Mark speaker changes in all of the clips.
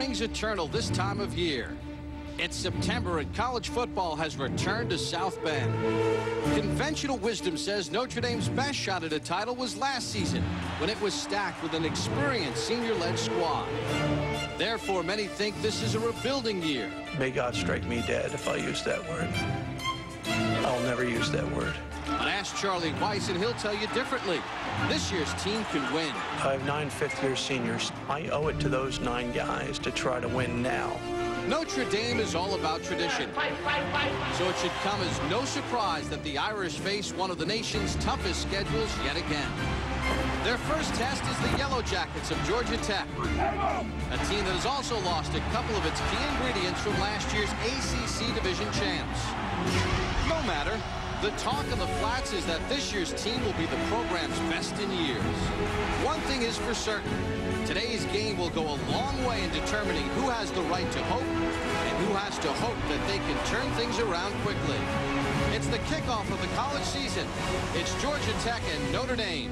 Speaker 1: Rings eternal this time of year. It's September and college football has returned to South Bend. Conventional wisdom says Notre Dame's best shot at a title was last season when it was stacked with an experienced senior-led squad. Therefore, many think this is a rebuilding year.
Speaker 2: May God strike me dead if I use that word. I'll never use that word.
Speaker 1: But ask Charlie Weis and he'll tell you differently. This year's team can win.
Speaker 2: I have nine fifth-year seniors. I owe it to those nine guys to try to win now.
Speaker 1: Notre Dame is all about tradition. So it should come as no surprise that the Irish face one of the nation's toughest schedules yet again. Their first test is the Yellow Jackets of Georgia Tech, a team that has also lost a couple of its key ingredients from last year's ACC Division champs. No matter, the talk on the flats is that this year's team will be the program's best in years. One thing is for certain. Today's game will go a long way in determining who has the right to hope and who has to hope that they can turn things around quickly. It's the kickoff of the college season. It's Georgia Tech and Notre Dame.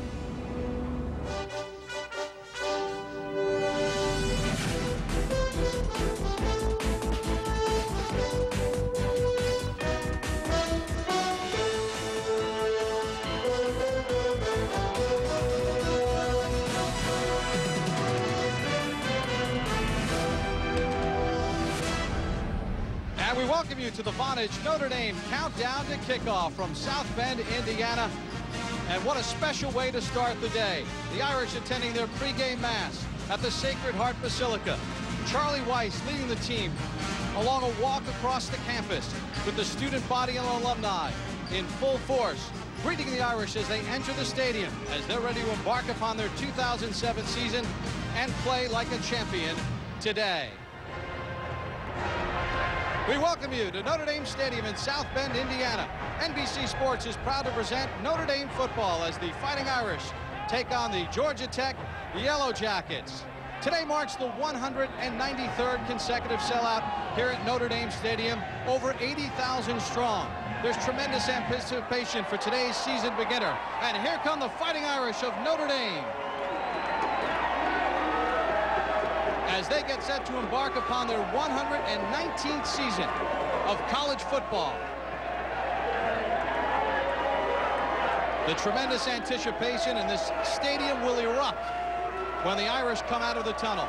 Speaker 1: Welcome you to the Vonage Notre Dame countdown to kickoff from South Bend, Indiana. And what a special way to start the day. The Irish attending their pregame mass at the Sacred Heart Basilica. Charlie Weis leading the team along a walk across the campus with the student body and alumni in full force, greeting the Irish as they enter the stadium as they're ready to embark upon their 2007 season and play like a champion today. We welcome you to Notre Dame Stadium in South Bend, Indiana. NBC Sports is proud to present Notre Dame football as the Fighting Irish take on the Georgia Tech Yellow Jackets. Today marks the 193rd consecutive sellout here at Notre Dame Stadium, over 80,000 strong. There's tremendous anticipation for today's season beginner. And here come the Fighting Irish of Notre Dame. As they get set to embark upon their 119th season of college football. The tremendous anticipation in this stadium will erupt when the Irish come out of the tunnel.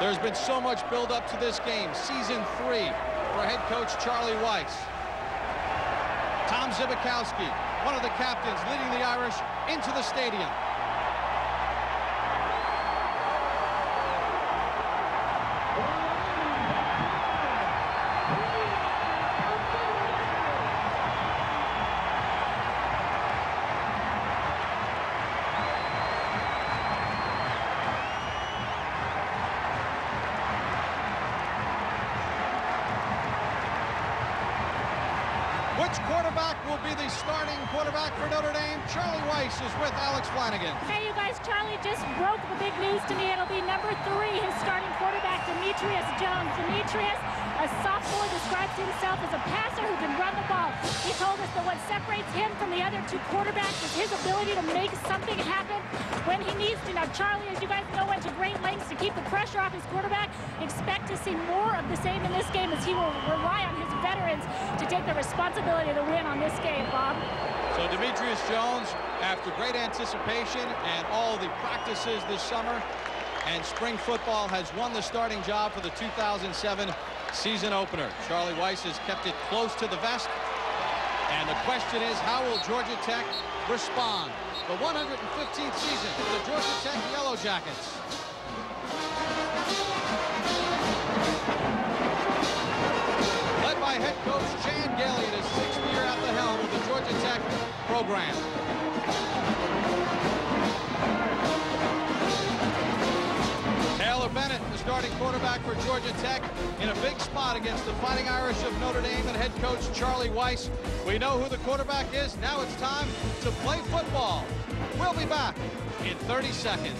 Speaker 1: There's been so much build up to this game, season three for head coach Charlie Weis. Tom Zbikowski, one of the captains leading the Irish into the stadium. Flanagan.
Speaker 3: Hey, you guys, Charlie just broke the big news to me. It'll be number three, his starting quarterback, Demetrius Jones. Demetrius, a sophomore, describes himself as a passer who can run the ball. He told us that what separates him from the other two quarterbacks is his ability to make something happen when he needs to. Now, Charlie, as you guys know, went to great lengths to keep the pressure off his quarterback. Expect to see more of the same in this game as he will rely on his veterans to take the responsibility to win on this game, Bob.
Speaker 1: So Demetrius Jones, after great anticipation and all the practices this summer, and spring football has won the starting job for the 2007 season opener. Charlie Weis has kept it close to the vest. And the question is, how will Georgia Tech respond? The 115th season for the Georgia Tech Yellow Jackets. Led by head coach Chan Gailey in his Tech program. Taylor Bennett, the starting quarterback for Georgia Tech, in a big spot against the Fighting Irish of Notre Dame and head coach Charlie Weis. We know who the quarterback is. Now it's time to play football. We'll be back in 30 seconds.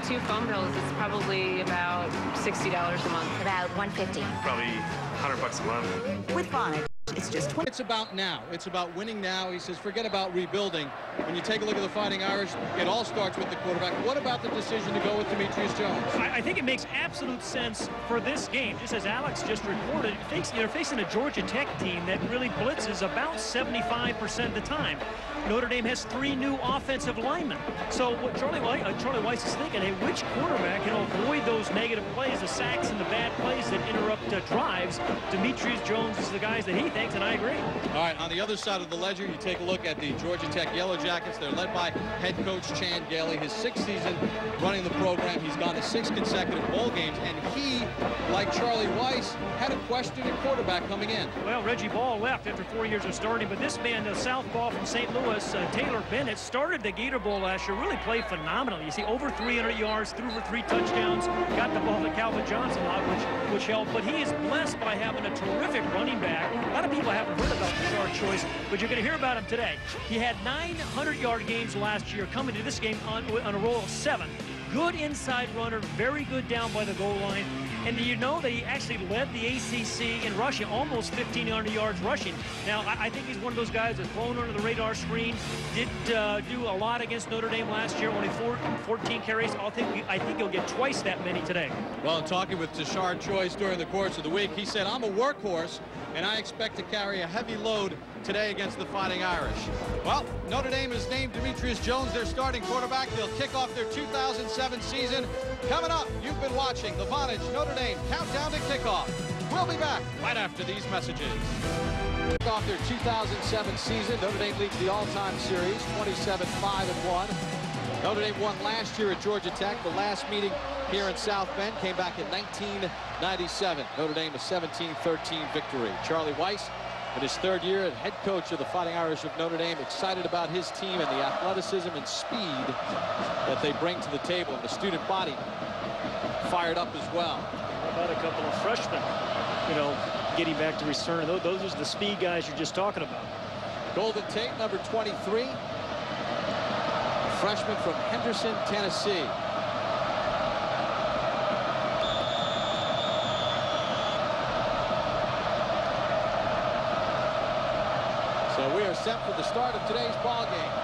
Speaker 4: Between my two phone bills, it's probably about $60 a month.
Speaker 5: About 150.
Speaker 6: Probably 100 bucks a month.
Speaker 5: With Vonage, it's It's just 20.
Speaker 7: It's about now. It's about winning now. He says, forget about rebuilding. When you take a look at the Fighting Irish, it all starts with the quarterback. What about the decision to go with Demetrius Jones?
Speaker 8: I, I think it makes absolute sense for this game. Just as Alex just reported, they're facing a Georgia Tech team that really blitzes about 75% of the time. Notre Dame has three new offensive linemen. So what Charlie, White, uh, Charlie Weis is thinking, hey, which quarterback can avoid those negative plays, the sacks and the bad plays that interrupt uh, drives? Demetrius Jones is the guys that he thinks, and I agree.
Speaker 7: All right, on the other side of the ledger, you take a look at the Georgia Tech Yellow Jackets. They're led by head coach Chan Gailey. His sixth season running the program. He's gone to six consecutive bowl games, and he, like Charlie Weis, had a question at quarterback coming in.
Speaker 8: Well, Reggie Ball left after four years of starting, but this man, the southpaw from St. Louis, uh, Taylor Bennett, started the Gator Bowl last year, really played phenomenally. You see, over 300 yards, threw for three touchdowns, got the ball to Calvin Johnson a lot, which, which helped, but he is blessed by having a terrific running back. A lot of people haven't heard about Tashard Choice, but you're going to hear about him today. He had 900-yard games last year, coming to this game on, on a roll of seven. Good inside runner, very good down by the goal line. And do you know that he actually led the ACC in rushing, almost 1,500 yards rushing. Now, I, I, think he's one of those guys that's flown under the radar screen, did uh, do a lot against Notre Dame last year, only four, 14 carries. I think, I think he'll get twice that many today.
Speaker 7: Well, talking with Tashard Choice during the course of the week, he said, I'm a workhorse, and I expect to carry a heavy load today against the Fighting Irish. Well, Notre Dame has named Demetrius Jones their starting quarterback. They'll kick off their 2007 season. Coming up, you've been watching the Vonage Notre Dame Countdown to Kickoff. We'll be back right after these messages.
Speaker 1: Kick off their 2007 season. Notre Dame leads the all-time series, 27-5-1. Notre Dame won last year at Georgia Tech. The last meeting here in South Bend came back in 1997. Notre Dame a 17-13 victory. Charlie Weis in his third year as head coach of the Fighting Irish of Notre Dame, excited about his team and the athleticism and speed that they bring to the table. And the student body fired up as well.
Speaker 8: How about a couple of freshmen, you know, getting back to return? Those, those are the speed guys you're just talking about.
Speaker 1: Golden Tate, number 23. Freshman from Henderson, Tennessee. So we are set for the start of today's ball game.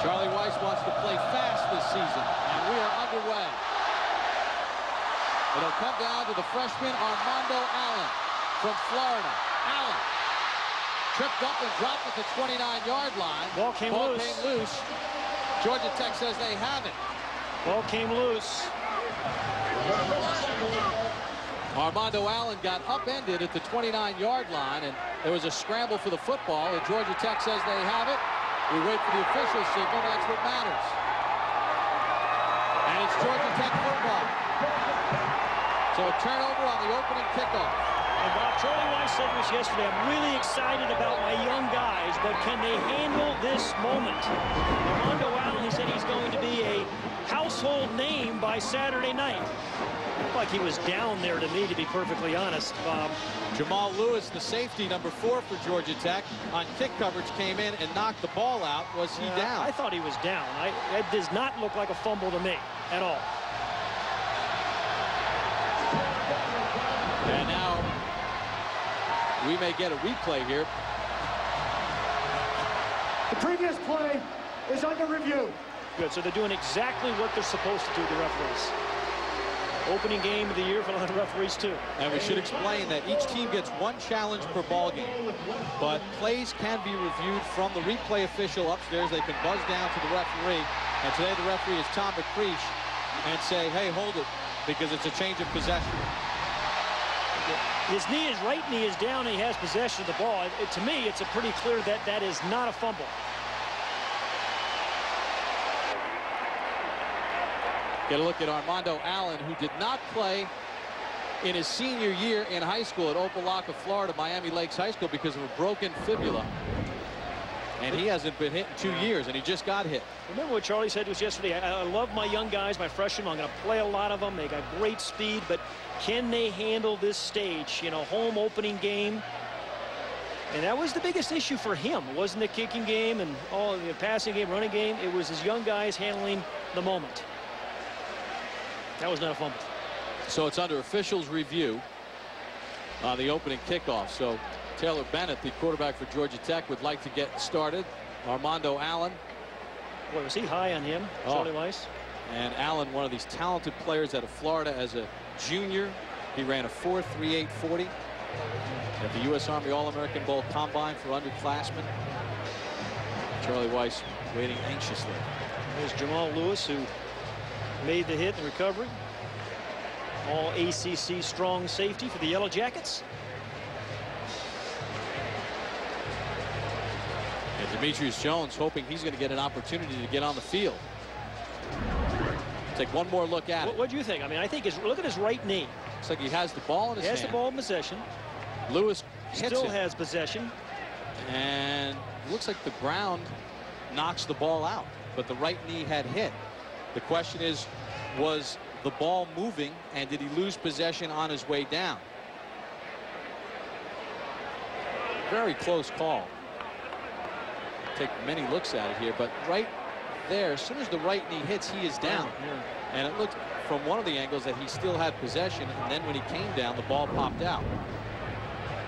Speaker 1: Charlie Weis wants to play fast this season, and we are underway. It'll come down to the freshman Armando Allen from Florida. Allen tripped up and dropped at the 29-yard line.
Speaker 8: Ball came
Speaker 1: Ball
Speaker 8: loose.
Speaker 1: came loose. Georgia Tech says they have it.
Speaker 8: Ball came loose.
Speaker 1: Armando Allen got upended at the 29-yard line, and there was a scramble for the football, and Georgia Tech says they have it. We wait for the official signal. That's what matters. And it's Georgia Tech football. So a turnover on the opening kickoff.
Speaker 8: And Bob, Charlie Weis said this yesterday, I'm really excited about my young guys, but can they handle this moment? Armando Allen, he said he's going to be a household name by Saturday night. Looked like he was down there to me, to be perfectly honest, Bob.
Speaker 1: Jamal Lewis, the safety, number four for Georgia Tech, on kick coverage came in and knocked the ball out. Was he
Speaker 8: Yeah,
Speaker 1: down?
Speaker 8: I thought he was down. I, it does not look like a fumble to me at all.
Speaker 1: And now we may get a replay here.
Speaker 9: The previous play is under review.
Speaker 8: Good, so they're doing exactly what they're supposed to do, the referees. Opening game of the year for a lot of referees, too.
Speaker 1: And we should explain that each team gets one challenge per ball game. But plays can be reviewed from the replay official upstairs. They can buzz down to the referee. And today the referee is Tom McCreesh and say, hey, hold it, because it's a change of possession.
Speaker 8: His knee is right knee is down. And he has possession of the ball. It- to me, it's a pretty clear that that is not a fumble.
Speaker 1: Get a look at Armando Allen, who did not play in his senior year in high school at Opa-locka, Florida, Miami Lakes High School because of a broken fibula. And he hasn't been hit in two years, and he just got hit.
Speaker 8: Remember what Charlie said to us yesterday? I, I love my young guys, my freshmen. I'm going to play a lot of them. They got great speed, but can they handle this stage? You know, home opening game. And that was the biggest issue for him. It wasn't the kicking game and all the passing game, running game. It was his young guys handling the moment. That was not a fumble.
Speaker 1: So it's under officials' review. on the opening kickoff. So Taylor Bennett, the quarterback for Georgia Tech, would like to get started. Armando Allen.
Speaker 8: Boy, was he high on him,
Speaker 1: Oh.
Speaker 8: Charlie Weis?
Speaker 1: And Allen, one of these talented players out of Florida as a junior. He ran a 4.3840 at the U.S. Army All-American Bowl Combine for underclassmen. Charlie Weis waiting anxiously.
Speaker 8: There's Jamal Lewis, who made the hit in recovery. All ACC strong safety for the Yellow Jackets.
Speaker 1: And Demetrius Jones hoping he's going to get an opportunity to get on the field. Take one more look at
Speaker 8: What,
Speaker 1: it.
Speaker 8: what do you think? I mean, I think his look at his right knee.
Speaker 1: Looks like he has the ball in
Speaker 8: He
Speaker 1: his
Speaker 8: has the ball in possession.
Speaker 1: Lewis
Speaker 8: Still
Speaker 1: it,
Speaker 8: has possession.
Speaker 1: and looks like the ground knocks the ball out, but the right knee had hit. The question is, was the ball moving, and did he lose possession on his way down? Very close call. Take many looks at it here, but right there, as soon as the right knee hits, he is down.
Speaker 8: Yeah.
Speaker 1: And it looked from one of the angles that he still had possession, and then when he came down, the ball popped out.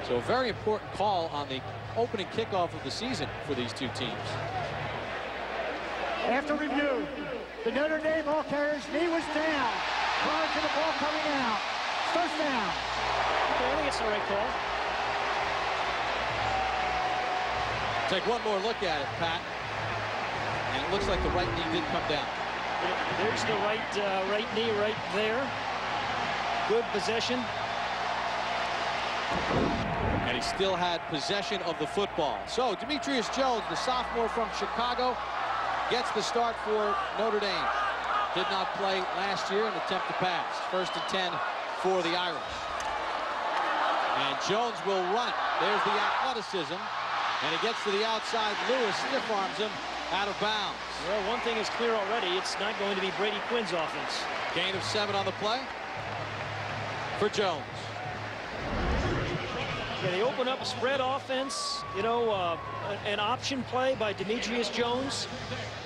Speaker 1: So a very important call on the opening kickoff of the season for these two teams.
Speaker 9: After review, the Notre Dame ball carrier's knee was down prior to the ball coming out. First down.
Speaker 8: Okay, I think it's the right call.
Speaker 1: Take one more look at it, Pat. And it looks like the right knee did come down.
Speaker 8: There's the right uh, right knee right there. Good possession.
Speaker 1: And he still had possession of the football. So Demetrius Jones, the sophomore from Chicago, gets the start for Notre Dame. Did not play last year and attempt to pass. First and 10 for the Irish. And Jones will run. There's the athleticism. And he gets to the outside. Lewis stiff arms him out of bounds.
Speaker 8: Well, one thing is clear already. It's not going to be Brady Quinn's offense.
Speaker 1: Gain of seven on the play for Jones.
Speaker 8: Yeah, they open up a spread offense, you know, uh, an option play by Demetrius Jones.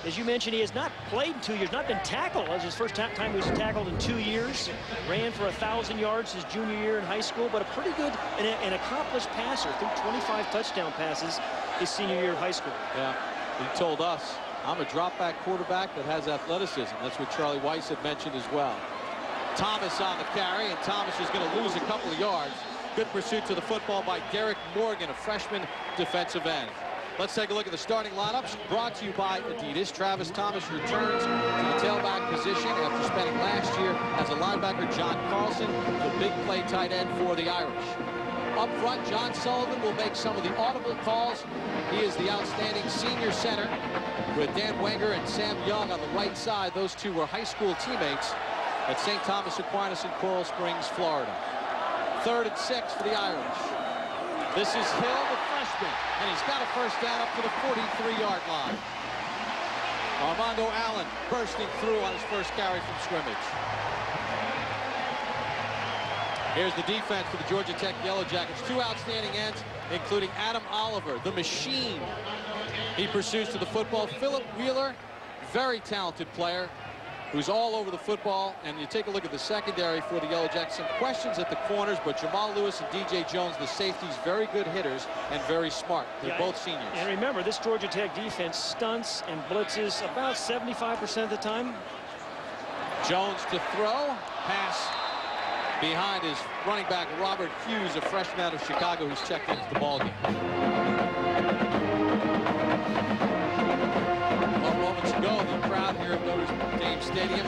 Speaker 8: As you mentioned, he has not played in two years, not been tackled. That was his first time he was tackled in two years. Ran for a 1,000 yards his junior year in high school, but a pretty good and an accomplished passer. Threw 25 touchdown passes his senior year of high school.
Speaker 1: Yeah, he told us, I'm a drop back quarterback that has athleticism. That's what Charlie Weis had mentioned as well. Thomas on the carry, and Thomas is going to lose a couple of yards. Good pursuit to the football by Derrick Morgan, a freshman defensive end. Let's take a look at the starting lineups brought to you by Adidas. Travis Thomas returns to the tailback position after spending last year as a linebacker. John Carlson, the big play tight end for the Irish. Up front, John Sullivan will make some of the audible calls. He is the outstanding senior center with Dan Wenger and Sam Young on the right side. Those two were high school teammates at St. Thomas Aquinas in Coral Springs, Florida. Third and six for the Irish. This is Hill, and he's got a first down up to the 43-yard line. Armando Allen bursting through on his first carry from scrimmage. Here's the defense for the Georgia Tech Yellow Jackets. Two outstanding ends, including Adam Oliver, the machine. He pursues to the football. Philip Wheeler, very talented player who's all over the football. And you take a look at the secondary for the Yellow Jackets. Some questions at the corners, but Jamal Lewis and DJ Jones, the safeties, very good hitters and very smart. They're
Speaker 8: Yeah,
Speaker 1: both seniors.
Speaker 8: And remember, this Georgia Tech defense stunts and blitzes about 75% of the time.
Speaker 1: Jones to throw. Pass behind his running back, Robert Hughes, a freshman out of Chicago who's checked into the ballgame. Well, moments ago, the crowd here at Notre Stadium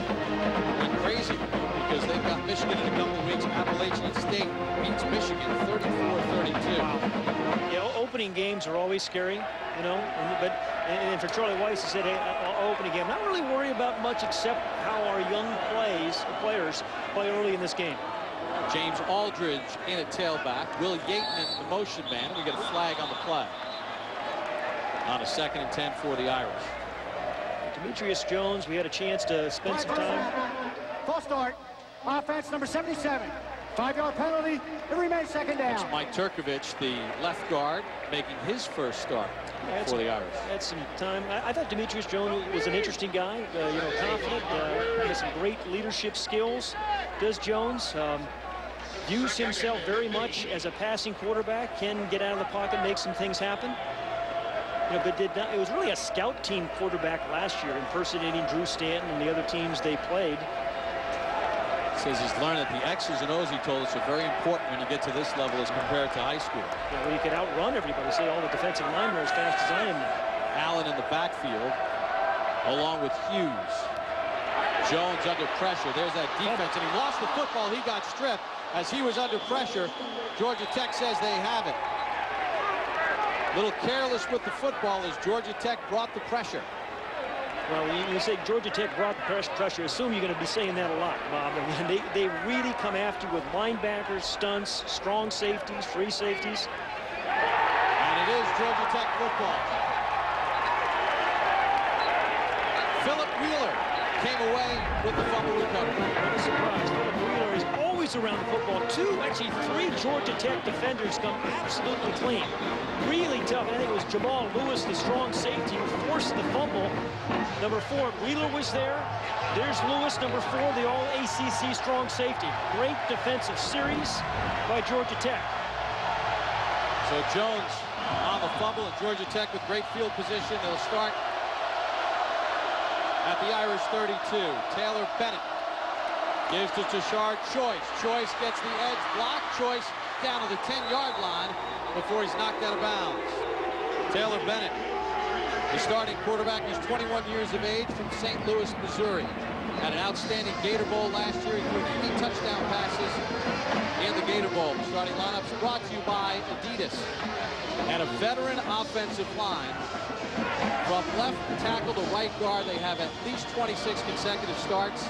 Speaker 1: went crazy because they've got Michigan in a couple of weeks. Appalachian State beats Michigan 34-32.
Speaker 8: Yeah, opening games are always scary, you know. And, but and, and for Charlie Weis, he said, "Hey, uh, opening game, not really worry about much except how our young plays players play early in this game."
Speaker 1: James Aldridge in a tailback. Will Yeatman in the motion man. We get a flag on the play. On a second and 10 for the Irish.
Speaker 8: Demetrius Jones, we had a chance to spend some time.
Speaker 9: False start. Offense number 77. Five-yard penalty. It remains second down.
Speaker 1: It's Mike Turkovich, the left guard, making his first start
Speaker 8: That's-
Speaker 1: for the Irish.
Speaker 8: Had some time. I, I thought Demetrius Jones was an interesting guy. Uh, you know, confident. Uh, has some great leadership skills. Does Jones? Um, views himself very much as a passing quarterback, can get out of the pocket, make some things happen. You know, but did not, it was really a scout team quarterback last year, impersonating Drew Stanton and the other teams they played.
Speaker 1: Says he's learned that the X's and O's he told us are very important when you get to this level as compared to high school.
Speaker 8: You know, where you can outrun everybody. Say all the defensive linemen are as fast as I am now.
Speaker 1: Allen in the backfield, along with Hughes. Jones under pressure. There's that defense, and he lost the football. He got stripped as he was under pressure. Georgia Tech says they have it. Little careless with the football as Georgia Tech brought the pressure.
Speaker 8: Well, you, say Georgia Tech brought the press pressure. Assume you're going to be saying that a lot, Bob. I mean, they, they really come after you with linebackers, stunts, strong safeties, free safeties.
Speaker 1: And it is Georgia Tech football. Philip Wheeler came away with the fumble recovery.
Speaker 8: What a surprise. Always around the football. Two, actually three Georgia Tech defenders come absolutely clean. Really tough. I think it was Jamal Lewis, the strong safety, who forced the fumble. Number four, Wheeler was there. There's Lewis, number four, the all-ACC strong safety. Great defensive series by Georgia Tech.
Speaker 1: So Jones on the fumble and Georgia Tech with great field position. They'll start at the Irish 32. Taylor Bennett gives to Tashard Choice. Choice gets the edge block. Choice down to the 10-yard line before he's knocked out of bounds. Taylor Bennett, the starting quarterback. He's 21 years of age from St. Louis, Missouri. Had an outstanding Gator Bowl last year. He threw three touchdown passes in the Gator Bowl. Starting lineups brought to you by Adidas. And a veteran offensive line from left tackle to right guard, they have at least 26 consecutive starts.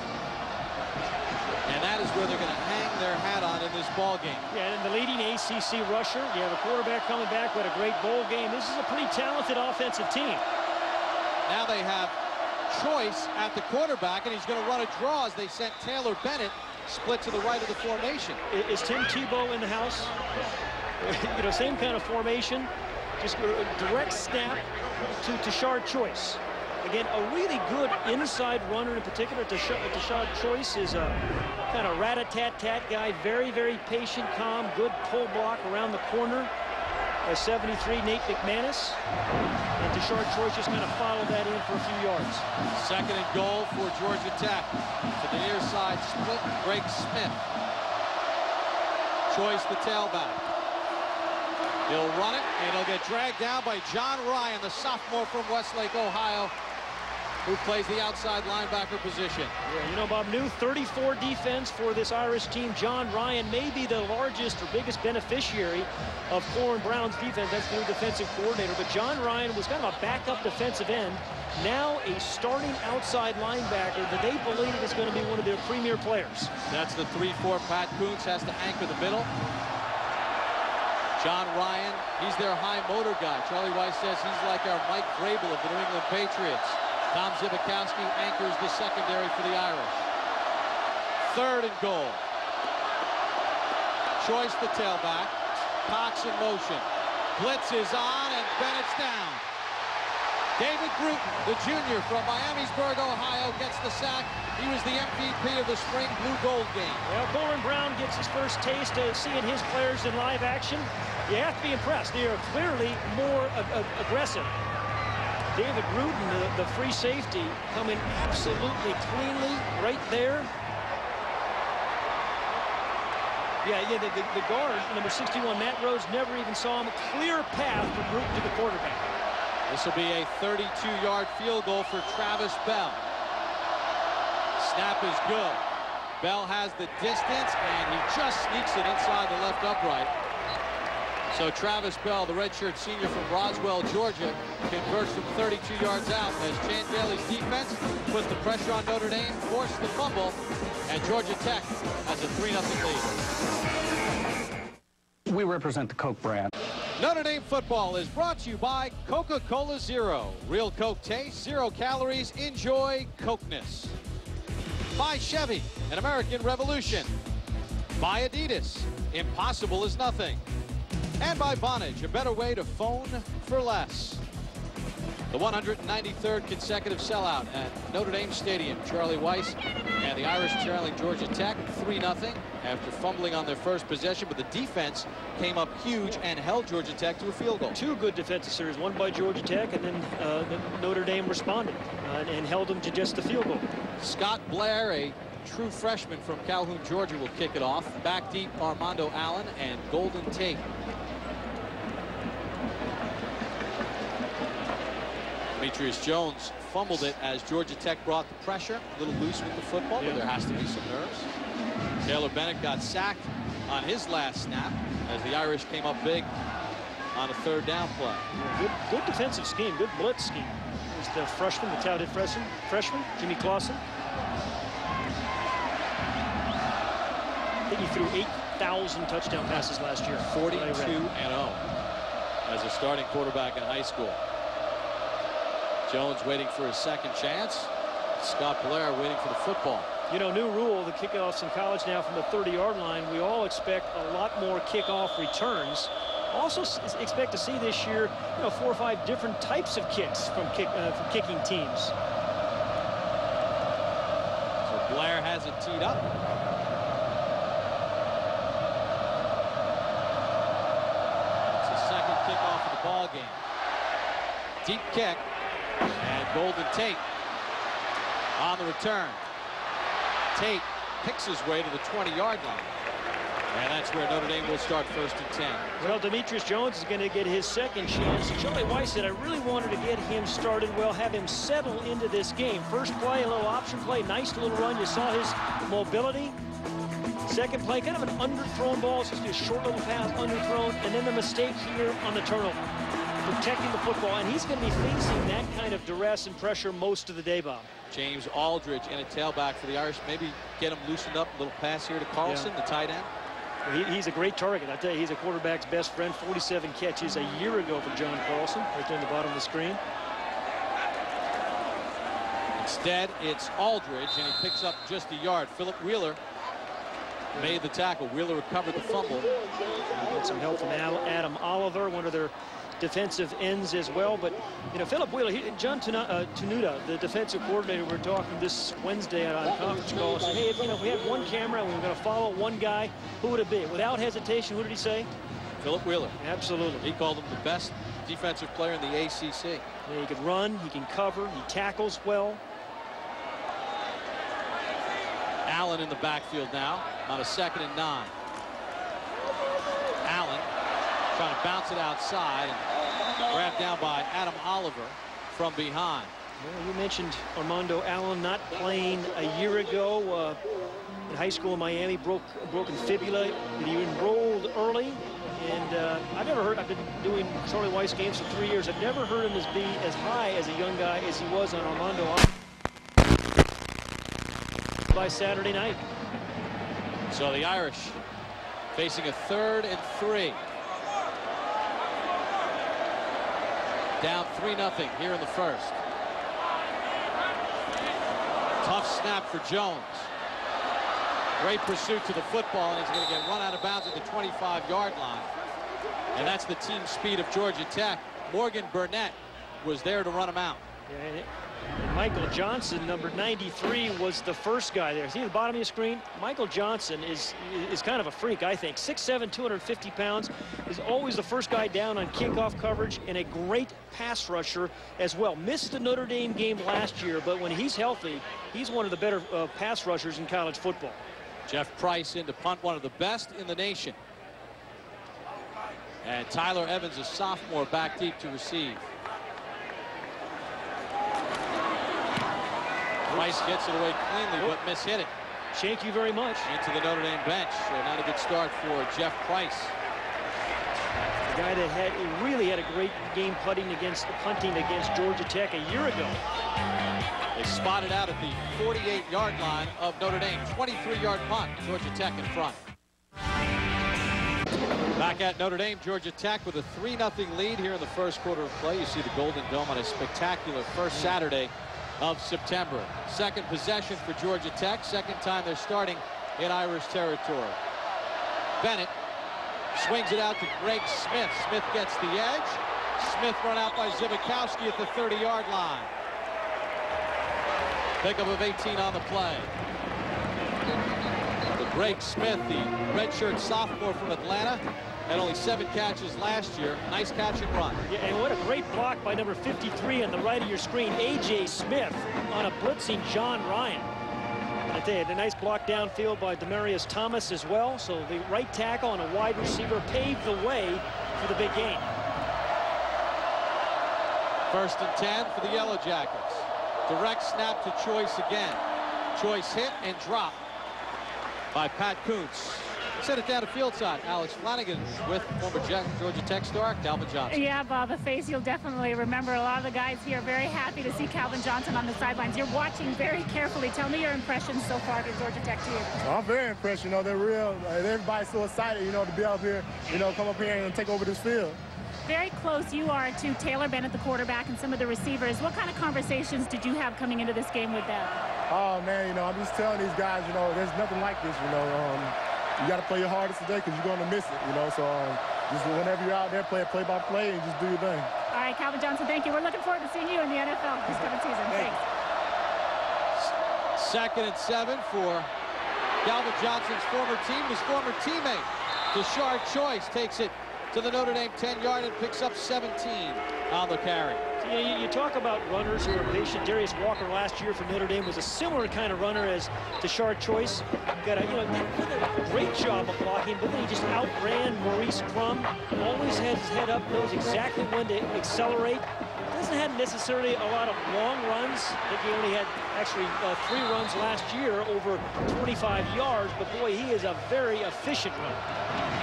Speaker 1: And that is where they're going to hang their hat on in this ball game.
Speaker 8: Yeah, and the leading ACC rusher. You have a quarterback coming back with a great bowl game. This is a pretty talented offensive team.
Speaker 1: Now they have Choice at the quarterback, and he's going to run a draw as they sent Taylor Bennett split to the right of the formation.
Speaker 8: Is Tim Tebow in the house? you know, same kind of formation. Just a direct snap to Tashard Choice. Again, a really good inside runner in particular. Tashard Choice is a kind of rat-a-tat-tat guy. Very, very patient, calm, good pull block around the corner. A 73, Nate McManus. And Tashard Choice just kind of followed that in for a few yards.
Speaker 1: Second and goal for Georgia Tech. To the near side split, Greg Smith. Choice the tailback. He'll run it, and he'll get dragged down by John Ryan, the sophomore from Westlake, Ohio, who plays the outside linebacker position.
Speaker 8: Yeah, you know, Bob, new 34 defense for this Irish team. John Ryan may be the largest or biggest beneficiary of Corwin Brown's defense. That's the new defensive coordinator. But John Ryan was kind of a backup defensive end. Now a starting outside linebacker that they believe is going to be one of their premier players.
Speaker 1: That's the 3-4. Pat Kuntz has to anchor the middle. John Ryan, he's their high motor guy. Charlie Weis says he's like our Mike Vrabel of the New England Patriots. Tom Zbikowski anchors the secondary for the Irish. Third and goal. Choice the tailback. Cox in motion. Blitz is on, and Bennett's down. David Bruton, the junior from Miamisburg, Ohio, gets the sack. He was the MVP of the spring blue gold game.
Speaker 8: Well, Corwin Brown gets his first taste of seeing his players in live action. You have to be impressed. They are clearly more aggressive. David Bruton, the, the free safety, coming absolutely cleanly right there. Yeah, yeah, the, the, the, guard, number 61, Matt Rhodes, never even saw him. A clear path for Bruton to the quarterback.
Speaker 1: This will be a 32-yard field goal for Travis Bell. Snap is good. Bell has the distance, and he just sneaks it inside the left upright. So Travis Bell, the redshirt senior from Roswell, Georgia, converts from 32 yards out as Chan Gailey's defense puts the pressure on Notre Dame, forces the fumble, and Georgia Tech has a 3-0
Speaker 5: lead. We represent the Coke brand.
Speaker 1: Notre Dame football is brought to you by Coca-Cola Zero. Real Coke taste, zero calories, enjoy Cokeness. By Chevy, an American revolution. By Adidas, impossible is nothing. And by Vonage, a better way to phone for less. The 193rd consecutive sellout at Notre Dame Stadium. Charlie Weis and the Irish trailing Georgia Tech 3-0 after fumbling on their first possession, but the defense came up huge and held Georgia Tech to a field goal.
Speaker 8: Two good defensive series, one by Georgia Tech, and then uh, Notre Dame responded uh, and held them to just the field goal.
Speaker 1: Scott Blair, a true freshman from Calhoun, Georgia, will kick it off. Back deep, Armando Allen and Golden Tate. Demetrius Jones fumbled it as Georgia Tech brought the pressure. A little loose with the football, yeah. but there has to be some nerves. Taylor Bennett got sacked on his last snap as the Irish came up big on a third down play.
Speaker 8: Good, good defensive scheme, good blitz scheme. There's the freshman, the touted freshman, freshman Jimmy Clausen. I think he threw 8,000 touchdown passes last year.
Speaker 1: 42 and 0 as a starting quarterback in high school. Jones waiting for his second chance. Scott Blair waiting for the football.
Speaker 8: You know, new rule, the kickoffs in college now from the 30-yard line. We all expect a lot more kickoff returns. Also expect to see this year, you know, four or five different types of kicks from, kick, uh, from kicking teams.
Speaker 1: So Blair has it teed up. It's the second kickoff of the ball game. Deep kick. Golden Tate on the return. Tate picks his way to the 20-yard line. And that's where Notre Dame will start first and 10.
Speaker 8: Well, Demetrius Jones is going to get his second chance. Charlie Weis said, I really wanted to get him started well, have him settle into this game. First play, a little option play, nice little run. You saw his mobility. Second play, kind of an underthrown ball. It's just a short little pass, underthrown. And then the mistake here on the turnover protecting the football, and he's going to be facing that kind of duress and pressure most of the day, Bob.
Speaker 1: James Aldridge in a tailback for the Irish. Maybe get him loosened up. A little pass here to Carlson, yeah. the tight end.
Speaker 8: He, he's a great target. I tell you, he's a quarterback's best friend. 47 catches a year ago for John Carlson, right there in the bottom of the screen.
Speaker 1: Instead, it's Aldridge, and he picks up just a yard. Philip Wheeler made the tackle. Wheeler recovered the fumble.
Speaker 8: Got some help from Adam Oliver, one of their defensive ends as well. But, you know, Philip Wheeler, he, John uh, Tenuta, the defensive coordinator, we are talking this Wednesday on a conference call, said, hey, if, you know, if we had one camera and we were going to follow one guy, who would it be? Without hesitation, who did he say?
Speaker 1: Philip Wheeler.
Speaker 8: Absolutely.
Speaker 1: He called him the best defensive player in the ACC.
Speaker 8: Yeah, he can run, he can cover, he tackles well.
Speaker 1: Allen in the backfield now on a second and nine. Trying to bounce it outside and grabbed down by Adam Oliver from behind.
Speaker 8: Well, you mentioned Armando Allen not playing a year ago uh, in high school in Miami, broke a broken fibula. He enrolled early, and uh, I've never heard. I've been doing Charlie Weis games for three years. I've never heard him as be as high as a young guy as he was on Armando by Saturday night.
Speaker 1: So the Irish facing a third and three. Down 3-0 here in the first. Tough snap for Jones. Great pursuit to the football, and he's going to get run out of bounds at the 25-yard line. And that's the team speed of Georgia Tech. Morgan Burnett was there to run him out.
Speaker 8: Yeah, Michael Johnson, number 93, was the first guy there. See the bottom of your screen? Michael Johnson is is kind of a freak, I think. 6'7", 250 pounds, is always the first guy down on kickoff coverage and a great pass rusher as well. Missed the Notre Dame game last year, but when he's healthy, he's one of the better uh, pass rushers in college football.
Speaker 1: Geoff Price in to punt, one of the best in the nation. And Tyler Evans, a sophomore, back deep to receive. Price gets it away cleanly, but mishit it.
Speaker 8: Thank you very much.
Speaker 1: Into the Notre Dame bench. So not a good start for Geoff Price.
Speaker 8: The guy that had really had a great game putting against punting against Georgia Tech a year ago.
Speaker 1: They spotted out at the 48-yard line of Notre Dame. 23-yard punt. Georgia Tech in front. Back at Notre Dame, Georgia Tech with a 3-0 lead here in the first quarter of play. You see the Golden Dome on a spectacular first Saturday of September. Second possession for Georgia Tech. Second time they're starting in Irish territory. Bennett swings it out to Greg Smith. Smith gets the edge, Smith run out by Zbikowski at the 30-yard line. Pickup of 18 on the play. Greg Smith, the redshirt sophomore from Atlanta, had only seven catches last year. Nice catch and run.
Speaker 8: Yeah, and what a great block by number 53 on the right of your screen, A.J. Smith, on a blitzing John Ryan. And they had a nice block downfield by Demaryius Thomas as well. So the right tackle and a wide receiver paved the way for the big game.
Speaker 1: First and 10 for the Yellow Jackets. Direct snap to Choice again. Choice hit and drop by Pat Kuntz. Set it down to field side. Alex Flanagan with former Jack, Georgia Tech star Calvin Johnson.
Speaker 3: Yeah, Bob, a face you'll definitely remember. A lot of the guys here are very happy to see Calvin Johnson on the sidelines. You're watching very carefully. Tell me your impressions so far of your Georgia Tech team.
Speaker 10: Well, I'm very impressed. You know, they're real. Everybody's so excited, you know, to be up here, you know, come up here and take over this field
Speaker 3: very close you are to Taylor Bennett, the quarterback, and some of the receivers. What kind of conversations did you have coming into this game with them?
Speaker 10: Oh, man, you know, I'm just telling these guys, you know, there's nothing like this, you know. Um, you got to play your hardest today because you're going to miss it, you know. So um, just whenever you're out there, play it play by play and just do your thing.
Speaker 3: All right, Calvin Johnson, thank you. We're looking forward to seeing you in the NFL this coming season. Thanks.
Speaker 1: Second and seven for Calvin Johnson's former team, his former teammate. Tashard Choice takes it to the Notre Dame 10-yard and picks up 17 on the carry.
Speaker 8: You, know, you, talk about runners who are patient. Darius Walker last year for Notre Dame was a similar kind of runner as Tashard Choice. Got a, you know, did a great job of blocking, but then he just outran Maurice Crum. Always had his head up, knows exactly when to accelerate. Doesn't have necessarily a lot of long runs. I think he only had actually uh, three runs last year over 25 yards, but boy, he is a very efficient runner.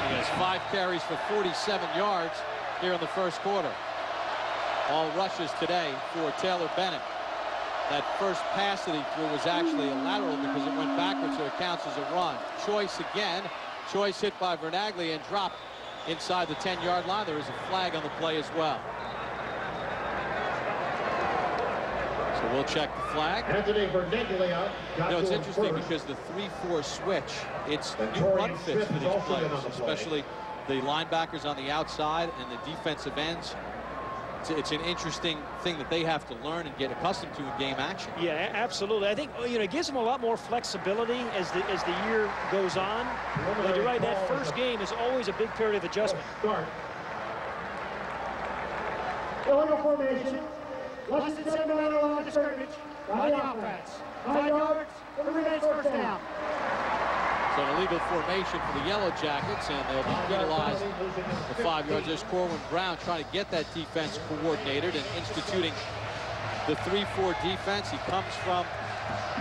Speaker 1: He has five carries for 47 yards here in the first quarter. All rushes today for Taylor Bennett. That first pass that he threw was actually a lateral because it went backwards, so it counts as a run. Choice again. Choice hit by Vernaglia and dropped inside the 10-yard line. There is a flag on the play as well. So we'll check the flag.
Speaker 9: Anthony Vernaglia.
Speaker 1: You know, it's interesting because the 3-4 switch, it's new run fits for these players, especially the linebackers on the outside and the defensive ends it's, it's, an interesting thing that they have to learn and get accustomed to in game action.
Speaker 8: Yeah, absolutely. I think oh, you know it gives them a lot more flexibility as the as the year goes on. But you're right. That first game is always a big period of adjustment.
Speaker 9: Start. Illegal formation. Less than seven minutes on the scrimmage. By the offense. Five yards. Three minutes first down.
Speaker 1: So an illegal formation for the Yellow Jackets, and they'll be penalized for five yards. There's Corwin Brown trying to get that defense coordinated and instituting the 3-4 defense. He comes from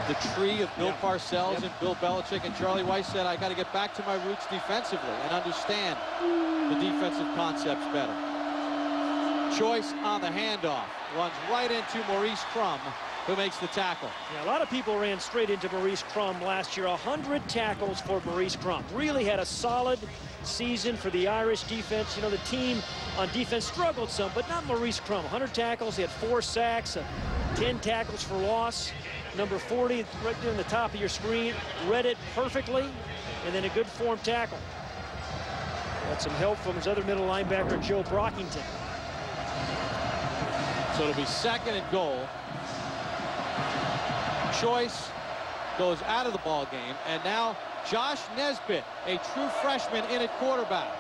Speaker 1: the tree of Bill Parcells and Bill Belichick, and Charlie Weis said, I got to get back to my roots defensively and understand the defensive concepts better. Choice on the handoff. Runs right into Maurice Crum who makes the tackle.
Speaker 8: Yeah, a lot of people ran straight into Maurice Crum last year. 100 tackles for Maurice Crum. Really had a solid season for the Irish defense. You know, the team on defense struggled some, but not Maurice Crum. 100 tackles. He had four sacks, uh, 10 tackles for loss. Number 40, right there on the top of your screen, read it perfectly, and then a good form tackle. Got some help from his other middle linebacker, Joe Brockington.
Speaker 1: So it'll be second and goal Choice goes out of the ball game, and now Josh Nesbitt, a true freshman in at quarterback.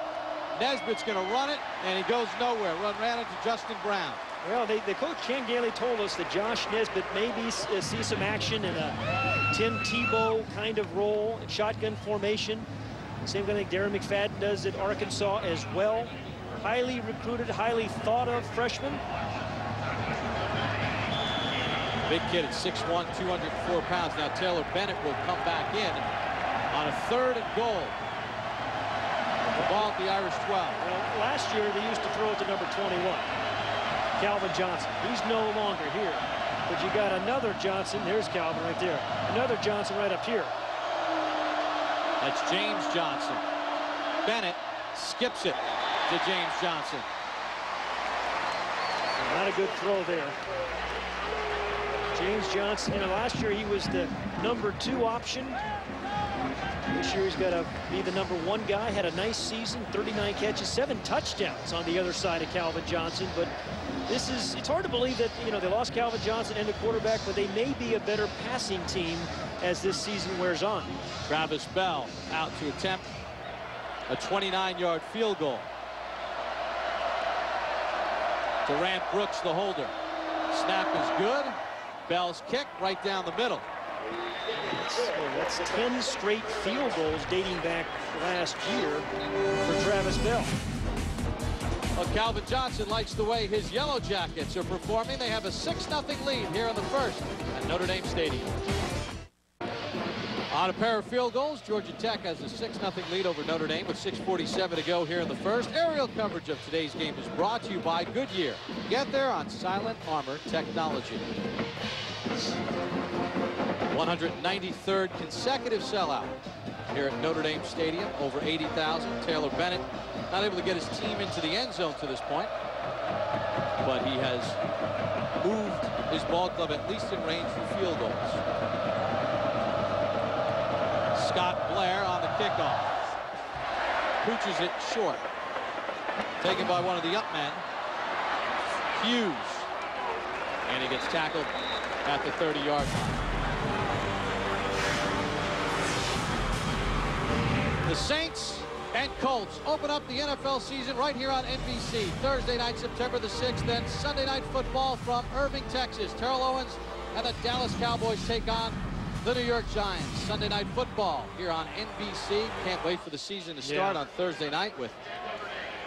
Speaker 1: Nesbitt's going to run it, and he goes nowhere. Run ran into Justin Brown.
Speaker 8: Well, they, the coach Chan Gailey told us that Josh Nesbitt maybe uh, see some action in a Tim Tebow kind of role, shotgun formation. Same kind of thing Darren McFadden does at Arkansas as well. Highly recruited, highly thought of freshman.
Speaker 1: Big kid at 6'1", 204 pounds. Now Taylor Bennett will come back in on a third and goal. The ball at the Irish 12.
Speaker 8: Well, last year they used to throw it to number 21, Calvin Johnson. He's no longer here. But you got another Johnson. There's Calvin right there. Another Johnson right up here.
Speaker 1: That's James Johnson. Bennett skips it to James Johnson.
Speaker 8: Not a good throw there. James Johnson, you know, last year he was the number two option. This year he's got to be the number one guy. Had a nice season, 39 catches, seven touchdowns on the other side of Calvin Johnson. But this is, it's hard to believe that, you know, they lost Calvin Johnson and the quarterback, but they may be a better passing team as this season wears on.
Speaker 1: Travis Bell out to attempt a 29-yard field goal. Durant Brooks, the holder. Snap is good. Bell's kick right down the middle.
Speaker 8: That's, that's 10 straight field goals dating back last year for Travis Bell.
Speaker 1: Well, Calvin Johnson likes the way his Yellow Jackets are performing. They have a 6-0 lead here in the first at Notre Dame Stadium. On a pair of field goals, Georgia Tech has a 6-0 lead over Notre Dame with 6.47 to go here in the first. Aerial coverage of today's game is brought to you by Goodyear. Get there on Silent Armor Technology. 193rd consecutive sellout here at Notre Dame Stadium, over 80,000. Taylor Bennett not able to get his team into the end zone to this point, but he has moved his ball club at least in range for field goals. Scott Blair on the kickoff. Pooches it short. Taken by one of the up men. Hughes. And he gets tackled at the 30-yard line. The Saints and Colts open up the NFL season right here on NBC. Thursday night, September the 6th, then Sunday night football from Irving, Texas. Terrell Owens and the Dallas Cowboys take on the New York Giants. Sunday night football here on NBC. Can't wait for the season to start yeah. on Thursday night with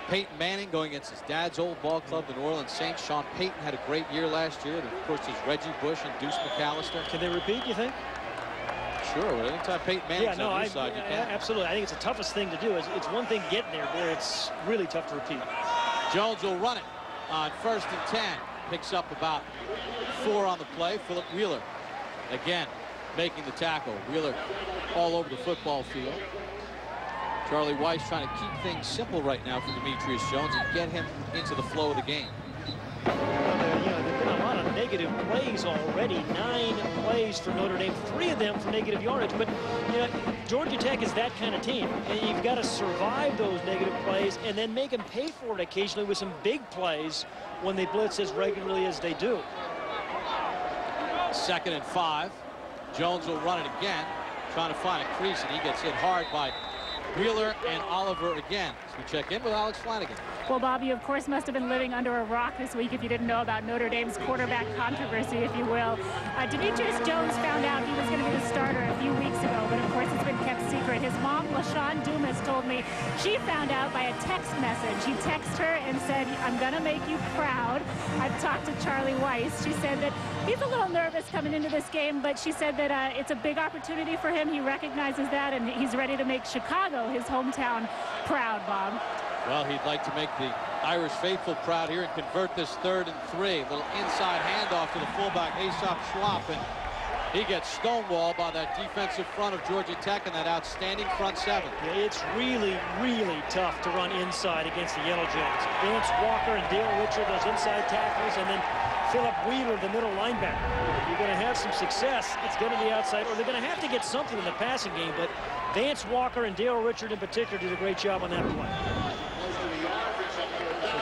Speaker 1: Peyton Manning going against his dad's old ball club, the New Orleans Saints. Sean Payton had a great year last year. And of course, there's Reggie Bush and Deuce McAllister.
Speaker 8: Can they repeat, you think?
Speaker 1: Sure. Well, anytime Peyton Manning's yeah, no, on your I, side, you can.
Speaker 8: Absolutely. I think it's the toughest thing to do. It's, it's one thing getting there, but it's really tough to repeat.
Speaker 1: Jones will run it on first and 10. Picks up about four on the play. Philip Wheeler again making the tackle. Wheeler all over the football field. Charlie Weis trying to keep things simple right now for Demetrius Jones and get him into the flow of the game.
Speaker 8: Well, you know, there have been a lot of negative plays already. Nine plays for Notre Dame, three of them for negative yardage. But you know, Georgia Tech is that kind of team. And you've got to survive those negative plays and then make them pay for it occasionally with some big plays when they blitz as regularly as they do.
Speaker 1: Second and five. Jones will run it again, trying to find a crease, and he gets hit hard by Wheeler and Oliver again. So we check in with Alex Flanagan.
Speaker 3: Well, Bob, you of course must have been living under a rock this week if you didn't know about Notre Dame's quarterback controversy, if you will. Uh, Demetrius Jones found out he was going to be the starter a few weeks ago, but of course it's been kept secret. His mom, LaShawn Dumas, told me she found out by a text message. He texted her and said, I'm going to make you proud. I've talked to Charlie Weis. She said that he's a little nervous coming into this game, but she said that uh, it's a big opportunity for him. He recognizes that, and he's ready to make Chicago, his hometown, proud, Bob.
Speaker 1: Well, he'd like to make the Irish faithful proud here and convert this third and three. Little inside handoff to the fullback, Asaph and he gets stonewalled by that defensive front of Georgia Tech and that outstanding front seven.
Speaker 8: Yeah, it's really, really tough to run inside against the Yellow Jackets. Vance Walker and Darryl Richard, those inside tackles, and then Philip Wheeler, the middle linebacker. If you're going to have some success, it's going to be outside, or they're going to have to get something in the passing game, but Vance Walker and Darryl Richard in particular did a great job on that play.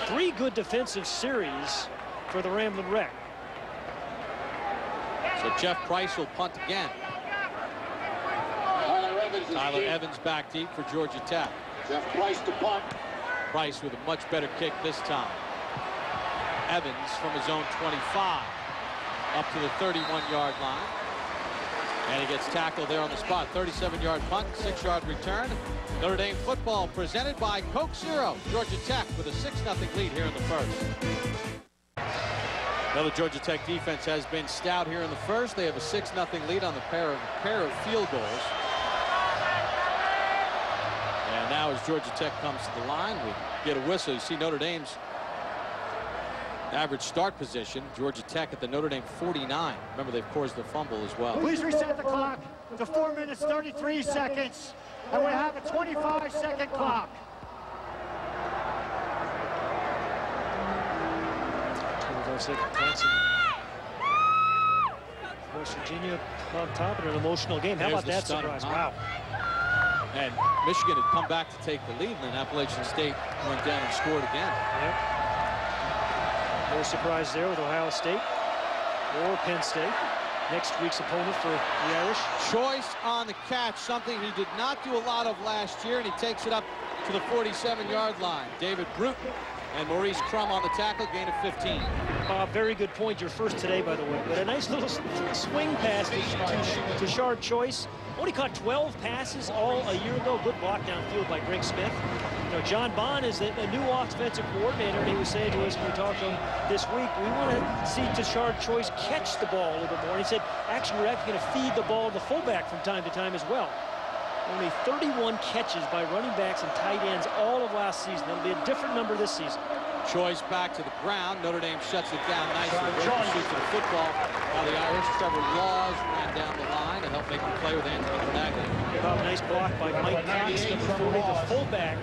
Speaker 8: Three good defensive series for the Ramblin' Wreck.
Speaker 1: So Geoff Price will punt again. Tyler Evans back deep for Georgia Tech.
Speaker 9: Geoff Price to punt.
Speaker 1: Price with a much better kick this time. Evans from his own 25 up to the 31-yard line. And he gets tackled there on the spot. 37-yard punt, six-yard return. Notre Dame football presented by Coke Zero. Georgia Tech with a 6-0 lead here in the first. Another Georgia Tech defense has been stout here in the first. They have a 6-0 lead on the pair of, pair of field goals. And now as Georgia Tech comes to the line, we get a whistle. You see Notre Dame's average start position. Georgia Tech at the Notre Dame 49. Remember, they've caused the fumble as well.
Speaker 9: Please reset the clock to 4 minutes 33 seconds. And we have a 25-second clock.
Speaker 8: 25-second clock. West Virginia on top of an emotional game. How
Speaker 1: There's
Speaker 8: about that surprise? Wow.
Speaker 1: And Michigan had come back to take the lead, and then Appalachian State went down and scored again.
Speaker 8: Yep. No surprise there with Ohio State or Penn State. Next week's opponent for the Irish.
Speaker 1: Choice on the catch, something he did not do a lot of last year, and he takes it up to the 47-yard line. David Bruton and Maurice Crum on the tackle, gain of 15.
Speaker 8: Bob, very good point. Your first today, by the way. But a nice little swing pass to, to, to Shard Choice. Only caught 12 passes all a year ago. Good block downfield by Greg Smith. You know, John Bond is a, a new offensive coordinator, and he was saying to us when we talked to him this week, we want to see Tashard Choice catch the ball a little bit more. And he said, actually, we're actually going to feed the ball to the fullback from time to time as well. Only 31 catches by running backs and tight ends all of last season. That'll be a different number this season.
Speaker 1: Choice back to the ground. Notre Dame shuts it down nicely. Great pursuit to the football. Now the Irish, Trevor Laws ran down the line to help make the play with Anthony Vernaglia.
Speaker 8: Bob, nice block by Mike Cox, number 40, the fullback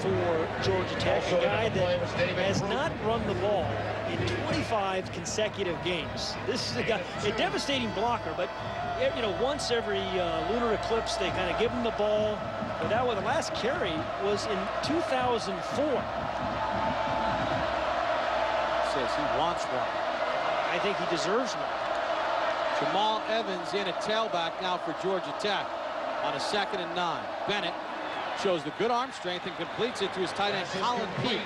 Speaker 8: for Georgia Tech, a guy that has not run the ball in 25 consecutive games. This is a guy, a devastating blocker, but you know, once every uh, lunar eclipse, they kind of give him the ball. But that was the last carry was in 2004
Speaker 1: says he wants one.
Speaker 8: I think he deserves one.
Speaker 1: Jamal Evans in a tailback now for Georgia Tech on a second and nine. Bennett shows the good arm strength and completes it to his tight end, Colin Peek.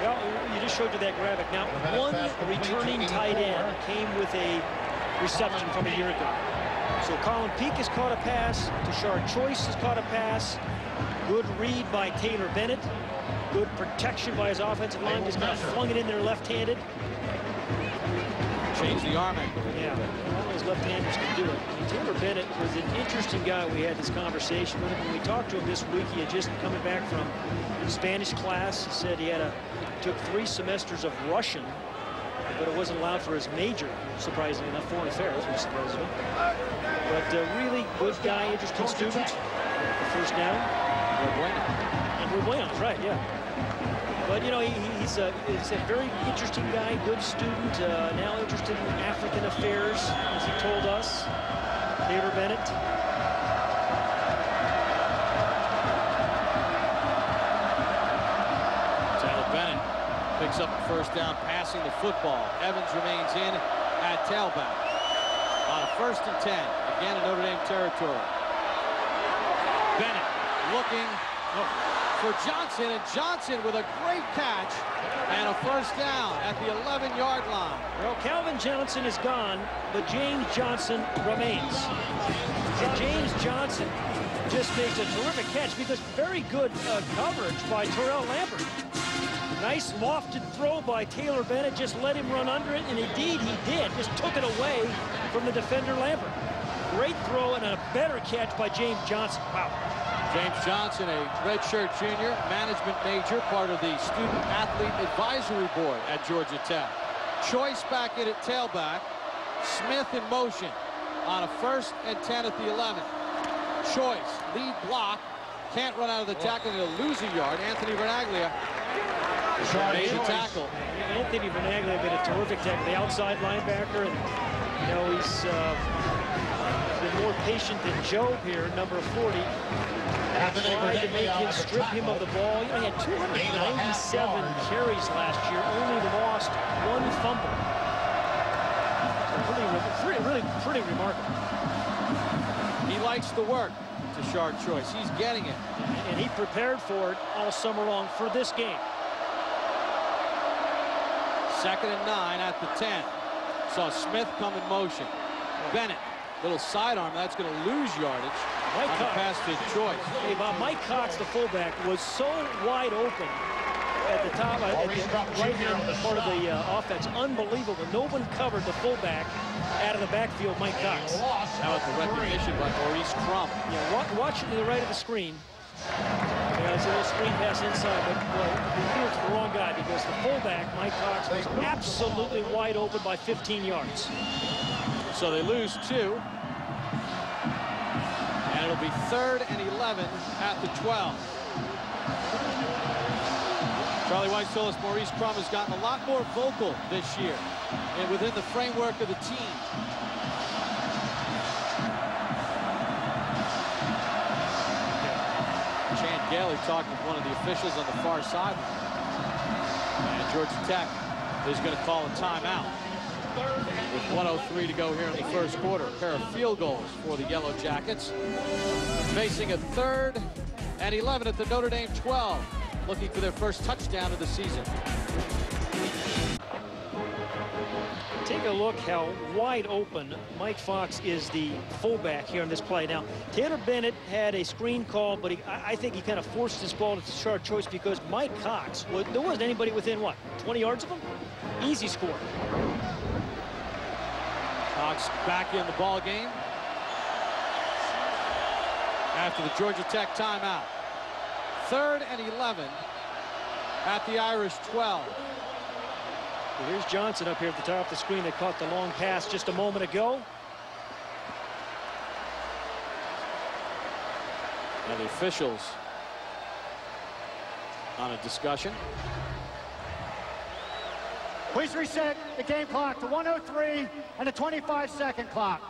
Speaker 8: Well, you just showed you that graphic. Now, one returning tight end came with a reception from a year ago. So Colin Peek has caught a pass. Tashard Choice has caught a pass. Good read by Taylor Bennett. Good protection by his offensive line. Just kind of flung it in there left-handed.
Speaker 1: Change the arm angle.
Speaker 8: Yeah, all those left-handers can do it. Mean, Taylor Bennett was an interesting guy. We had this conversation with him. When we talked to him this week, he had just coming back from Spanish class. He said he had a took three semesters of Russian, but it wasn't allowed for his major, surprisingly enough, foreign affairs, which surprises me. But a really good guy, interesting student. First down. And Bueno, right, yeah. But, you know, he, he's, a, he's a very interesting guy, good student, uh, now interested in African affairs, as he told us. Taylor Bennett.
Speaker 1: Taylor Bennett picks up the first down, passing the football. Evans remains in at tailback. On a first and 10, again in Notre Dame territory. Bennett looking oh, for Johnson, and Johnson with a great catch and a first down at the 11-yard line.
Speaker 8: Well, Calvin Johnson is gone, but James Johnson remains. And James Johnson just makes a terrific catch because very good uh, coverage by Terrell Lambert. Nice lofted throw by Taylor Bennett, just let him run under it, and indeed he did, just took it away from the defender Lambert. Great throw and a better catch by James Johnson. Wow.
Speaker 1: James Johnson, a redshirt junior, management major, part of the Student Athlete Advisory Board at Georgia Tech. Choice back in at tailback. Smith in motion on a first and 10 at the 11. Choice, lead block, can't run out of the tackle, he'll lose a yard. Anthony Vernaglia made the tackle.
Speaker 8: Anthony Vernaglia made a terrific tackle, the outside linebacker, and you know he's uh, more patient than Joe here, number 40 tried to make him strip him of the ball. You know, he had 297 carries last year, only lost one fumble. So really, really, pretty remarkable.
Speaker 1: He likes the work It's a sharp Choice. He's getting it.
Speaker 8: And he prepared for it all summer long for this game.
Speaker 1: Second and nine at the 10. Saw Smith come in motion. Bennett, little sidearm. That's going to lose yardage.
Speaker 8: Mike
Speaker 1: on the pass to Choice.
Speaker 8: Hey, Bob, Mike Cox, the fullback, was so wide open at the top, at the right hand part of the uh, offense. Unbelievable. No one covered the fullback out of the backfield, Mike Cox.
Speaker 1: Now at the recognition by Maurice Crum.
Speaker 8: Yeah, watch, watch to the right of the screen. Yeah, it's a little screen pass inside, but well, he to the wrong guy because the fullback, Mike Cox, was absolutely wide open by 15 yards.
Speaker 1: So they lose two. And it'll be third and 11 at the 12. Charlie Weis told us Maurice Crum has gotten a lot more vocal this year and within the framework of the team. Chan Gailey talked with one of the officials on the far side. And Georgia Tech is going to call a timeout. With 103 to go here in the first quarter. A pair of field goals for the Yellow Jackets. Facing a third and 11 at the Notre Dame 12. Looking for their first touchdown of the season.
Speaker 8: Take a look how wide open Mike Cox is the fullback here in this play. Now, Taylor Bennett had a screen call, but he, I think he kind of forced this ball to sharp Choice because Mike Cox, there wasn't anybody within, what, 20 yards of him? Easy score.
Speaker 1: Cox back in the ball game after the Georgia Tech timeout. Third and 11 at the Irish 12.
Speaker 8: Well, here's Johnson up here at the top of the screen that caught the long pass just a moment ago.
Speaker 1: Now the officials on a discussion.
Speaker 9: Please reset the game clock to 103 and a 25 second clock.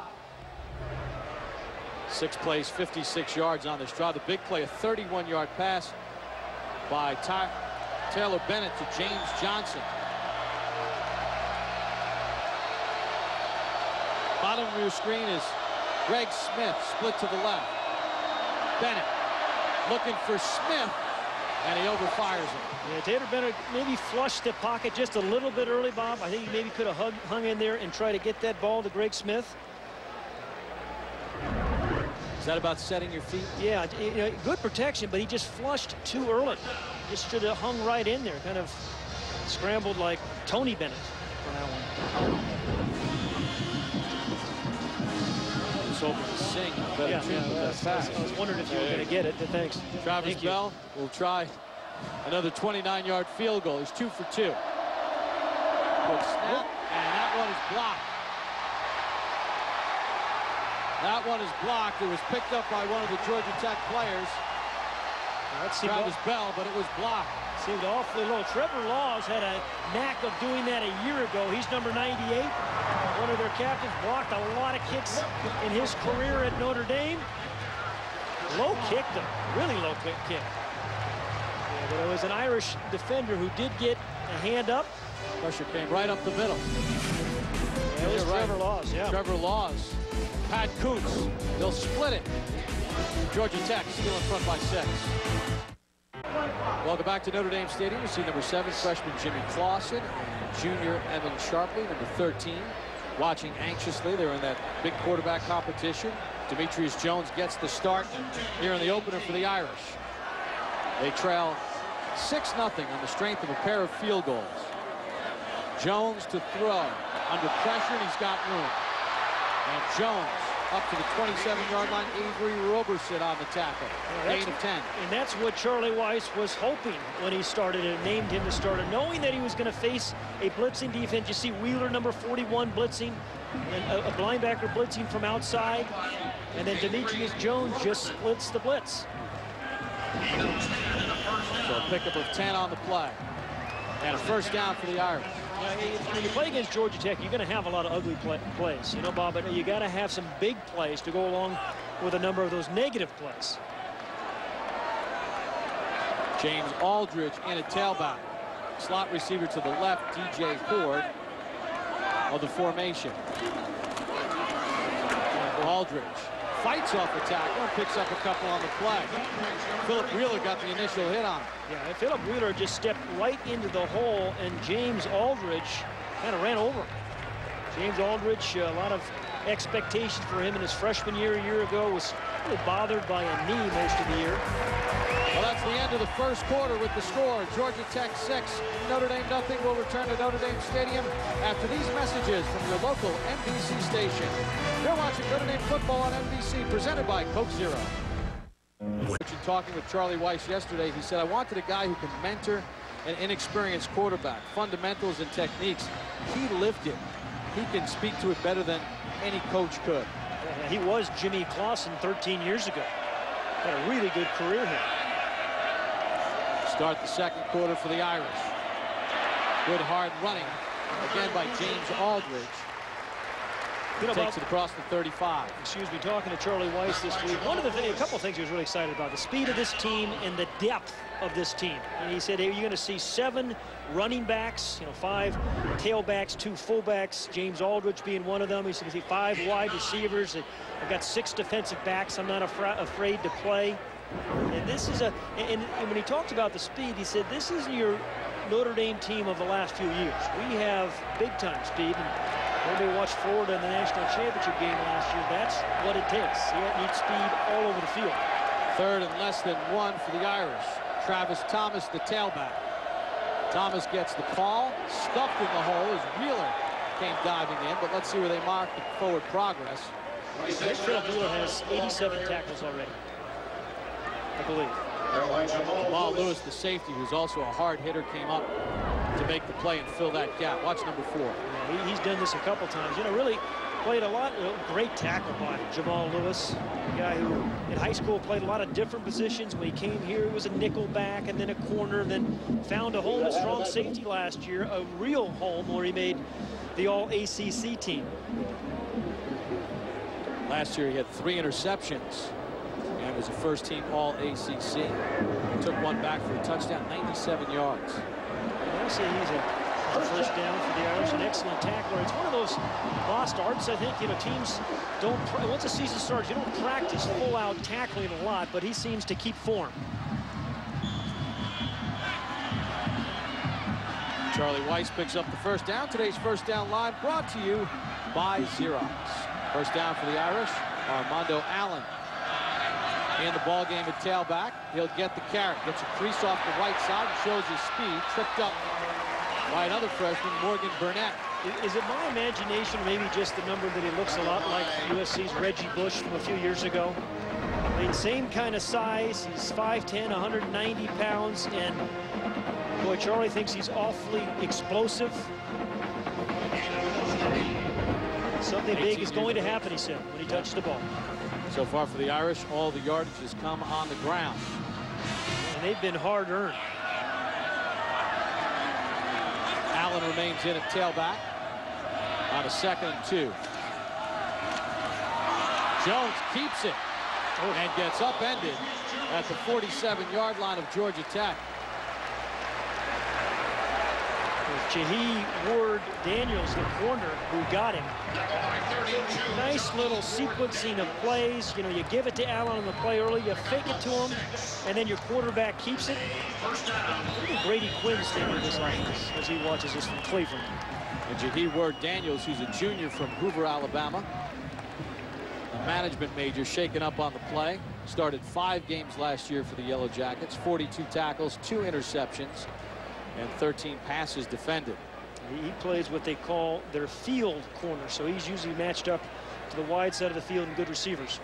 Speaker 1: Six plays, 56 yards on this drive. The big play, a 31 yard pass by Ty Taylor Bennett to James Johnson. Bottom of your screen is Greg Smith, split to the left. Bennett looking for Smith, and he overfires him.
Speaker 8: Yeah, Taylor Bennett maybe flushed the pocket just a little bit early, Bob. I think he maybe could have hung, hung in there and tried to get that ball to Greg Smith.
Speaker 1: Is that about setting your feet?
Speaker 8: Yeah, you know, good protection, but he just flushed too early. Just should have hung right in there, kind of scrambled like Tony Bennett for that one.
Speaker 1: Hoping to sing better
Speaker 8: Yeah,
Speaker 1: tune
Speaker 8: yeah, I
Speaker 1: that
Speaker 8: was,
Speaker 1: pass.
Speaker 8: I was wondering if you were going to get it, but thanks.
Speaker 1: Travis
Speaker 8: Thank you.
Speaker 1: Bell will try another 29-yard field goal. He's two for two. Quick snap, and that one is blocked. That one is blocked. It was picked up by one of the Georgia Tech players,
Speaker 8: seemed,
Speaker 1: Travis Bell, but it was blocked.
Speaker 8: Seemed awfully low. Trevor Laws had a knack of doing that a year ago. He's number 98. One of their captains blocked a lot of kicks in his career at Notre Dame. Low kick, though. Really low kick. kick. Yeah, but it was an Irish defender who did get a hand up.
Speaker 1: Pressure came right up the middle.
Speaker 8: That was
Speaker 1: You're right.
Speaker 8: Trevor Laws, yeah.
Speaker 1: Trevor Laws. Pat Coots. They'll split it. Georgia Tech still in front by six. Welcome back to Notre Dame Stadium. We see number seven, freshman Jimmy Clausen, and junior Evan Sharpley, number 13, watching anxiously. They're in that big quarterback competition. Demetrius Jones gets the start here in the opener for the Irish. They trail 6-0 on the strength of a pair of field goals. Jones to throw. Under pressure, and he's got room. And Jones up to the 27-yard line. Avery Roberson on the tackle. Gain of 10.
Speaker 8: And that's what Charlie Weis was hoping when he started and named him the starter, knowing that he was going to face a blitzing defense. You see Wheeler, number 41, blitzing, and a, a linebacker blitzing from outside, and then Demetrius Jones just splits the blitz.
Speaker 1: So a pickup of 10 on the play. And a first down for the Irish.
Speaker 8: When you play against Georgia Tech, you're going to have a lot of ugly play, plays, you know, Bob, but you got to have some big plays to go along with a number of those negative plays.
Speaker 1: James Aldridge in a tailback. Slot receiver to the left, DJ Hord of the formation. Aldridge fights off the tackle and picks up a couple on the play. Philip Wheeler got the initial hit on him.
Speaker 8: Yeah, Philip Wheeler just stepped right into the hole, and James Aldridge kind of ran over him. James Aldridge, uh, a lot of expectations for him in his freshman year a year ago, was really bothered by a knee most of the year.
Speaker 1: Well, that's the end of the first quarter with the score. Georgia Tech 6, Notre Dame nothing. We'll return to Notre Dame Stadium after these messages from your local NBC station. You're watching Notre Dame football on NBC, presented by Coke Zero. Talking with Charlie Weis yesterday, he said, I wanted a guy who can mentor an inexperienced quarterback. Fundamentals and techniques. He lived it. He can speak to it better than any coach could.
Speaker 8: He was Jimmy Clausen 13 years ago. Had a really good career here.
Speaker 1: Start the second quarter for the Irish. Good hard running, again by James Aldridge.
Speaker 8: You know,
Speaker 1: Takes it across the 35.
Speaker 8: excuse me, talking to Charlie Weis this week, one of the things, a couple of things he was really excited about, the speed of this team and the depth of this team. And he said, hey, you're going to see seven running backs, you know, five tailbacks, two fullbacks, James Aldridge being one of them. He said, you see five wide receivers. I've got six defensive backs I'm not afra afraid to play. And this is a, and, and when he talked about the speed, he said, this isn't your Notre Dame team of the last few years. We have big-time speed. And when we watched Florida in the national championship game last year, that's what it takes. You need speed all over the field.
Speaker 1: Third and less than one for the Irish. Travis Thomas, the tailback. Thomas gets the call, stuffed in the hole as Wheeler came diving in, but let's see where they mark the forward progress.
Speaker 8: Philip Wheeler has 87 tackles already, I believe.
Speaker 1: Jamal Lewis, the safety, who's also a hard hitter, came up to make the play and fill that gap. Watch number four.
Speaker 8: Yeah, he, he's done this a couple times. You know, really played a lot. uh, Great tackle by Jamal Lewis, a guy who in high school played a lot of different positions. When he came here, he was a nickel back and then a corner, and then found a home at strong safety last year, a real home where he made the All-ACC team.
Speaker 1: Last year he had three interceptions and was a first team all ACC. Took one back for a touchdown, 97 yards.
Speaker 8: I say he's a, first down for the Irish, an excellent tackler. It's one of those lost arts, I think. You know, teams don't, once the season starts, you don't practice full-out tackling a lot, but he seems to keep form.
Speaker 1: Charlie Weis picks up the first down. Today's first down line brought to you by Xerox. First down for the Irish, Armando Allen. In the ball game at tailback, he'll get the carry. Gets a crease off the right side, shows his speed, tripped up by another freshman, Morgan Burnett.
Speaker 8: Is it my imagination, or maybe just the number that he looks a lot like USC's Reggie Bush from a few years ago? I mean, same kind of size. He's 5'10", 190 pounds, and boy, Charlie thinks he's awfully explosive. Something big is going to happen, he said, when he touched the ball.
Speaker 1: So far for the Irish, all the yardage has come on the ground.
Speaker 8: And they've been hard earned.
Speaker 1: Allen remains in at tailback on a second and two. Jones keeps it oh. and gets upended at the 47-yard line of Georgia Tech.
Speaker 8: Jahi Ward Daniels, the corner who got him. Nice little sequencing of plays. You know, you give it to Allen on the play early, you fake it to him, and then your quarterback keeps it. Brady Quinn standing in this offense as he watches this from Cleveland.
Speaker 1: And Word-Daniels, who's a junior from Hoover, Alabama. A management major shaken up on the play. Started five games last year for the Yellow Jackets. 42 tackles, two interceptions, and 13 passes defended.
Speaker 8: He plays what they call their field corner, so he's usually matched up to the wide side of the field and good receivers.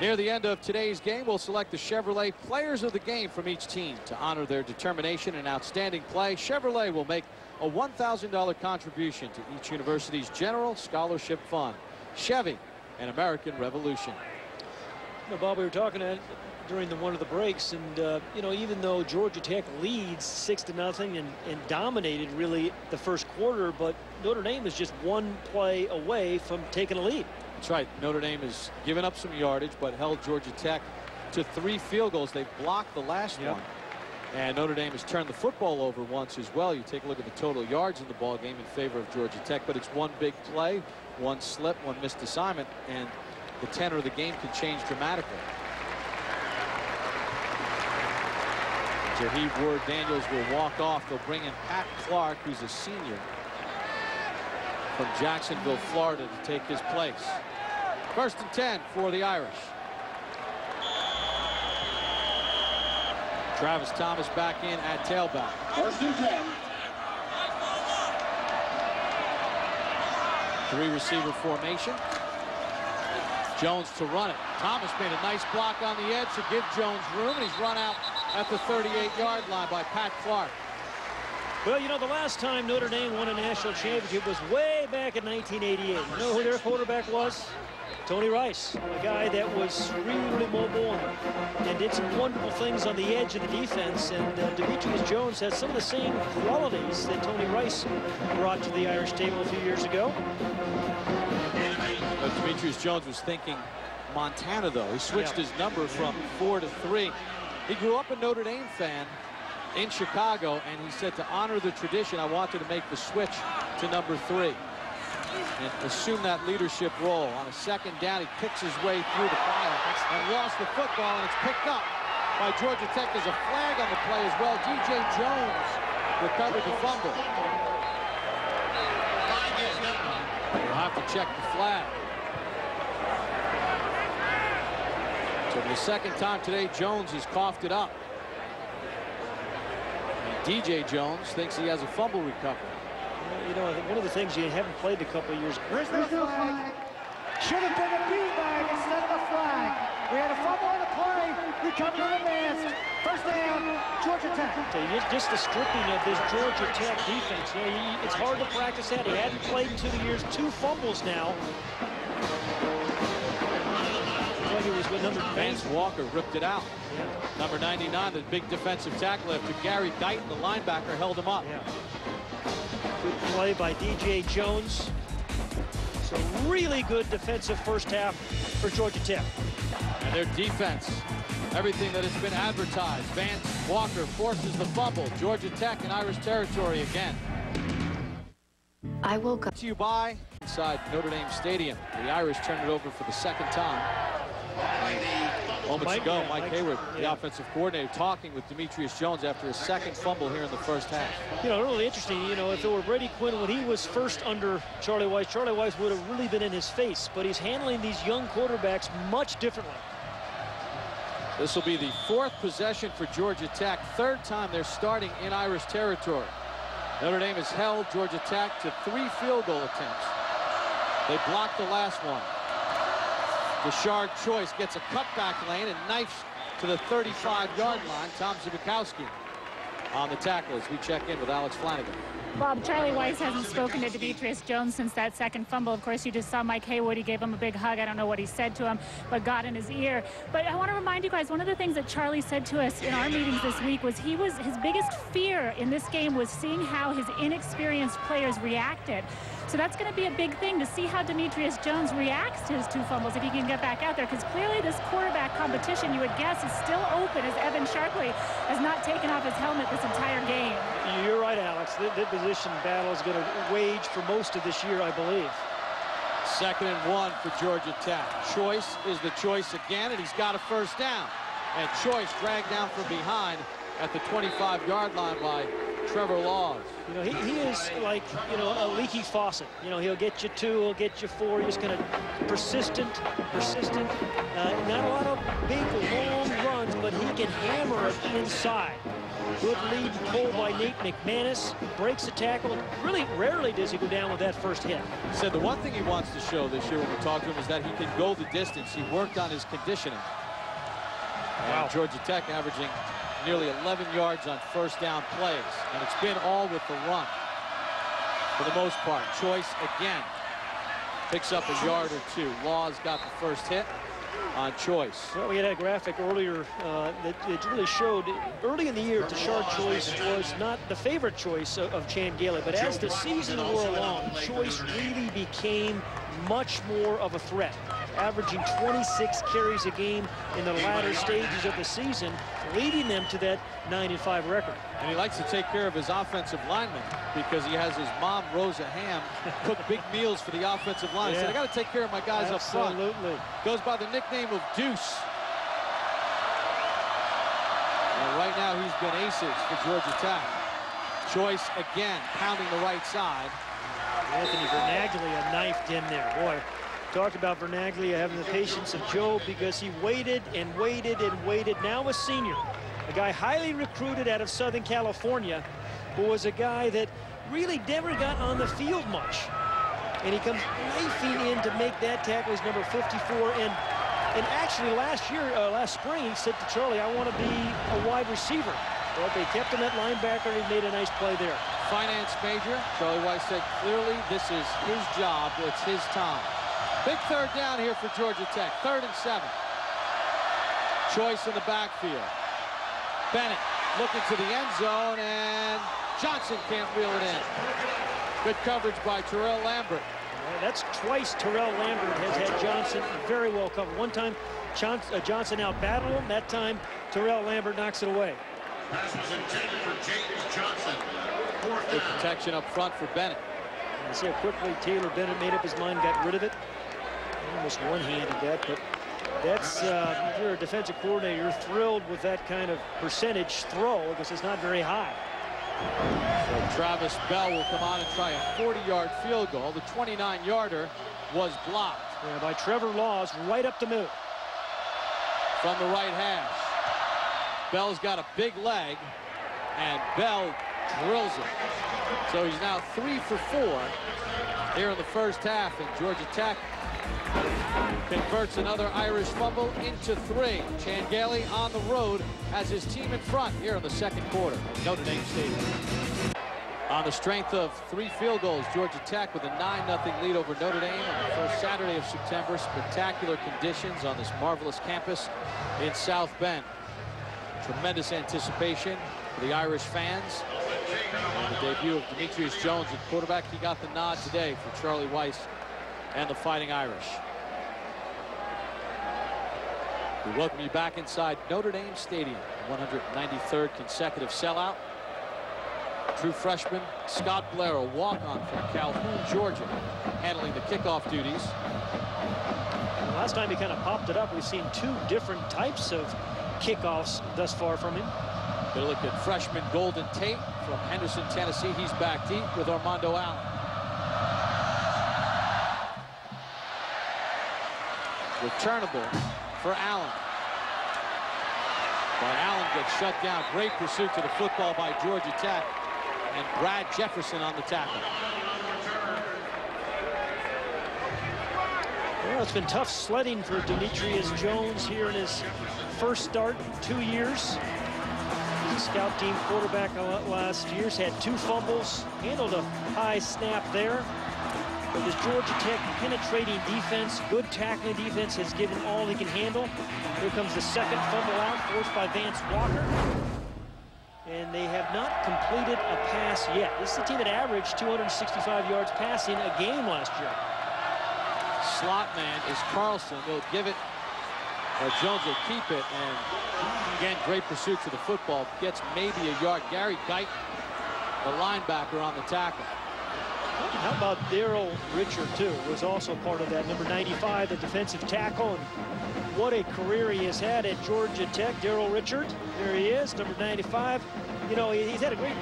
Speaker 1: Near the end of today's game, we'll select the Chevrolet players of the game from each team. To honor their determination and outstanding play, Chevrolet will make a $1,000 contribution to each university's general scholarship fund. Chevy, an American revolution.
Speaker 8: You know, Bob, we were talking during the one of the breaks, and uh, you know, even though Georgia Tech leads six to nothing and, and dominated really the first quarter, but Notre Dame is just one play away from taking a lead.
Speaker 1: That's right. Notre Dame has given up some yardage, but held Georgia Tech to three field goals. They blocked the last
Speaker 8: Yep.
Speaker 1: one. And Notre Dame has turned the football over once as well. You take a look at the total yards in the ball game in favor of Georgia Tech, but it's one big play, one slip, one missed assignment, and the tenor of the game can change dramatically. Jahi Ward Daniels will walk off. They'll bring in Pat Clark, who's a senior from Jacksonville, Florida, to take his place. First and 10 for the Irish. Travis Thomas back in at tailback.
Speaker 9: First and 10.
Speaker 1: Three receiver formation. Jones to run it. Thomas made a nice block on the edge to give Jones room, and he's run out at the 38-yard line by Pat Clark.
Speaker 8: Well, you know, the last time Notre Dame won a national championship was way back in 1988. You know who their quarterback was? Tony Rice, a guy that was really, really mobile and, and did some wonderful things on the edge of the defense. And uh, Demetrius Jones has some of the same qualities that Tony Rice brought to the Irish table a few years ago.
Speaker 1: But Demetrius Jones was thinking Montana, though. He switched
Speaker 8: Yeah.
Speaker 1: his number from four to three. He grew up a Notre Dame fan in Chicago, and he said to honor the tradition, I wanted to make the switch to number three and assume that leadership role. On a second down, he picks his way through the pile and lost the football, and it's picked up by Georgia Tech. There's a flag on the play as well. D.J. Jones recovered the fumble. We'll have to check the flag. So for the second time today, Jones has coughed it up. And DJ Jones thinks he has a fumble recovery.
Speaker 8: You know, one of the things you haven't played a couple of years.
Speaker 9: There's no flag. Should have been a beanbag instead of a flag. We had a fumble on the play. Recovered and advanced. First down, Georgia Tech.
Speaker 8: Tell Just, just the stripping of this Georgia Tech defense. You know, he- it's hard to practice that. He hadn't played in two years. Two fumbles now. Looks like it was with number
Speaker 1: Vance Walker ripped it out.
Speaker 8: Yeah.
Speaker 1: Number 99, the big defensive tackle after Gary Guyton, the linebacker, held him up.
Speaker 8: Yeah. Good play by DJ Jones. So really good defensive first half for Georgia Tech.
Speaker 1: And their defense, everything that has been advertised. Vance Walker forces the fumble. Georgia Tech in Irish territory again.
Speaker 11: I will go.
Speaker 1: To you by inside Notre Dame Stadium. The Irish turn it over for the second time. Moments
Speaker 8: Mike-
Speaker 1: ago,
Speaker 8: yeah,
Speaker 1: Mike
Speaker 8: Mike-
Speaker 1: Haywood, the offensive coordinator, talking with Demetrius Jones after his second fumble here in the first half.
Speaker 8: You know, really interesting. You know, if it were Brady Quinn when he was first under Charlie Weis, Charlie Weis would have really been in his face. But he's handling these young quarterbacks much differently.
Speaker 1: This will be the fourth possession for Georgia Tech. Third time they're starting in Irish territory. Notre Dame has held Georgia Tech to three field goal attempts. They blocked the last one. Tashard Choice gets a cutback lane and knifes to the 35-yard line. Tom Zbikowski on the tackle as we check in with Alex Flanagan.
Speaker 3: Bob, Charlie Weis hasn't spoken to Demetrius Jones since that second fumble. Of course, you just saw Mike Haywood. He gave him a big hug. I don't know what he said to him, but got in his ear. But I want to remind you guys, one of the things that Charlie said to us in our meetings this week was he was his biggest fear in this game was seeing how his inexperienced players reacted. So that's going to be a big thing to see how Demetrius Jones reacts to his two fumbles if he can get back out there. Because clearly this quarterback competition, you would guess, is still open as Evan Sharpley has not taken off his helmet this entire game.
Speaker 8: You're right, Alex. The, the position battle is going to wage for most of this year, I believe.
Speaker 1: Second and one for Georgia Tech. Choice is the choice again, and he's got a first down. And Choice dragged down from behind at the 25-yard line by Trevor Laws.
Speaker 8: You know, he, he is like, you know, a leaky faucet. You know, he'll get you two, he'll get you four. He's going to persistent, persistent. Uh, not a lot of big, long runs, but he can hammer it inside. Good lead pull by Nate McManus. Breaks the tackle. Really rarely does he go down with that first hit.
Speaker 1: He said the one thing he wants to show this year when we talk to him is that he can go the distance. He worked on his conditioning. And
Speaker 8: Wow.
Speaker 1: Georgia Tech averaging nearly 11 yards on first down plays. And it's been all with the run for the most part. Choice again picks up a yard or two. Laws got the first hit on Choice.
Speaker 8: Well, we had a graphic earlier uh, that it really showed early in the year Tashard Choice was not the favorite choice of, of Chan Gailey, but as the season wore along, Choice really became much more of a threat, averaging 26 carries a game in the latter stages of the season, leading them to that 9-5 record.
Speaker 1: And he likes to take care of his offensive linemen because he has his mom, Rosa Ham, cook big meals for the offensive line. He said, I got to take care of my guys up front.
Speaker 8: Absolutely.
Speaker 1: Goes by the nickname of Deuce. And right now he's been aces for Georgia Tech. Choice again, pounding the right side.
Speaker 8: Anthony Vernaglia knifed in there. Boy, talked about Vernaglia having the patience of Job because he waited and waited and waited. Now a senior, a guy highly recruited out of Southern California, who was a guy that really never got on the field much. And he comes knifing in to make that tackle. He's number 54. And and actually last year, uh, last spring, he said to Charlie, I want to be a wide receiver. Well, they kept him at linebacker, he made a nice play there.
Speaker 1: Finance major. Charlie Weis said clearly this is his job. It's his time. Big third down here for Georgia Tech. Third and seven. Choice in the backfield. Bennett looking to the end zone, and Johnson can't reel it in. Good coverage by Terrell Lambert.
Speaker 8: That's twice Terrell Lambert has had Johnson very well covered. One time uh, Johnson out battled him. That time Terrell Lambert knocks it away. Pass was intended for James Johnson.
Speaker 1: Good protection up front for Bennett.
Speaker 8: You see how quickly Taylor Bennett made up his mind, got rid of it. Almost one-handed that, but that's, uh, if you're a defensive coordinator, you're thrilled with that kind of percentage throw because it's not very high.
Speaker 1: So Travis Bell will come on and try a 40-yard field goal. The 29-yarder was blocked.
Speaker 8: Yeah, by Trevor Laws right up the middle.
Speaker 1: From the right hash. Bell's got a big leg, and Bell drills it. So he's now three for four here in the first half, and Georgia Tech converts another Irish fumble into three. Chan on the road has his team in front here in the second quarter. Notre Dame Stadium. On the strength of three field goals, Georgia Tech with a 9-0 lead over Notre Dame on the first Saturday of September. Spectacular conditions on this marvelous campus in South Bend. Tremendous anticipation for the Irish fans. And the debut of Demetrius Jones at quarterback. He got the nod today for Charlie Weis and the Fighting Irish. We welcome you back inside Notre Dame Stadium, 193rd consecutive sellout. True freshman Scott Blair, a walk-on from Calhoun, Georgia, handling the kickoff duties.
Speaker 8: last time he kind of popped it up, we've seen two different types of kickoffs thus far from him.
Speaker 1: They look at freshman Golden Tate from Henderson, Tennessee. He's back deep with Armando Allen. Returnable for Allen. But Allen gets shut down. Great pursuit to the football by Georgia Tech. And Brad Jefferson on the tackle.
Speaker 8: Well, it's been tough sledding for Demetrius Jones here in his first start in two years. He's a scout team quarterback last year's had two fumbles, handled a high snap there. But this Georgia Tech penetrating defense, good tackling defense, has given all he can handle. Here comes the second fumble out, forced by Vance Walker. And they have not completed a pass yet. This is a team that averaged 265 yards passing a game last year.
Speaker 1: Slot man is Carlson. They'll give it, Jones will keep it. And again, great pursuit for the football. Gets maybe a yard. Gary Guyton, the linebacker on the tackle.
Speaker 8: How about Darryl Richard, too, was also part of that. Number 95, the defensive tackle. And what a career he has had at Georgia Tech. Darryl Richard, there he is, number 95. You know, he's had a great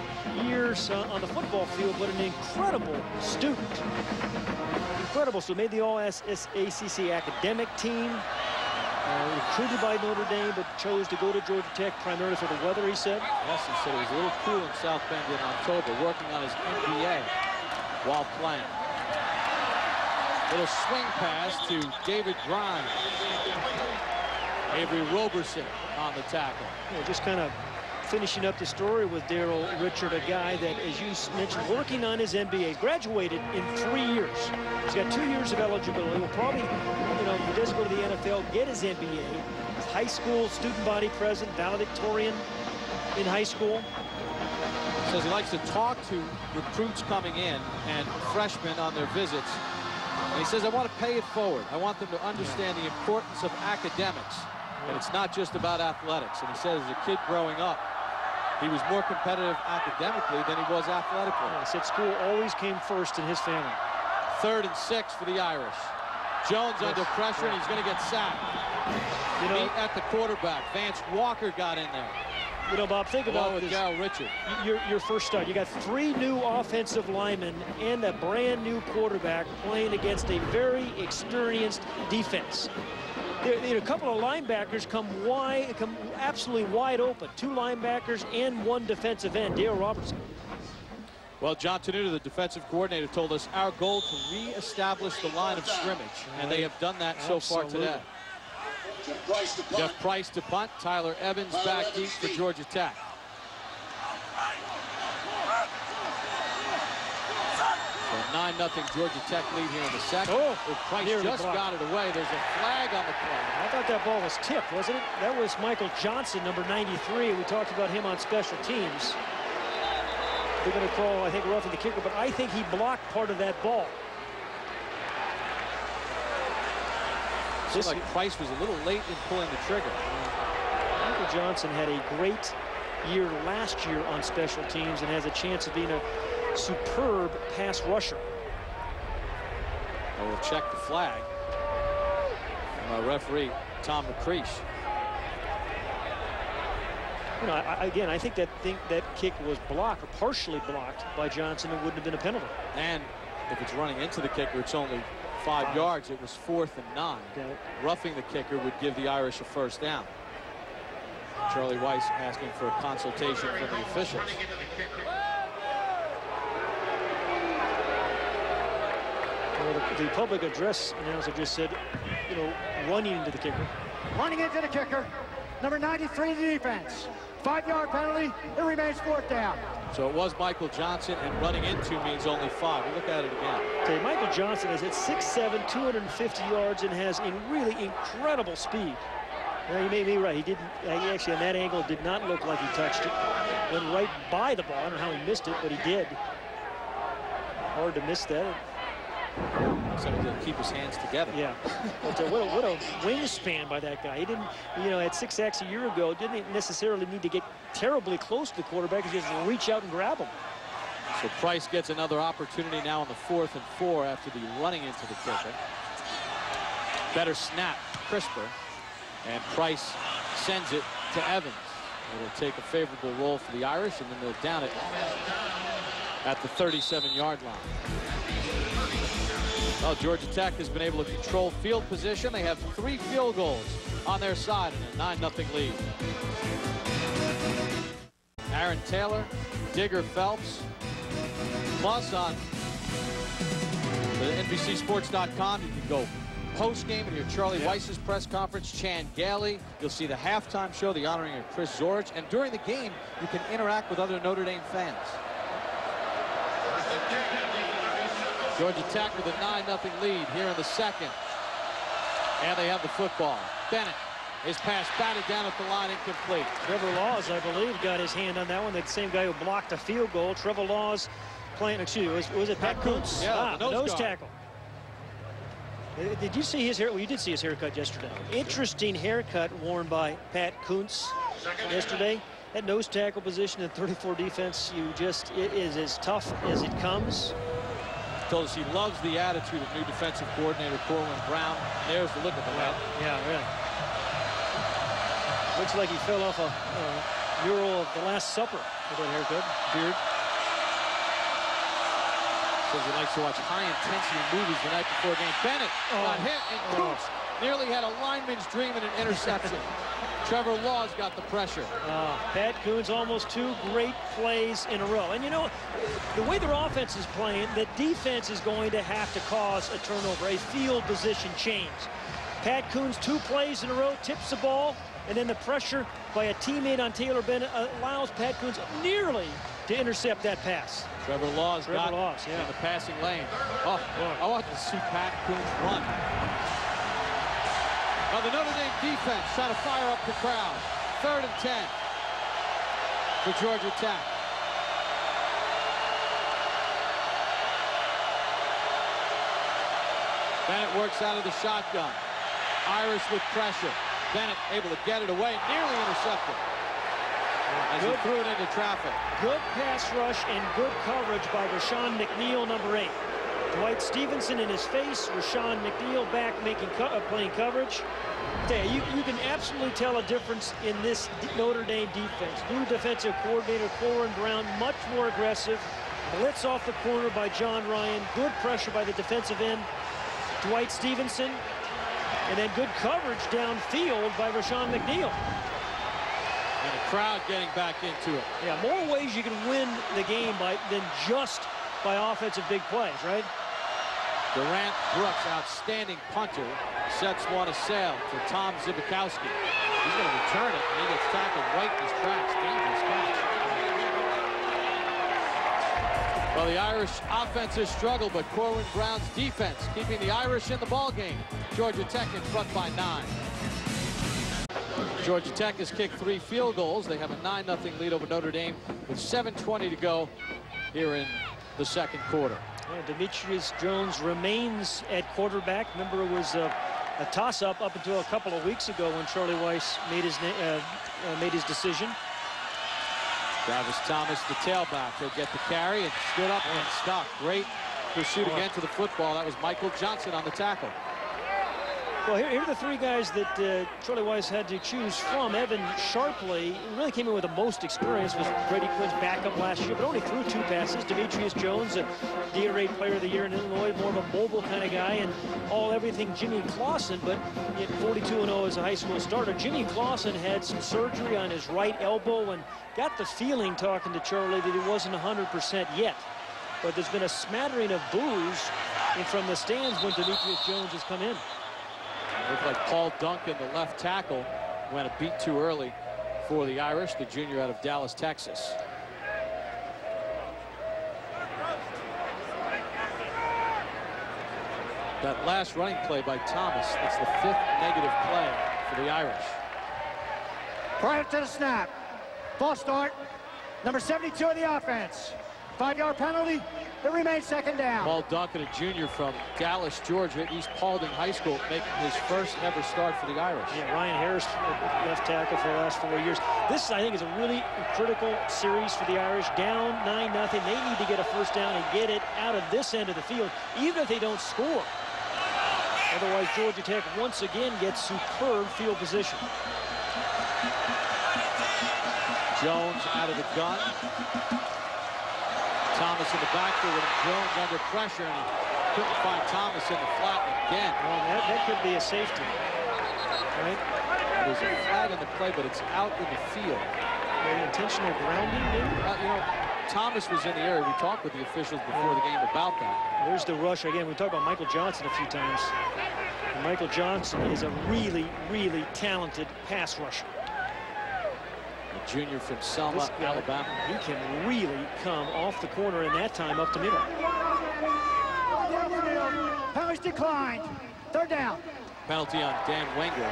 Speaker 8: years uh, on the football field, but an incredible student. Incredible. So made the All-ACC academic team. Uh, recruited by Notre Dame, but chose to go to Georgia Tech primarily for the weather, he said.
Speaker 1: Yes, he said it was a little cool in South Bend in October, working on his MBA while playing. Little swing pass to David Grimes. Avery Roberson on the tackle.
Speaker 8: Yeah, just kind of finishing up the story with Darryl Richard, a guy that, as you mentioned, working on his MBA, graduated in three years. He's got two years of eligibility. Will probably, you know, he does go to the NFL, get his MBA. High school student body president, valedictorian in high school
Speaker 1: says he likes to talk to recruits coming in and freshmen on their visits. And he says, I want to pay it forward. I want them to understand the importance of academics. And it's not just about athletics. And he says, as a kid growing up, he was more competitive academically than he was athletically.
Speaker 8: He said school always came first in his family.
Speaker 1: Third and six for the Irish. Jones yes. under pressure, and he's going to get sacked. You know, Meet at the quarterback. Vance Walker got in there.
Speaker 8: You know, Bob, think about
Speaker 1: with
Speaker 8: this.
Speaker 1: Darryl Richard.
Speaker 8: Your, your first start. You got three new offensive linemen and a brand new quarterback playing against a very experienced defense. There, you know, a couple of linebackers come wide, come absolutely wide open. Two linebackers and one defensive end, Dale Robertson.
Speaker 1: Well, John Tenuta, the defensive coordinator, told us our goal to reestablish the line of scrimmage, and they have done that Absolutely. so far today. Geoff Price to punt. Tyler Evans back deep for Georgia Tech. So 9-0 Georgia Tech lead here in the second.
Speaker 8: Oh,
Speaker 1: Price just got it away. There's a flag on the play.
Speaker 8: I thought that ball was tipped, wasn't it? That was Michael Johnson, number 93. We talked about him on special teams. They're going to call, I think, roughing the kicker, but I think he blocked part of that ball.
Speaker 1: This like Price was a little late in pulling the trigger.
Speaker 8: Michael Johnson had a great year last year on special teams and has a chance of being a superb pass rusher.
Speaker 1: Well, we'll check the flag our referee, Tom McCreesh.
Speaker 8: You know, I, again, I think that think that kick was blocked or partially blocked by Johnson and wouldn't have been a penalty.
Speaker 1: And if it's running into the kicker, it's only five, five. yards. It was fourth and nine. Okay. Roughing the kicker would give the Irish a first down. Charlie Weis asking for a consultation from the officials.
Speaker 8: Well, the, the, public address announcer just said, you know, running into the kicker.
Speaker 9: Running into the kicker. Number 93 the defense. Five-yard penalty. It remains fourth down.
Speaker 1: So it was Michael Johnson, and running into means only five. We look at it again.
Speaker 8: Okay, Michael Johnson is at 6'7", 250 yards, and has in really incredible speed. Now, you may be right. He didn't. He actually, on that angle, did not look like he touched it. Went right by the ball. I don't know how he missed it, but he did. Hard to miss that.
Speaker 1: So he'll keep his hands together.
Speaker 8: Yeah. but, uh, what, a, what a wingspan by that guy. He didn't, you know, at 6X a year ago, didn't necessarily need to get terribly close to the quarterback. He just reach out and grab him.
Speaker 1: So Price gets another opportunity now on the fourth and four after the running into the kicker. Better snap, crisper. And Price sends it to Evans. It'll take a favorable roll for the Irish, and then they'll down it at the 37-yard line. Well, Georgia Tech has been able to control field position. They have three field goals on their side in a 9-0 lead. Aaron Taylor, Digger Phelps, plus on the NBCSports.com, you can go post-game and hear Charlie yep. Weis's press conference, Chan Gailey. You'll see the halftime show, the honoring of Chris Zorich. And during the game, you can interact with other Notre Dame fans. Georgia Tech with a 9-0 lead here in the second. And they have the football. Bennett his pass batted down at the line incomplete.
Speaker 8: Trevor Laws, I believe, got his hand on that one. That same guy who blocked a field goal. Trevor Laws playing, excuse me, was, was it Pat Kuntz?
Speaker 1: Yeah, ah, nose,
Speaker 8: nose tackle. Uh, did you see his hair? Well, you did see his haircut yesterday. Interesting haircut worn by Pat Kuntz yesterday. That nose tackle position in 34 defense, you just, it is as tough as it comes.
Speaker 1: Told us he loves the attitude of new defensive coordinator Corwin Brown. There's the look at the head.
Speaker 8: Yeah, really. Looks like he fell off a, a mural of the Last Supper with that haircut, beard.
Speaker 1: Says he likes to watch high-intensity movies the night before a game. Bennett oh. got hit, and Kuntz oh. Nearly had a lineman's dream and an interception. Trevor Laws got the pressure.
Speaker 8: Uh, Pat Kuntz almost two great plays in a row. And you know, the way their offense is playing, the defense is going to have to cause a turnover, a field position change. Pat Kuntz, two plays in a row, tips the ball, and then the pressure by a teammate on Taylor Bennett allows Pat Kuntz nearly to intercept that pass.
Speaker 1: Trevor Laws
Speaker 8: Trevor
Speaker 1: got
Speaker 8: Laws, yeah.
Speaker 1: in the passing lane. Oh, boy. I want to see Pat Kuntz run. Now the Notre Dame defense trying to fire up the crowd. Third and 10 for Georgia Tech. Bennett works out of the shotgun. Irish with pressure. Bennett able to get it away, nearly intercepted. As good, he threw it into traffic.
Speaker 8: Good pass rush and good coverage by Raeshon McNeil, number eight. Dwight Stevenson in his face, Raeshon McNeil back making co uh, playing coverage. Yeah, you, you can absolutely tell a difference in this Notre Dame defense. New defensive coordinator Corwin Brown, much more aggressive. Blitz off the corner by John Ryan. Good pressure by the defensive end. Dwight Stevenson and then good coverage downfield by Raeshon McNeil.
Speaker 1: And the crowd getting back into it.
Speaker 8: Yeah, more ways you can win the game by than just by offensive big plays, right?
Speaker 1: Durant Brooks, outstanding punter, sets one a sail for Tom Zbikowski. He's going to return it, and he gets tackled right in his tracks. Dangerous catch. Well, the Irish offense has struggled, but Corwin Brown's defense keeping the Irish in the ball game. Georgia Tech in front by nine. Georgia Tech has kicked three field goals. They have a 9-0 lead over Notre Dame with 7.20 to go here in the second quarter.
Speaker 8: Yeah, Demetrius Jones remains at quarterback. Remember, it was a, a toss-up up until a couple of weeks ago when Charlie Weis made his, uh, uh, made his decision.
Speaker 1: Travis Thomas, the tailback. He'll get the carry and stood up and stuck. Great pursuit again to the football. That was Michael Johnson on the tackle.
Speaker 8: Well, here, here are the three guys that uh, Charlie Weis had to choose from. Evan Sharpley really came in with the most experience, was Brady Quinn's backup last year, but only threw two passes. Demetrius Jones, a DRA Player of the Year in Illinois, more of a mobile kind of guy, and all everything Jimmy Clausen, but at 42-0 as a high school starter. Jimmy Clausen had some surgery on his right elbow and got the feeling, talking to Charlie, that he wasn't 100% yet. But there's been a smattering of boos from the stands when Demetrius Jones has come in.
Speaker 1: Looked like Paul Duncan, the left tackle, went a beat too early for the Irish, the junior out of Dallas, Texas. That last running play by Thomas, that's the fifth negative play for the Irish.
Speaker 9: Prior to the snap, ball start, number 72 of the offense. Five-yard penalty, it remains second down.
Speaker 1: Paul Duncan, a junior from Dallas, Georgia, East Paulding High School, making his first ever start for the Irish.
Speaker 8: Yeah, Ryan Harris, left tackle for the last four years. This, I think, is a really critical series for the Irish. Down 9 nothing. They need to get a first down and get it out of this end of the field, even if they don't score. Otherwise, Georgia Tech once again gets superb field position.
Speaker 1: Jones out of the gun. Thomas in the backfield with Jones under pressure, and he couldn't find Thomas in the flat again.
Speaker 8: Well, that, that could be a safety, right?
Speaker 1: There's a flag in the play, but it's out in the field.
Speaker 8: Intentional grounding, maybe?
Speaker 1: Uh, you know, Thomas was in the area. We talked with the officials before the game about that.
Speaker 8: There's the rush again. We talked about Michael Johnson a few times. And Michael Johnson is a really, really talented pass rusher.
Speaker 1: A junior from Selma,
Speaker 8: guy,
Speaker 1: Alabama.
Speaker 8: He can really come off the corner in that time up the middle.
Speaker 9: Penalties declined. Third down.
Speaker 1: Penalty on Dan Wenger,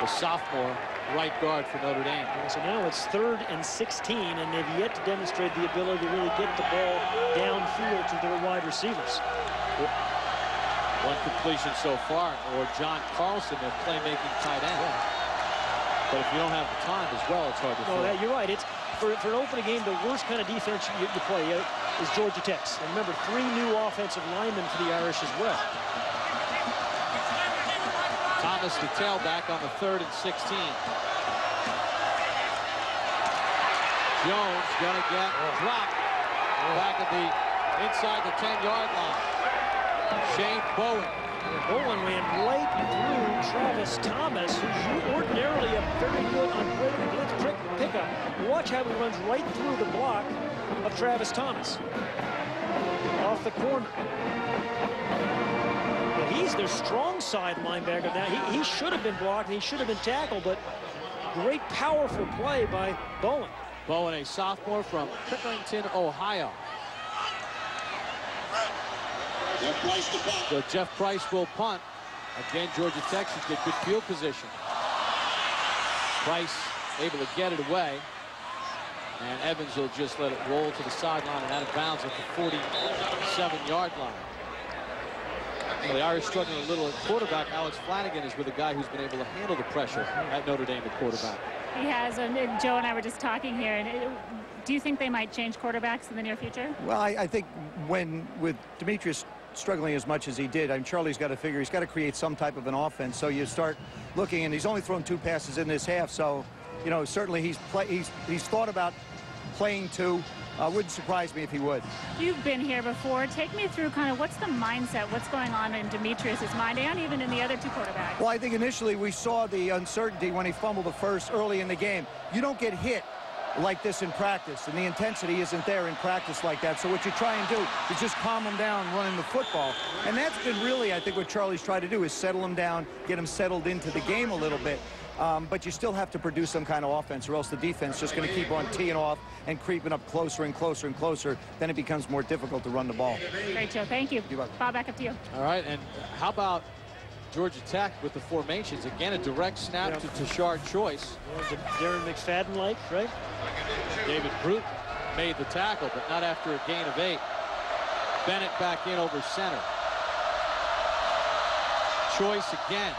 Speaker 1: the sophomore right guard for Notre Dame.
Speaker 8: So now it's third and 16, and they've yet to demonstrate the ability to really get the ball downfield to their wide receivers.
Speaker 1: One completion so far, or John Carlson, their playmaking tight end.
Speaker 8: Yeah.
Speaker 1: But if you don't have the time as well, it's hard to
Speaker 8: No, that, you're right. It's for, for an opening game, the worst kind of defense you, you play uh, is Georgia Tech's. And remember, three new offensive linemen for the Irish as well.
Speaker 1: Thomas, the tailback on the third and 16. Jones gonna get dropped back at the inside the 10-yard line. Shane Bowen.
Speaker 8: Bowen ran right through Travis Thomas, who's ordinarily a very good on blitz pickup. Watch how he runs right through the block of Travis Thomas. Off the corner. But he's their strong side linebacker now. He, he should have been blocked. He should have been tackled, but great powerful play by Bowen.
Speaker 1: Bowen, a sophomore from Pickerington, Ohio. So Geoff Price will punt. Again, Georgia Tech should get good field position. Price able to get it away. And Evans will just let it roll to the sideline and out of bounds at the 47-yard line. Well, the Irish struggling a little at quarterback. Alex Flanagan is with a guy who's been able to handle the pressure at Notre Dame at quarterback.
Speaker 3: He has, and Joe and I were just talking here. And it, do you think they might change quarterbacks in the near future?
Speaker 12: Well, I, I think when with Demetrius struggling as much as he did, I mean, Charlie's got to figure he's got to create some type of an offense. So you start looking, and he's only thrown two passes in this half. So, you know, certainly he's play, he's he's thought about playing two. Uh, wouldn't surprise me if he would.
Speaker 3: You've been here before. Take me through kind of what's the mindset, what's going on in Demetrius's mind, and even in the other two quarterbacks.
Speaker 12: Well, I think initially we saw the uncertainty when he fumbled the first early in the game. You don't get hit like this in practice, and the intensity isn't there in practice like that. So what you try and do is just calm him down running the football. And that's been really, I think, what Charlie's tried to do is settle him down, get him settled into the game a little bit. Um, but you still have to produce some kind of offense or else the defense is just going to keep on teeing off and creeping up closer and closer and closer. Then it becomes more difficult to run the ball.
Speaker 3: Great, Joe. Thank you. Bob, back up to you.
Speaker 1: All right, and how about Georgia Tech with the formations? Again, a direct snap to Tashard Choice.
Speaker 8: Darren McFadden-like, right?
Speaker 1: David Brute made the tackle, but not after a gain of eight. Bennett back in over center. Choice again.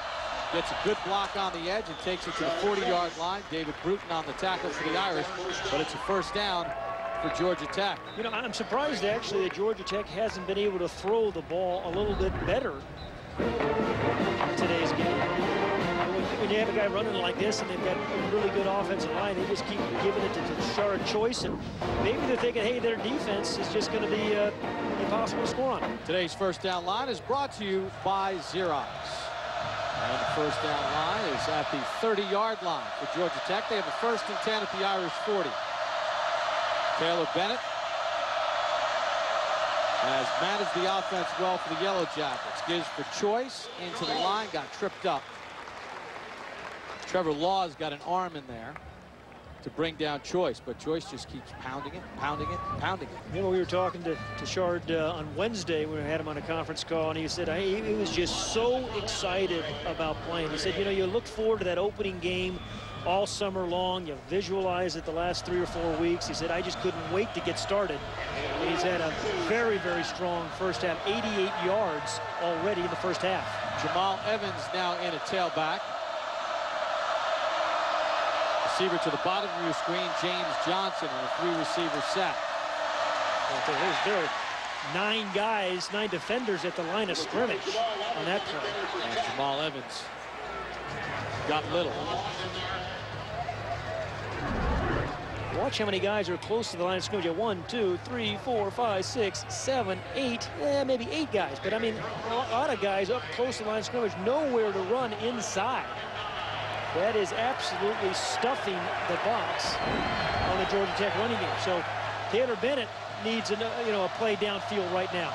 Speaker 1: Gets a good block on the edge and takes it to the 40-yard line. David Bruton on the tackle for the Irish, but it's a first down for Georgia Tech.
Speaker 8: You know, I'm surprised actually that Georgia Tech hasn't been able to throw the ball a little bit better today's game. When, you have a guy running like this and they've got a really good offensive line, they just keep giving it to Tashard Choice, and maybe they're thinking, hey, their defense is just going to be uh, impossible to score on.
Speaker 1: Today's first down line is brought to you by Xerox. And the first down line is at the 30-yard line for Georgia Tech. They have a first and 10 at the Irish 40. Taylor Bennett has managed the offense well for the Yellow Jackets. Gives for choice into the line, got tripped up. Trevor Laws got an arm in there to bring down Choice, but Choice just keeps pounding it, pounding it, pounding it.
Speaker 8: You know, we were talking to, Tashard uh, on Wednesday when we had him on a conference call, and he said he, he was just so excited about playing. He said, you know, you look forward to that opening game all summer long. You visualize it the last three or four weeks. He said, I just couldn't wait to get started. And he's had a very, very strong first half, 88 yards already in the first half.
Speaker 1: Jamal Evans now in a tailback. Receiver to the bottom of your screen, James Johnson in a three-receiver set.
Speaker 8: There's, there are nine guys, nine defenders at the line of scrimmage on that play.
Speaker 1: And Jamal Evans got little.
Speaker 8: Watch how many guys are close to the line of scrimmage. One, two, three, four, five, six, seven, eight, eh, maybe eight guys. But I mean, a lot of guys up close to the line of scrimmage, nowhere to run inside. That is absolutely stuffing the box on the Georgia Tech running game. So Taylor Bennett needs a, you know, a play downfield right now.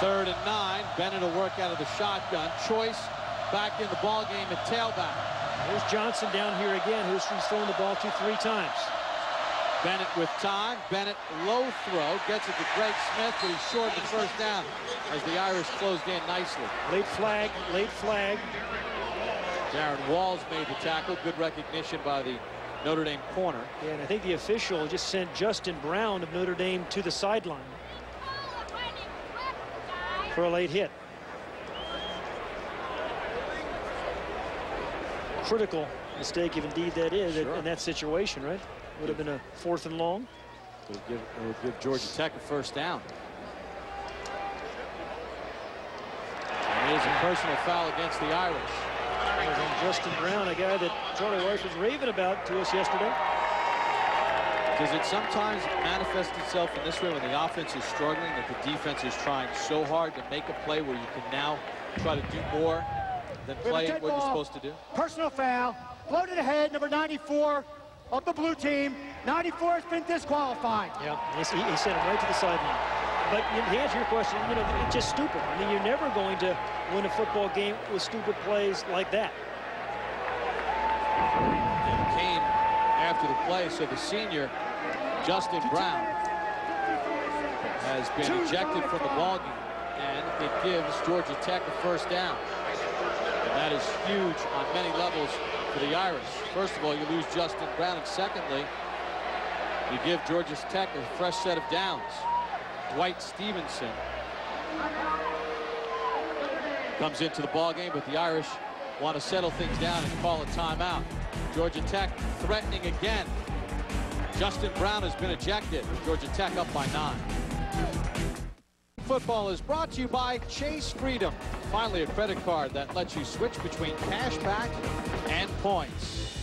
Speaker 1: Third and nine. Bennett will work out of the shotgun. Choice back in the ball game at tailback.
Speaker 8: There's Johnson down here again, who's he's thrown the ball to three times.
Speaker 1: Bennett with time. Bennett low throw. Gets it to Greg Smith, but he's short the first down as the Irish closed in nicely.
Speaker 8: Late flag, late flag.
Speaker 1: Darrin Walls made the tackle. Good recognition by the Notre Dame corner.
Speaker 8: Yeah, and I think the official just sent Justin Brown of Notre Dame to the sideline for a late hit. Critical mistake, if indeed that is,
Speaker 1: Sure.
Speaker 8: in that situation, right? Would have been a fourth and long.
Speaker 1: It would give, it would give Georgia Tech a first down. And it is a personal foul against the Irish.
Speaker 8: That was on Justin Brown, a guy that Charlie Weis was raving about to us yesterday.
Speaker 1: Does it sometimes manifest itself in this way when the offense is struggling, that the defense is trying so hard to make a play where you can now try to do more than
Speaker 9: We have
Speaker 1: play
Speaker 9: dead
Speaker 1: what you're supposed to do?
Speaker 9: Personal foul. Floated ahead, number 94 of the blue team. 94 has been disqualified.
Speaker 8: Yeah, he, he sent him right to the sideline. But to answer your question, you know, it's just stupid. I mean, you're never going to win a football game with stupid plays like that.
Speaker 1: It came after the play, so the senior, Justin Brown, has been ejected from the ball game, and it gives Georgia Tech a first down. That is huge on many levels for the Irish. First of all, you lose Justin Brown, and secondly, you give Georgia Tech a fresh set of downs. Dwight Stevenson comes into the ballgame, but the Irish want to settle things down and call a timeout. Georgia Tech threatening again. Justin Brown has been ejected. Georgia Tech up by nine. Football is brought to you by Chase Freedom. Finally, a credit card that lets you switch between cash back and points.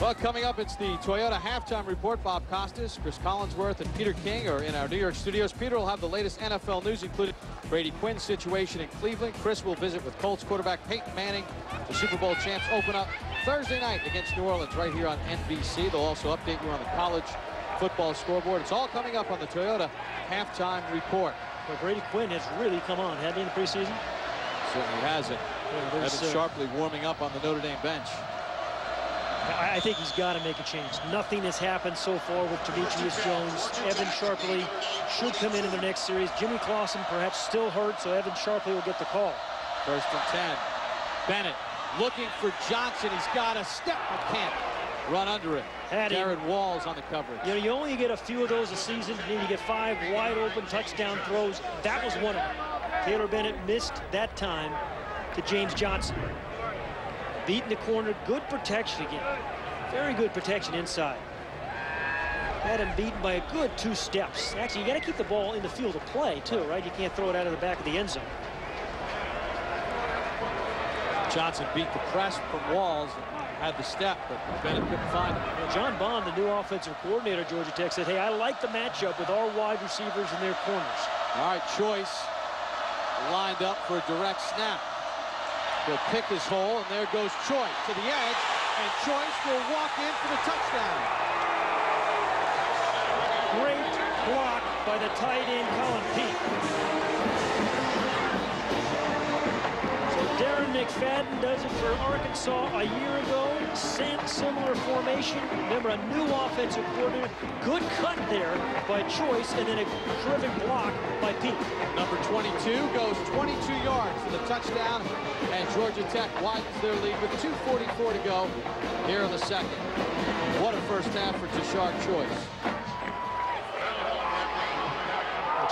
Speaker 1: Well, coming up, it's the Toyota halftime report. Bob Costas, Chris Collinsworth, and Peter King are in our New York studios. Peter will have the latest NFL news, including Brady Quinn's situation in Cleveland. Chris will visit with Colts quarterback Peyton Manning. The Super Bowl champs open up Thursday night against New Orleans right here on NBC. They'll also update you on the college football scoreboard. It's all coming up on the Toyota halftime report.
Speaker 8: But Brady Quinn has really come on, hadn't he, in the preseason?
Speaker 1: Certainly hasn't.
Speaker 8: Yeah,
Speaker 1: Evan
Speaker 8: uh,
Speaker 1: Sharpley warming up on the Notre Dame bench.
Speaker 8: I, I think he's got to make a change. Nothing has happened so far with Demetrius Jones. Evan Sharpley should come in in the next series. Jimmy Clausen perhaps still hurt, so Evan Sharpley will get the call.
Speaker 1: First and 10. Bennett looking for Johnson. He's got a step, but can't run under it.
Speaker 8: Had.
Speaker 1: Darrin Walls on the coverage.
Speaker 8: You know, you only get a few of those a season. You need to get five wide open touchdown throws. That was one of them. Taylor Bennett missed that time to James Johnson. Beating the corner, good protection again. Very good protection inside. Had him beaten by a good two steps. Actually, you got to keep the ball in the field of play, too, right? You can't throw it out of the back of the end zone.
Speaker 1: Johnson beat the press from Walls, had the step, but Bennett couldn't find him.
Speaker 8: Well, John Bond, the new offensive coordinator at Georgia Tech, said, hey, I like the matchup with our wide receivers and their corners.
Speaker 1: All right, Choice lined up for a direct snap. He'll pick his hole, and there goes Choice to the edge, and Choice will walk in for the touchdown.
Speaker 8: Great block by the tight end, Colin Peek. McFadden does it for Arkansas a year ago. Same similar formation. Remember, a new offensive coordinator. Good cut there by Choice, and then a terrific block by Peek.
Speaker 1: Number 22 goes 22 yards for the touchdown, and Georgia Tech widens their lead with 2.44 to go here in the second. What a first half for Tashard Choice.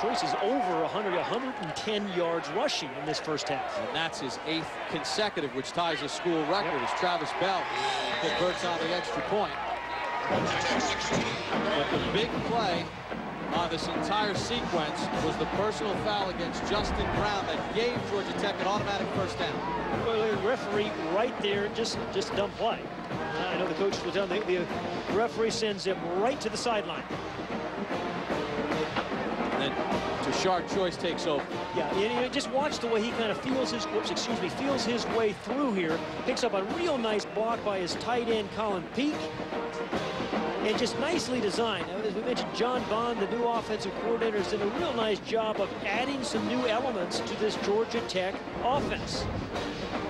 Speaker 8: Choice is over 100, 110 yards rushing in this first half.
Speaker 1: And that's his eighth consecutive, which ties a school record yep. as Travis Bell converts on the extra point. But the big play on this entire sequence was the personal foul against Justin Brown that gave Georgia Tech an automatic first down.
Speaker 8: Well, the referee right there, just just a dumb play. I know the coaches will tell me the, the referee sends him right to the sideline.
Speaker 1: Tashard Choice takes over.
Speaker 8: Yeah, you know, just watch the way he kind of feels his, whoops, excuse me, feels his way through here. Picks up a real nice block by his tight end, Colin Peek. And just nicely designed. As we mentioned, John Bond, the new offensive coordinator, has done a real nice job of adding some new elements to this Georgia Tech offense.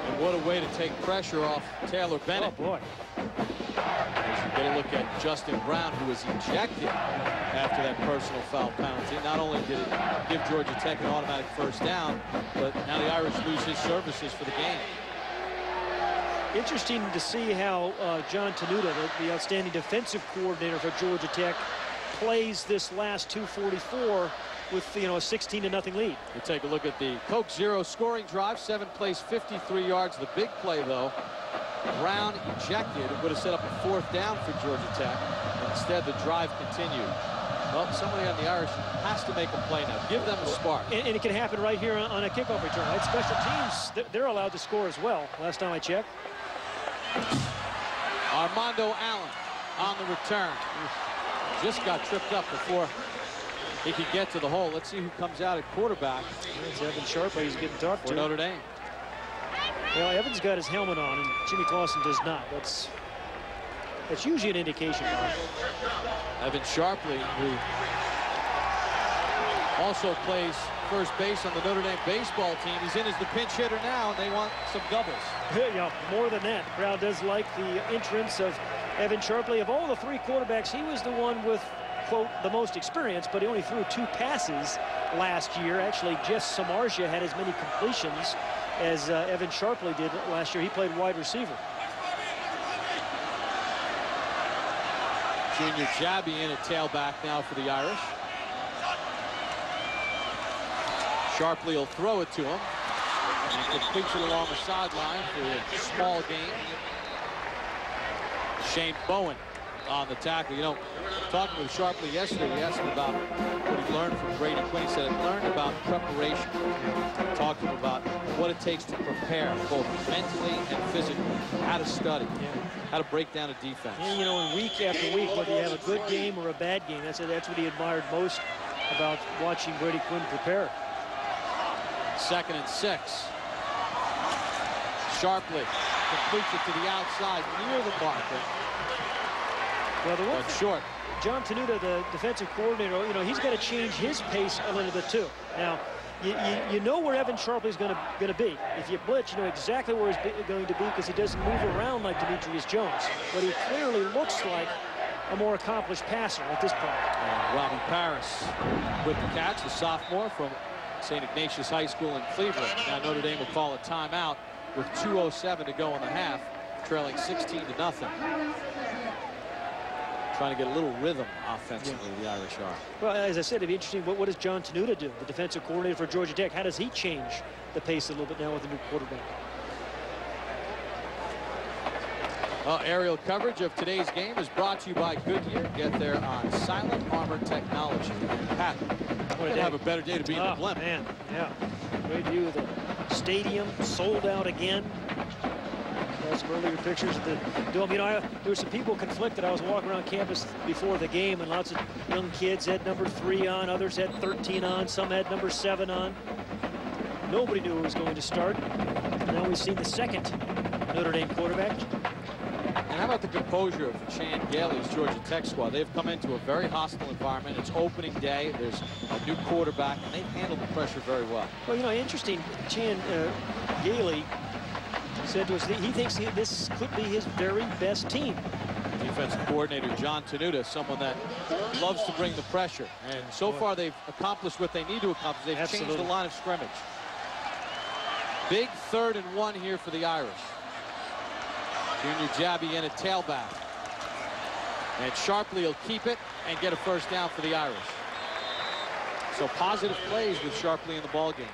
Speaker 1: And what a way to take pressure off Taylor Bennett.
Speaker 8: Oh, boy.
Speaker 1: Get a look at Justin Brown, who was ejected after that personal foul penalty. Not only did it give Georgia Tech an automatic first down, but now the Irish lose his services for the game.
Speaker 8: Interesting to see how uh, John Tenuta, the, the outstanding defensive coordinator for Georgia Tech, plays this last 244 with you know a 16 to nothing lead.
Speaker 1: We'll take a look at the Coke Zero scoring drive. Seven plays, 53 yards. The big play though, Brown ejected. It would have set up a fourth down for Georgia Tech. Instead, the drive continued. Well, somebody on the Irish has to make a play now. Give them a spark.
Speaker 8: And, and it can happen right here on, on a kickoff return. Right? Special teams, they're allowed to score as well. Last time I checked.
Speaker 1: Armando Allen on the return. Just got tripped up before he could get to the hole. Let's see who comes out at quarterback.
Speaker 8: It's Evan Sharpley. He's getting talked
Speaker 1: for
Speaker 8: to.
Speaker 1: Notre Dame.
Speaker 8: Well, Evans got his helmet on, and Jimmy Clausen does not. That's that's usually an indication. Ron.
Speaker 1: Evan Sharpley, who also plays first base on the Notre Dame baseball team. He's in as the pinch hitter now, and they want some doubles.
Speaker 8: yeah, more than that. The crowd does like the entrance of Evan Sharpley. Of all the three quarterbacks, he was the one with, quote, the most experience, but he only threw two passes last year. Actually, Jeff Samardzija had as many completions as uh, Evan Sharpley did last year. He played wide receiver.
Speaker 1: Junior Jabbie in at tailback now for the Irish. Sharpley will throw it to him. And it along the sideline for a small gain. Shane Bowen on the tackle. You know, talking with Sharpley yesterday, we asked him about what he learned from Brady Quinn. He said, I learned about preparation. Talked to him about what it takes to prepare, both mentally and physically, how to study, how to break down a defense.
Speaker 8: Yeah, you know, week after week, whether you have a good game or a bad game, that's, that's what he admired most about watching Brady Quinn prepare.
Speaker 1: Second and six. Sharpley completes it to the outside near the marker.
Speaker 8: Well, the one
Speaker 1: short.
Speaker 8: John Tenuta, the defensive coordinator, you know, he's got to change his pace a little bit too. Now, you, you, you know where Evan Sharpley's going to going to be. If you blitz, you know exactly where he's going to be because he doesn't move around like Demetrius Jones. But he clearly looks like a more accomplished passer at this point.
Speaker 1: And Robby Parris with the catch, the sophomore from St. Ignatius High School in Cleveland. Now Notre Dame will call a timeout with 2.07 to go in the half, trailing 16 to nothing. Trying to get a little rhythm offensively, yeah. the Irish are.
Speaker 8: Well, as I said, it'd be interesting. What, what does John Tenuta do, the defensive coordinator for Georgia Tech? How does he change the pace a little bit now with the new quarterback?
Speaker 1: Well, aerial coverage of today's game is brought to you by Goodyear. Get there on uh, Silent Armor Technology. Pat, what have a better day to be in
Speaker 8: oh,
Speaker 1: the ah, blimp.
Speaker 8: man, yeah. Great view of the stadium, sold out again. Some earlier pictures of the dome. You know, I, there were some people conflicted. I was walking around campus before the game, and lots of young kids had number three on, others had 13 on, some had number seven on. Nobody knew who was going to start. now we've seen the second Notre Dame quarterback,
Speaker 1: and how about the composure of Chan Gailey's Georgia Tech squad? They've come into a very hostile environment. It's opening day. There's a new quarterback, and they've handled the pressure very well.
Speaker 8: Well, you know, interesting. Chan uh, Gailey said to us that he thinks he, this could be his very best team.
Speaker 1: Defensive coordinator John Tenuta, someone that loves to bring the pressure. And so far, they've accomplished what they need to accomplish. They've Absolutely. changed the line of scrimmage. Big third and one here for the Irish. Junior Jabbie in a tailback. And Sharpley will keep it and get a first down for the Irish. So positive plays with Sharpley in the ball game.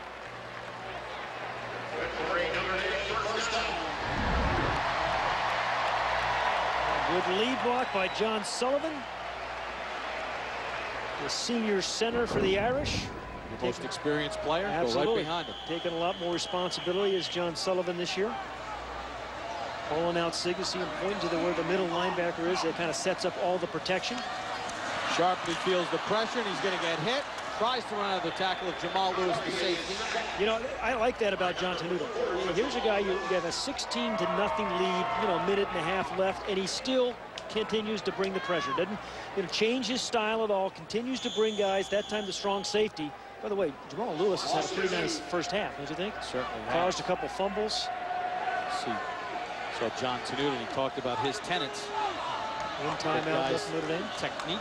Speaker 8: Good lead block by John Sullivan. The senior center for the Irish.
Speaker 1: The most experienced player.
Speaker 8: Absolutely.
Speaker 1: Go right behind him.
Speaker 8: Taking a lot more responsibility as John Sullivan this year. Pulling out Sigacy and pointing to the, where the middle linebacker is. That kind of sets up all the protection.
Speaker 1: Sharpley feels the pressure, and he's going to get hit. Tries to run out of the tackle of Jamal Lewis, the safety.
Speaker 8: You know, I like that about John Tenuta. Here's a guy, you, you have a 16 to nothing lead, you know, minute and a half left, and he still continues to bring the pressure. Doesn't you know, change his style at all, continues to bring guys, that time the strong safety. By the way, Jamal Lewis has had a pretty nice first half, don't you think?
Speaker 1: Certainly.
Speaker 8: Caused a couple fumbles.
Speaker 1: Let's see so John Tenuta, he talked about his tenets.
Speaker 8: One timeout Notre Dame.
Speaker 1: Technique.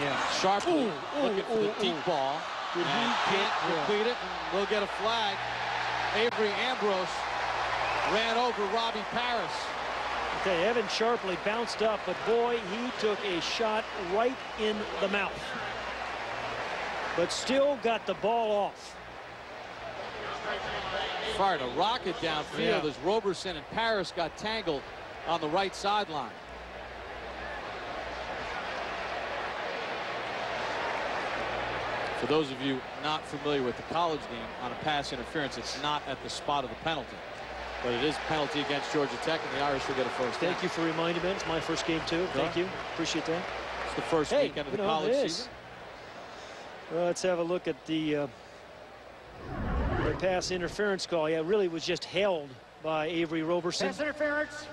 Speaker 8: Yeah.
Speaker 1: Sharpley ooh, looking ooh, for the ooh, deep ball. Did he can't complete it. we'll get a flag. Avery Ambrose ran over Robby Parris.
Speaker 8: Okay, Evan Sharpley bounced up, but boy, he took a shot right in the mouth. But still got the ball off
Speaker 1: fired a rocket downfield yeah. as Roberson and Parris got tangled on the right sideline. For those of you not familiar with the college game, on a pass interference, it's not at the spot of the penalty. But it is penalty against Georgia Tech, and the Irish will get a first
Speaker 8: Thank down. you for reminding me. It's my first game, too. Thank you. Appreciate that.
Speaker 1: It's the first hey, weekend of the college season.
Speaker 8: Well, let's have a look at the uh, the pass interference call, yeah, it really was just held by Avery Roberson.
Speaker 9: Pass interference,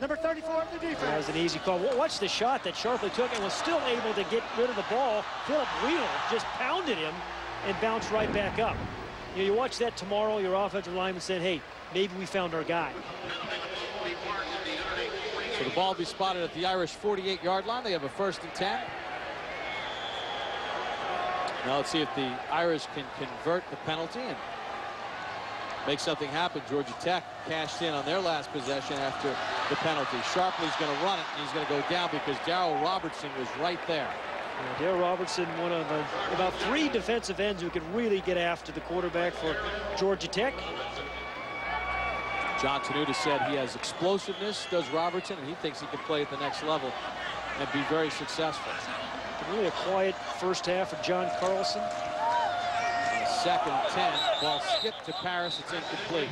Speaker 9: number 34 of the defense.
Speaker 8: That was an easy call. Watch the shot that Sharpley took and was still able to get rid of the ball. Philip Wheeler just pounded him and bounced right back up. You, know, you watch that tomorrow, your offensive lineman said, hey, maybe we found our guy.
Speaker 1: So the ball will be spotted at the Irish 48-yard line. They have a first and 10. Now let's see if the Irish can convert the penalty and make something happen. Georgia Tech cashed in on their last possession after the penalty. Sharpley's going to run it, and he's going to go down because Darryl Robertson was right there.
Speaker 8: Yeah, Darryl Robertson, one of uh, about three defensive ends who could really get after the quarterback for Georgia Tech.
Speaker 1: John Tenuta said he has explosiveness, does Robertson, and he thinks he can play at the next level and be very successful.
Speaker 8: Really a quiet first half for John Carlson
Speaker 1: second 10. Ball skipped to Parris. It's incomplete.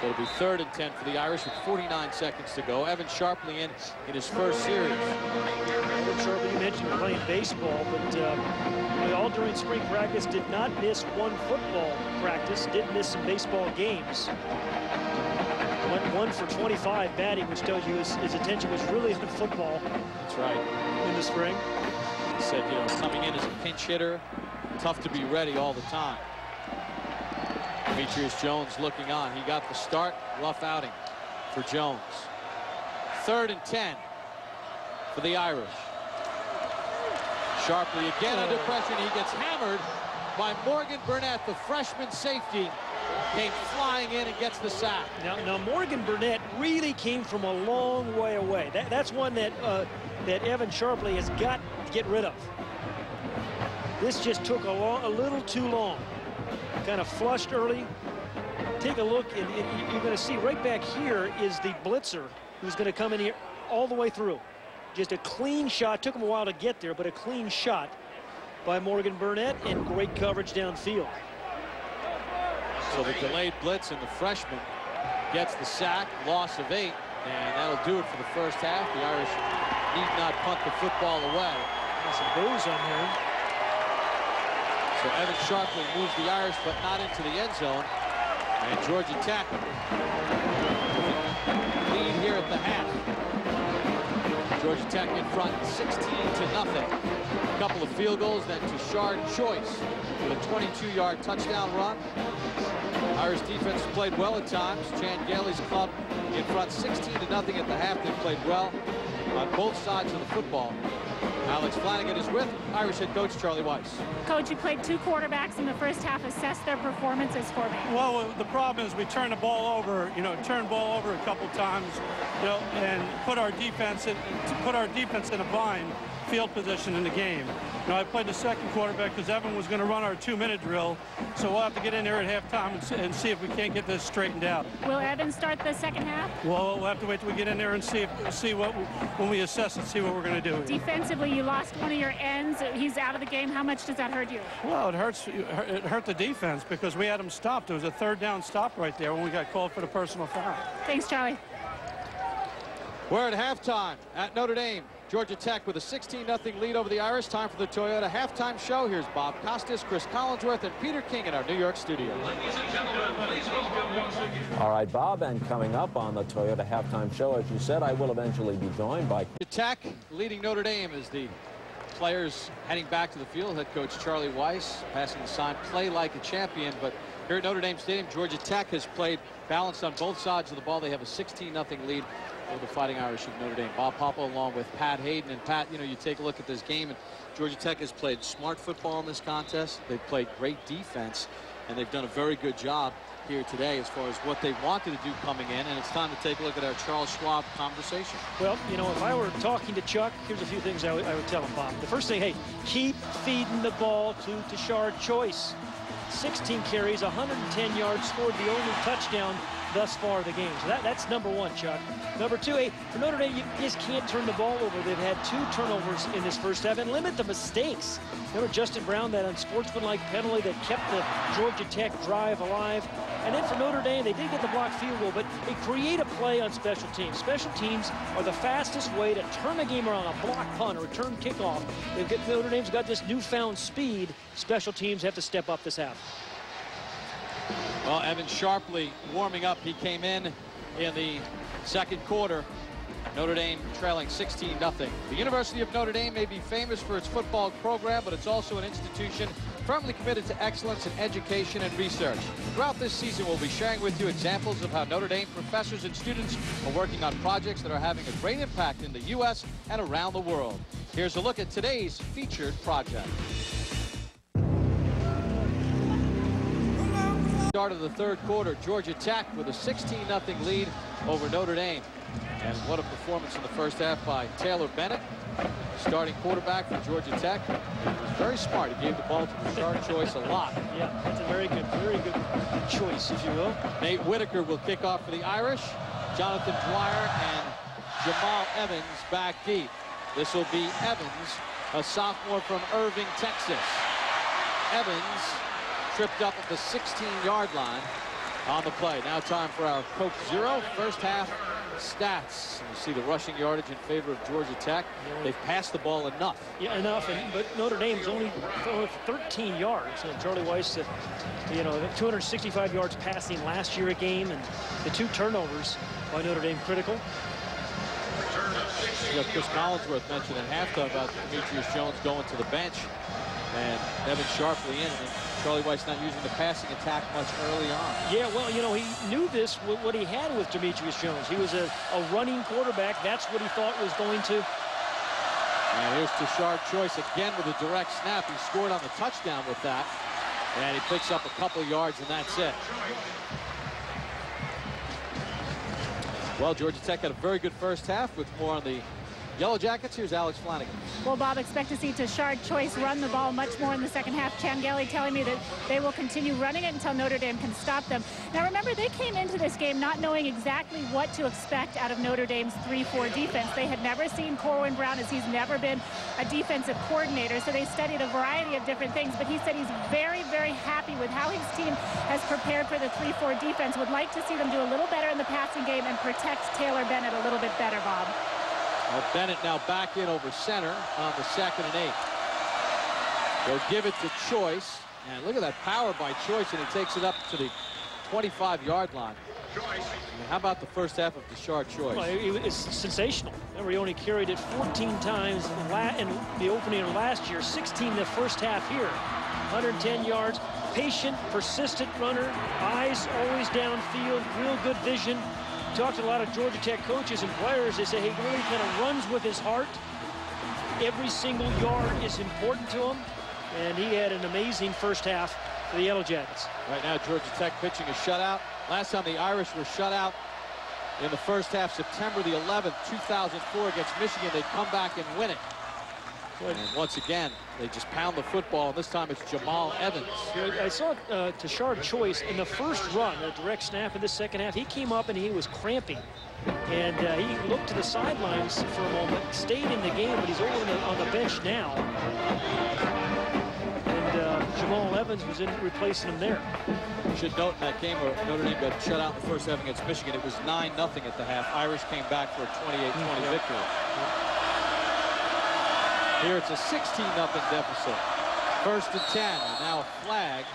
Speaker 1: So it'll be third and 10 for the Irish with 49 seconds to go. Evan Sharpley in in his first series.
Speaker 8: Evan Sharpley, you mentioned playing baseball, but uh, all during spring practice did not miss one football practice, did miss some baseball games. Went one for 25 batting, which tells you his, his attention was really on football.
Speaker 1: That's right.
Speaker 8: In the spring.
Speaker 1: He said, you know, coming in as a pinch hitter, tough to be ready all the time. Demetrius Jones looking on. He got the start. Rough outing for Jones. Third and 10 for the Irish. Sharpley again under pressure. He gets hammered by Morgan Burnett, the freshman safety. Came flying in and gets the sack.
Speaker 8: Now, now Morgan Burnett really came from a long way away. That, that's one that uh, that Evan Sharpley has got to get rid of. This just took a, long, a little too long. Kind of flushed early. Take a look, and, and you're going to see right back here is the blitzer who's going to come in here all the way through. Just a clean shot. Took him a while to get there, but a clean shot by Morgan Burnett and great coverage downfield.
Speaker 1: So the delayed blitz and the freshman gets the sack, loss of eight, and that'll do it for the first half. The Irish need not punt the football away.
Speaker 8: There's some boos on here.
Speaker 1: So Evan Sharpley moves the Irish, but not into the end zone. And Georgia Tech lead here at the half. Georgia Tech in front 16 to nothing. A couple of field goals, then Tashard Choice with a 22-yard touchdown run. Irish defense played well at times. Chan Gailey's club in front 16 to nothing at the half. They played well on both sides of the football. Alex Flanagan is with Irish head coach Charlie Weis.
Speaker 3: Coach, you played two quarterbacks in the first half. Assess their performances for me.
Speaker 13: Well, the problem is we turned the ball over, you know, turned ball over a couple times, you know, and put our defense in, put our defense in a bind field position in the game. You know, I played the second quarterback because Evan was going to run our two-minute drill, so we'll have to get in there at halftime and, see, and see if we can't get this straightened out.
Speaker 3: Will Evan start the second half?
Speaker 13: Well, we'll have to wait till we get in there and see if, see what we, when we assess and see what we're going to do.
Speaker 3: Defensively, you lost one of your ends. He's out of the game. How much does that hurt you?
Speaker 13: Well, it hurts. It hurt the defense because we had him stopped. It was a third down stop right there when we got called for the personal foul.
Speaker 3: Thanks, Charlie.
Speaker 1: We're at halftime at Notre Dame. Georgia Tech with a 16-0 lead over the Irish. Time for the Toyota halftime show. Here's Bob Costas, Chris Collinsworth, and Peter King in our New York studio.
Speaker 14: All right, Bob, and coming up on the Toyota halftime show, as you said, I will eventually be joined by...
Speaker 1: Tech leading Notre Dame as the players heading back to the field. Head coach Charlie Weis passing the sign, play like a champion, but here at Notre Dame Stadium, Georgia Tech has played balanced on both sides of the ball. They have a 16-0 lead over the Fighting Irish of Notre Dame. Bob Papa along with Pat Haden. And Pat, you know, you take a look at this game, and Georgia Tech has played smart football in this contest. They've played great defense, and they've done a very good job here today as far as what they wanted to do coming in. And it's time to take a look at our Charles Schwab conversation.
Speaker 8: Well, you know, if I were talking to Chuck, here's a few things I, I would tell him, Bob. The first thing, hey, keep feeding the ball to Tashard Choice. 16 carries, 110 yards, scored the only touchdown thus far of the game. So that, that's number one, Chuck. Number two, hey, for Notre Dame, you just can't turn the ball over. They've had two turnovers in this first half and limit the mistakes. Remember Justin Brown, that unsportsmanlike penalty that kept the Georgia Tech drive alive. And then for Notre Dame, they did get the block field goal, but they create a play on special teams. Special teams are the fastest way to turn a game around, a block punt, a return kickoff. They've got, Notre Dame's got this newfound speed. Special teams have to step up this half.
Speaker 1: Well, Evan Sharpley warming up. He came in in the second quarter. Notre Dame trailing 16-0. The University of Notre Dame may be famous for its football program, but it's also an institution firmly committed to excellence in education and research. Throughout this season, we'll be sharing with you examples of how Notre Dame professors and students are working on projects that are having a great impact in the U.S. and around the world. Here's a look at today's featured project. Start of the third quarter, Georgia Tech with a 16-0 lead over Notre Dame. And what a performance in the first half by Taylor Bennett, starting quarterback for Georgia Tech. He was very smart. He gave the ball to Tashard Choice a lot.
Speaker 8: Yeah, that's a very good, very good choice, if you will.
Speaker 1: Nate Whitaker will kick off for the Irish. Jonathan Dwyer and Jamal Evans back deep. This will be Evans, a sophomore from Irving, Texas. Evans tripped up at the 16-yard line on the play. Now time for our Coke Zero first half stats. You see the rushing yardage in favor of Georgia Tech. They've passed the ball enough.
Speaker 8: Yeah, enough. And, but Notre Dame's only 13 yards. And Charlie Weis, uh, you know, 265 yards passing last year a game, and the two turnovers by Notre Dame critical.
Speaker 1: You know, Chris Collinsworth mentioned at halftime about Demetrius Jones going to the bench. And Evan Sharpley in. Charlie White's not using the passing attack much early on.
Speaker 8: Yeah, well, you know, he knew this, what he had with Demetrius Jones. He was a, a running quarterback. That's what he thought was going to.
Speaker 1: And here's Tashard Choice again with a direct snap. He scored on the touchdown with that. And he picks up a couple yards, and that's it. Well, Georgia Tech had a very good first half with more on the Yellow Jackets, here's Alex Flanagan.
Speaker 3: Well, Bob, expect to see Tashard Choice run the ball much more in the second half. Chan Gailey telling me that they will continue running it until Notre Dame can stop them. Now, remember, they came into this game not knowing exactly what to expect out of Notre Dame's 3-4 defense. They had never seen Corwin Brown as he's never been a defensive coordinator, so they studied a variety of different things, but he said he's very, very happy with how his team has prepared for the 3-4 defense, would like to see them do a little better in the passing game and protect Taylor Bennett a little bit better, Bob.
Speaker 1: Well, Bennett now back in over center on the second and eight. They'll give it to Choice. And look at that power by Choice, and he takes it up to the 25-yard line. I mean, how about the first half of Tashard Choice?
Speaker 8: Well, it, it's sensational. Remember, he only carried it 14 times in the opening of last year, 16 the first half here. 110 yards, patient, persistent runner, eyes always downfield, real good vision talked to a lot of Georgia Tech coaches and players. They say he really kind of runs with his heart. Every single yard is important to him. And he had an amazing first half for the Yellow Jackets.
Speaker 1: Right now, Georgia Tech pitching a shutout. Last time the Irish were shut out in the first half, September the 11th, 2004 against Michigan. They come back and win it. And once again, they just pound the football, and this time it's Jamal Evans.
Speaker 8: I saw uh, Tashard Choice in the first run, a direct snap in the second half. He came up and he was cramping. And uh, he looked to the sidelines for a moment, stayed in the game, but he's over the, on the bench now. And uh, Jamal Evans was in replacing him there.
Speaker 1: Should note in that game where Notre Dame got shut out in the first half against Michigan, it was 9-0 at the half. Irish came back for a 28-20 victory. Here it's a 16 0 deficit. First and 10, and now a flag.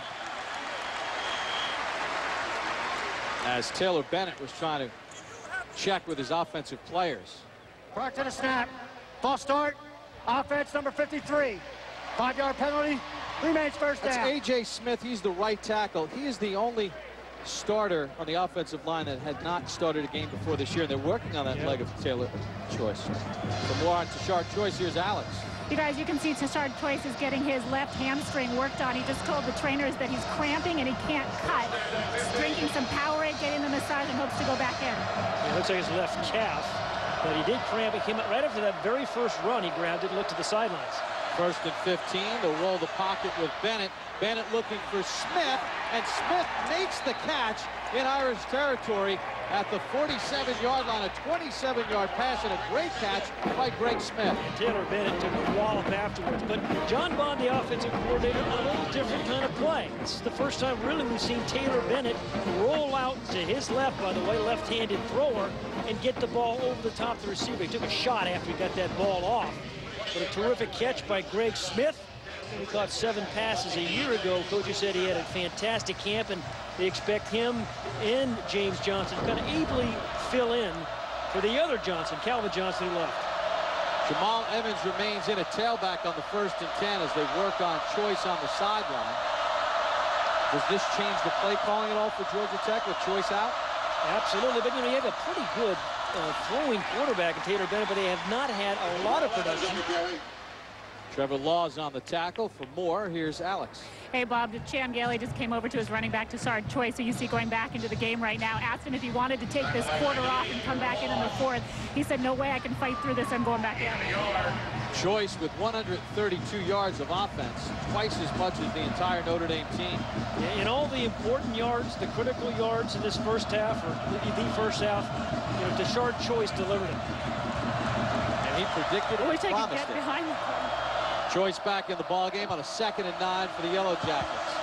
Speaker 1: As Taylor Bennett was trying to check with his offensive players.
Speaker 9: Prior to the snap, false start, offense number 53. Five-yard penalty, remains first down.
Speaker 1: That's A.J. Smith. He's the right tackle. He is the only starter on the offensive line that had not started a game before this year. They're working on that yep. leg of Taylor Choice. For more on Tashard Choice, here's Alex.
Speaker 3: You guys, you can see Tashard Choice is getting his left hamstring worked on. He just told the trainers that he's cramping and he can't cut. He's drinking some Powerade, getting the massage, and hopes to go back in.
Speaker 8: It looks like his left calf, but he did cramp. It came out right after that very first run. He grabbed it and looked to the sidelines.
Speaker 1: First and 15, they'll roll the pocket with Bennett. Bennett looking for Smith, and Smith makes the catch in Irish territory at the 47-yard line, a 27-yard pass and a great catch by Greg Smith.
Speaker 8: And Taylor Bennett took a wallop afterwards, but John Bond, the offensive coordinator, a little different kind of play. This is the first time really we've seen Taylor Bennett roll out to his left, by the way, left-handed thrower, and get the ball over the top of the receiver. He took a shot after he got that ball off. But a terrific catch by Greg Smith. He caught seven passes a year ago. Coach said he had a fantastic camp, and they expect him and James Johnson to kind of ably fill in for the other Johnson, Calvin Johnson, who left.
Speaker 1: Jamal Evans remains in a tailback on the first and 10 as they work on Choice on the sideline. Does this change the play calling at all for Georgia Tech with Choice out?
Speaker 8: Absolutely, but you know, you have a pretty good uh, throwing quarterback in Taylor Bennett, but they have not had a lot of production.
Speaker 1: Trevor Laws on the tackle. For more, here's Alex.
Speaker 3: Hey, Bob, Chan Gailey just came over to his running back, Tashard Choice, who you see going back into the game right now. Asked him if he wanted to take this quarter off and come back in in the fourth. He said, no way I can fight through this. I'm going back in.
Speaker 1: Choice with 132 yards of offense, twice as much as the entire Notre Dame team.
Speaker 8: Yeah, in all the important yards, the critical yards in this first half, or the first half, you know, Tashard Choice delivered it.
Speaker 1: And he predicted it,
Speaker 3: Wish I
Speaker 1: could
Speaker 3: get behind the
Speaker 1: Choice back in the ball game on a second and nine for the Yellow Jackets.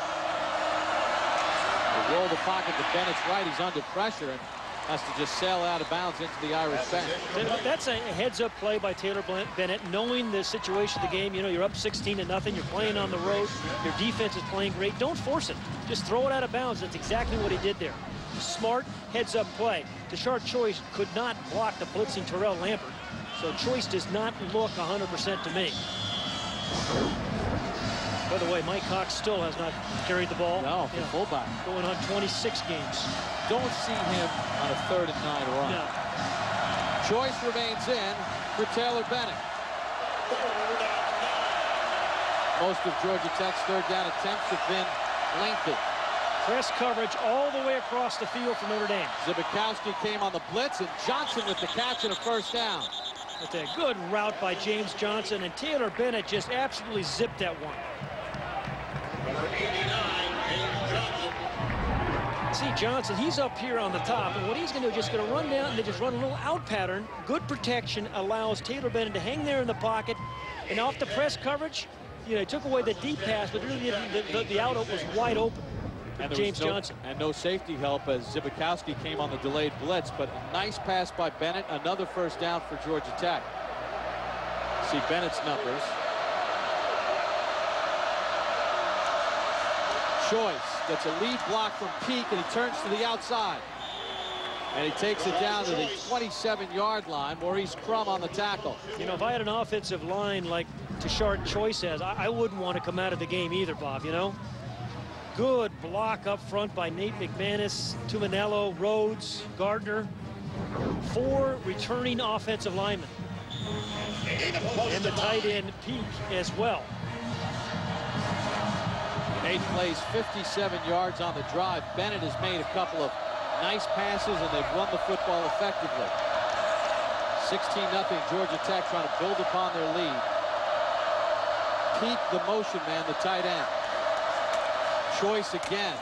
Speaker 1: They roll the pocket to Bennett's right. He's under pressure and has to just sail out of bounds into the Irish bench.
Speaker 8: That's a heads-up play by Taylor Bennett, knowing the situation of the game. You know, you're up 16 to nothing. You're playing on the road. Your defense is playing great. Don't force it. Just throw it out of bounds. That's exactly what he did there. Smart heads-up play. Tashard Choice could not block the blitzing Terrell Lambert. So Choice does not look 100% to me. By the way, Mike Cox still has not carried the ball.
Speaker 1: No, for fullback.
Speaker 8: Going on 26 games.
Speaker 1: Don't see him on a third and nine run.
Speaker 8: No.
Speaker 1: Choice remains in for Taylor Bennett. Most of Georgia Tech's third down attempts have been lengthy.
Speaker 8: Press coverage all the way across the field for Notre Dame.
Speaker 1: Zbikowski came on the blitz, and Johnson with the catch and a first down.
Speaker 8: That's a good route by James Johnson, and Taylor Bennett just absolutely zipped that one. See Johnson, he's up here on the top, and what he's going to do is just going to run down and then just run a little out pattern. Good protection allows Taylor Bennett to hang there in the pocket, and off the press coverage, you know, took away the deep pass, but really the, the, the out was wide open.
Speaker 1: And
Speaker 8: James
Speaker 1: no,
Speaker 8: Johnson.
Speaker 1: And no safety help as Zbikowski came on the delayed blitz, but a nice pass by Bennett, another first down for Georgia Tech. See Bennett's numbers. Choice gets a lead block from Peek, and he turns to the outside. And he takes it down to the 27-yard line. Maurice Crum on the tackle.
Speaker 8: You know, if I had an offensive line like Tashard Choice has, I, I wouldn't want to come out of the game either, Bob, you know? Good block up front by Nate McManus, Tuminello, Rhodes, Gardner. Four returning offensive linemen. And the tight end Peek as well.
Speaker 1: Nate plays 57 yards on the drive. Bennett has made a couple of nice passes, and they've run the football effectively. 16-0 Georgia Tech trying to build upon their lead. Peek the motion man, the tight end. Choice again.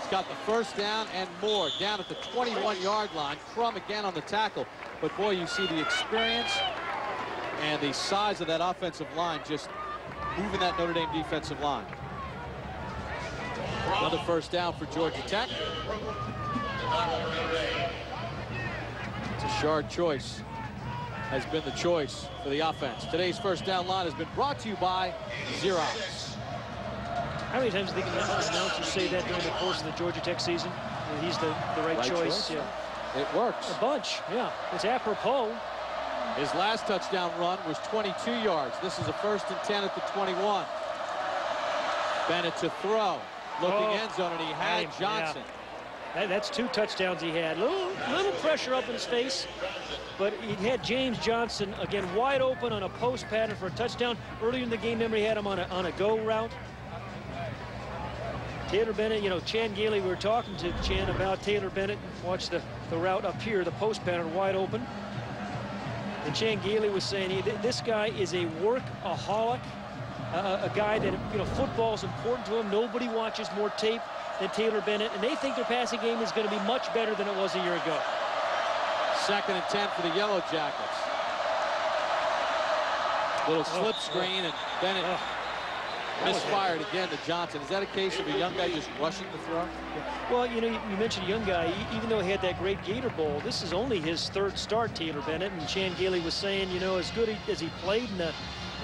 Speaker 1: He's got the first down and more down at the 21-yard line. Crum again on the tackle. But boy, you see the experience and the size of that offensive line just moving that Notre Dame defensive line. Another first down for Georgia Tech. Tashard Choice has been the choice for the offense. Today's first down line has been brought to you by Xerox.
Speaker 8: How many times did the announcers say that during the course of the Georgia Tech season? He's the, the right,
Speaker 1: Right
Speaker 8: choice.
Speaker 1: choice.
Speaker 8: Yeah.
Speaker 1: It works.
Speaker 8: A bunch, yeah. It's apropos.
Speaker 1: His last touchdown run was 22 yards. This is a first and 10 at the 21. Bennett to throw. Looking
Speaker 8: Oh,
Speaker 1: end zone, and he had Johnson.
Speaker 8: yeah. That- that's two touchdowns he had. Little, little pressure up in his face, but he had James Johnson, again, wide open on a post pattern for a touchdown. Earlier in the game, remember, he had him on a, on a go route. Taylor Bennett, you know, Chan Gailey, we were talking to Chan about Taylor Bennett. Watch the, the route up here, the post pattern wide open. And Chan Gailey was saying, he, th- this guy is a workaholic, uh, a guy that, you know, football is important to him. Nobody watches more tape than Taylor Bennett, and they think their passing game is going to be much better than it was a year ago.
Speaker 1: Second and 10 for the Yellow Jackets. Little
Speaker 8: Oh,
Speaker 1: slip screen, and Bennett misfired again to Johnson. Is that a case of a young guy just rushing the throw?
Speaker 8: Well, you know, you, mentioned a young guy. Even though he had that great Gator Bowl, this is only his third start, Taylor Bennett. And Chan Gailey was saying, you know, as good as he played in the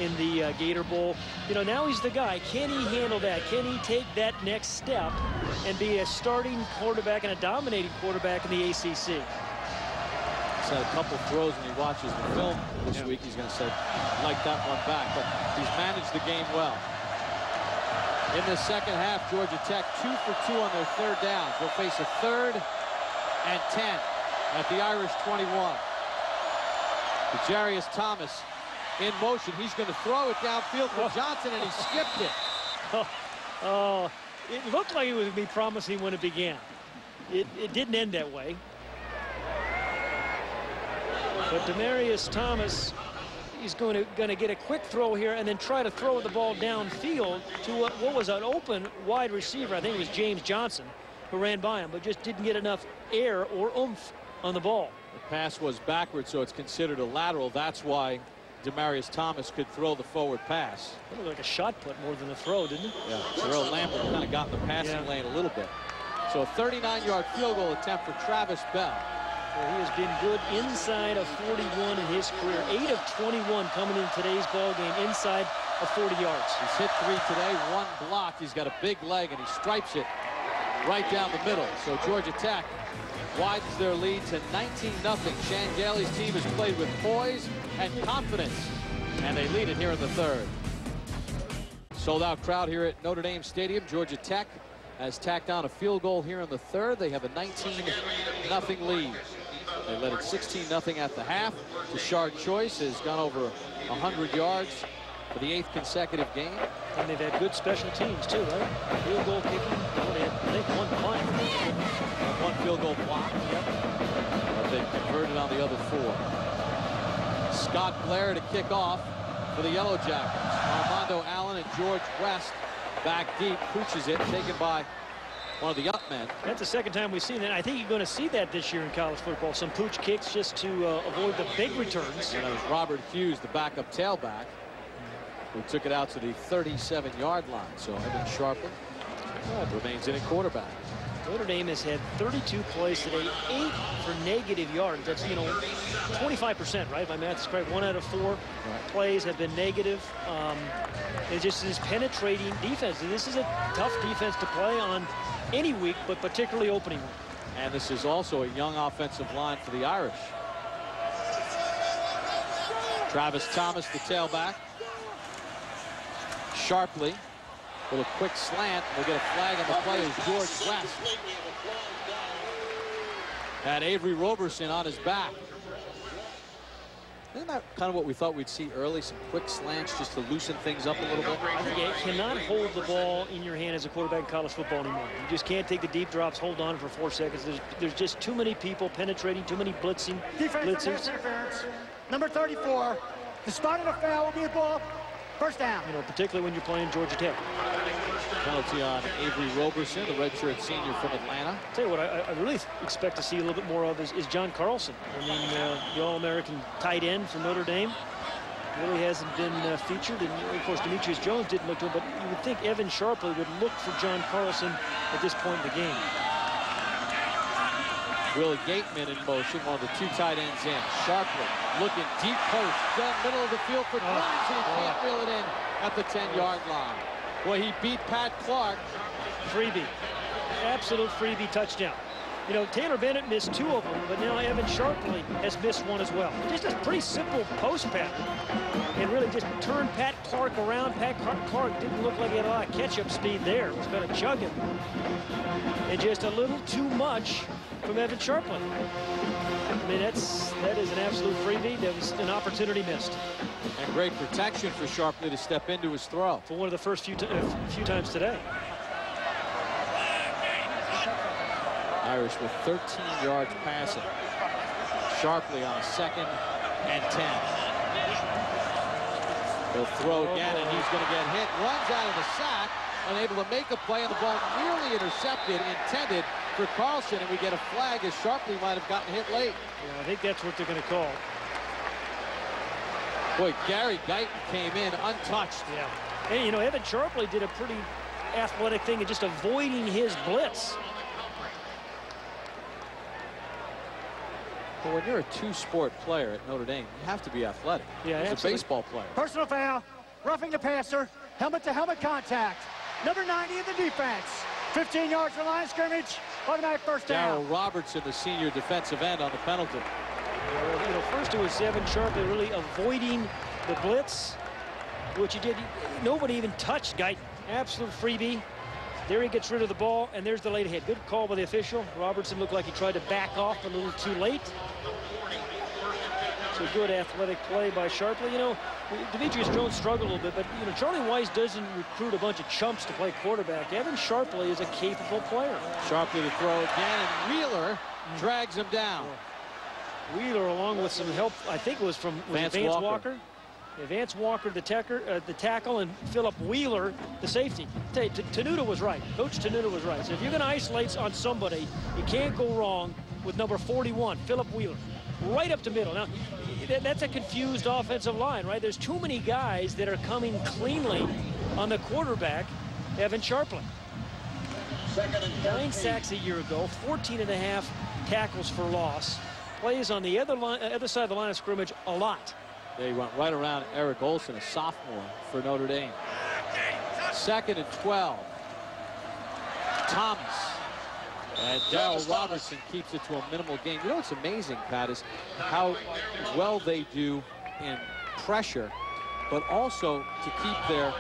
Speaker 8: in the uh, Gator Bowl, you know, now he's the guy. Can he handle that? Can he take that next step and be a starting quarterback and a dominating quarterback in the ACC?
Speaker 1: He's had a couple throws when he watches the film this week. He's going to say, like that one back. But he's managed the game well. In the second half, Georgia Tech two for two on their third downs. They'll face a third and 10 at the Irish 21. Jarius Thomas in motion. He's going to throw it downfield for oh. Johnson, and he skipped it.
Speaker 8: Oh, oh, it looked like it would be promising when it began. It, it didn't end that way. But Demaryius Thomas is going to going to get a quick throw here and then try to throw the ball downfield to what, what was an open wide receiver. I think it was James Johnson who ran by him, but just didn't get enough air or oomph on the ball.
Speaker 1: The pass was backwards, so it's considered a lateral. That's why Demaryius Thomas could throw the forward pass.
Speaker 8: It looked like a shot put more than a throw, didn't it?
Speaker 1: Yeah, Terrell Lambert kind of got in the passing
Speaker 8: Yeah.
Speaker 1: lane a little bit. So a 39-yard field goal attempt for Travis Bell.
Speaker 8: Well, he has been good inside of 41 in his career. 8 of 21 coming in today's ball game inside of 40 yards.
Speaker 1: He's hit three today, one blocked. He's got a big leg, and he stripes it right down the middle. So Georgia Tech widens their lead to 19-0. Chan Gailey's team has played with poise and confidence, and they lead it here in the third. Sold out crowd here at Notre Dame Stadium. Georgia Tech has tacked on a field goal here in the third. They have a 19-0 lead. They led it 16 nothing at the half. Tashard Choice has gone over 100 yards for the eighth consecutive game.
Speaker 8: And they've had good special teams too, right? Field goal kicking. They had, I think one punt.
Speaker 1: One field goal block.
Speaker 8: Yep.
Speaker 1: But they converted on the other four. Scott Blair to kick off for the Yellow Jackets. Armando Allen and George West back deep. Pooches it, taken by one of the up men.
Speaker 8: That's the second time we've seen that. I think you're going to see that this year in college football. Some pooch kicks just to uh, avoid the big returns.
Speaker 1: And it was Robert Hughes, the backup tailback, who took it out to the 37-yard line. So Evan Sharpley remains in at quarterback.
Speaker 8: Notre Dame has had 32 plays today, eight for negative yards. That's, you know, 25%, right? My math is correct. One out of four right. plays have been negative. Um, it just is penetrating defense. And this is a tough defense to play on any week, but particularly opening week.
Speaker 1: And this is also a young offensive line for the Irish. Travis Thomas, the tailback. Sharpley, with a quick slant. We'll get a flag on the play as George West. Had Avery Roberson on his back. Isn't that kind of what we thought we'd see early? Some quick slants just to loosen things up a little bit?
Speaker 8: I think you cannot hold the ball in your hand as a quarterback in college football anymore. You just can't take the deep drops, hold on for four seconds. There's, there's just too many people penetrating, too many blitzing,
Speaker 9: Defense
Speaker 8: blitzers.
Speaker 9: interference. Number 34. The spot of the foul will be the ball. First down.
Speaker 8: You know, particularly when you're playing Georgia Tech.
Speaker 1: Penalty on Avery Roberson, the redshirt senior from Atlanta.
Speaker 8: I'll tell you what, I, I, really expect to see a little bit more of is, is John Carlson. I mean, uh, the All-American tight end from Notre Dame. Really hasn't been uh, featured. And, of course, Demetrius Jones didn't look to him, but you would think Evan Sharpley would look for John Carlson at this point in the game.
Speaker 1: Will Yeatman in motion, one of the two tight ends in. Sharpley looking deep post, down middle of the field for Clemens, oh. and he can't reel it in at the 10-yard line. Well, he beat Pat Clark.
Speaker 8: Freebie. Absolute freebie touchdown. You know, Taylor Bennett missed two of them, but now Evan Sharpley has missed one as well. Just a pretty simple post pattern. And really just turned Pat Clark around. Pat Clark didn't look like he had a lot of catch-up speed there. It was going to chug him. And just a little too much from Evan Sharpley. I mean, that's that is an absolute freebie. That was an opportunity missed.
Speaker 1: And great protection for Sharpley to step into his throw.
Speaker 8: For one of the first few, uh, few times today.
Speaker 1: Irish with 13 yards passing. Sharpley on a second and 10. He'll throw again, and he's going to get hit. Runs out of the sack, unable to make a play, and the ball nearly intercepted, intended for Carlson, and we get a flag as Sharpley might have gotten hit late.
Speaker 8: Yeah, I think that's what they're going to call.
Speaker 1: Boy, Gary Guyton came in untouched.
Speaker 8: Yeah. Hey, you know, Evan Sharpley did a pretty athletic thing of just avoiding his blitz.
Speaker 1: But when you're a two-sport player at Notre Dame, you have to be athletic.
Speaker 8: Yeah,
Speaker 1: As
Speaker 8: absolutely.
Speaker 1: a baseball player.
Speaker 9: Personal foul, roughing the passer, helmet-to-helmet -helmet contact. Number 90 in the defense. 15 yards from line scrimmage. Automatic first down.
Speaker 1: Darryl Robertson, the senior defensive end on the penalty.
Speaker 8: Yeah, you know, first it was Evan Sharpley really avoiding the blitz, which he did. Nobody even touched Guyton. Absolute freebie. There he gets rid of the ball, and there's the late hit. Good call by the official. Robertson looked like he tried to back off a little too late. So good athletic play by Sharpley. You know, Demetrius Jones struggled a little bit, but, you know, Charlie Weis doesn't recruit a bunch of chumps to play quarterback. Evan Sharpley is a capable player.
Speaker 1: Sharpley to throw again, and Wheeler drags him down.
Speaker 8: Wheeler, along with some help, I think it was from was
Speaker 1: Vance,
Speaker 8: Vance
Speaker 1: Walker.
Speaker 8: Walker. Vance Walker, the, tacker, uh, the tackle, and Philip Wheeler, the safety. T Tenuta was right. Coach Tenuta was right. So if you're going to isolate on somebody, you can't go wrong with number 41, Philip Wheeler, right up the middle. Now, that's a confused offensive line, right? There's too many guys that are coming cleanly on the quarterback, Evan Sharpley. Nine sacks a year ago, 14 and a half tackles for loss. Plays on the other, line, other side of the line of scrimmage a lot.
Speaker 1: They went right around Eric Olsen, a sophomore for Notre Dame. Second and 12. Thomas. And Darryl Robertson keeps it to a minimal game. You know what's amazing, Pat, is how well they do in pressure, but also to keep their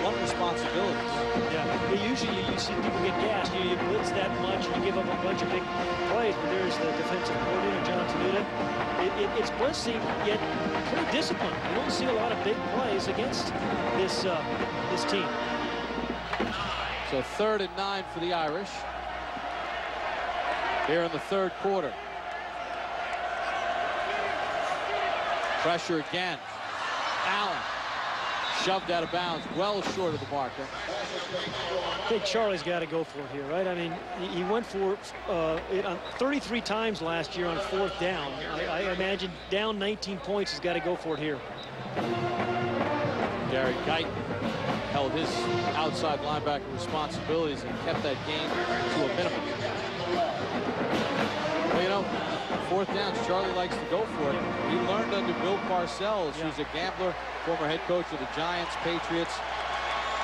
Speaker 15: blunt responsibilities.
Speaker 8: Yeah, usually you, see people get gassed. You, you blitz that much, and you give up a bunch of big plays. But there's the defensive coordinator, Jon Tenuta. It, it, it's blitzing, yet pretty disciplined. You don't see a lot of big plays against this uh, this team.
Speaker 1: So third and nine for the Irish. Here in the third quarter. Pressure again. Allen shoved out of bounds, well short of the marker.
Speaker 8: I think Charlie's got to go for it here, right? I mean, he went for uh, it on 33 times last year on fourth down. I, I imagine down 19 points, he's got to go for it here.
Speaker 1: Gary Guyton held his outside linebacker responsibilities and kept that game to a minimum. Well, you know, fourth downs, Charlie likes to go for it. He learned under Bill Parcells, yeah. who's a gambler, former head coach of the Giants, Patriots,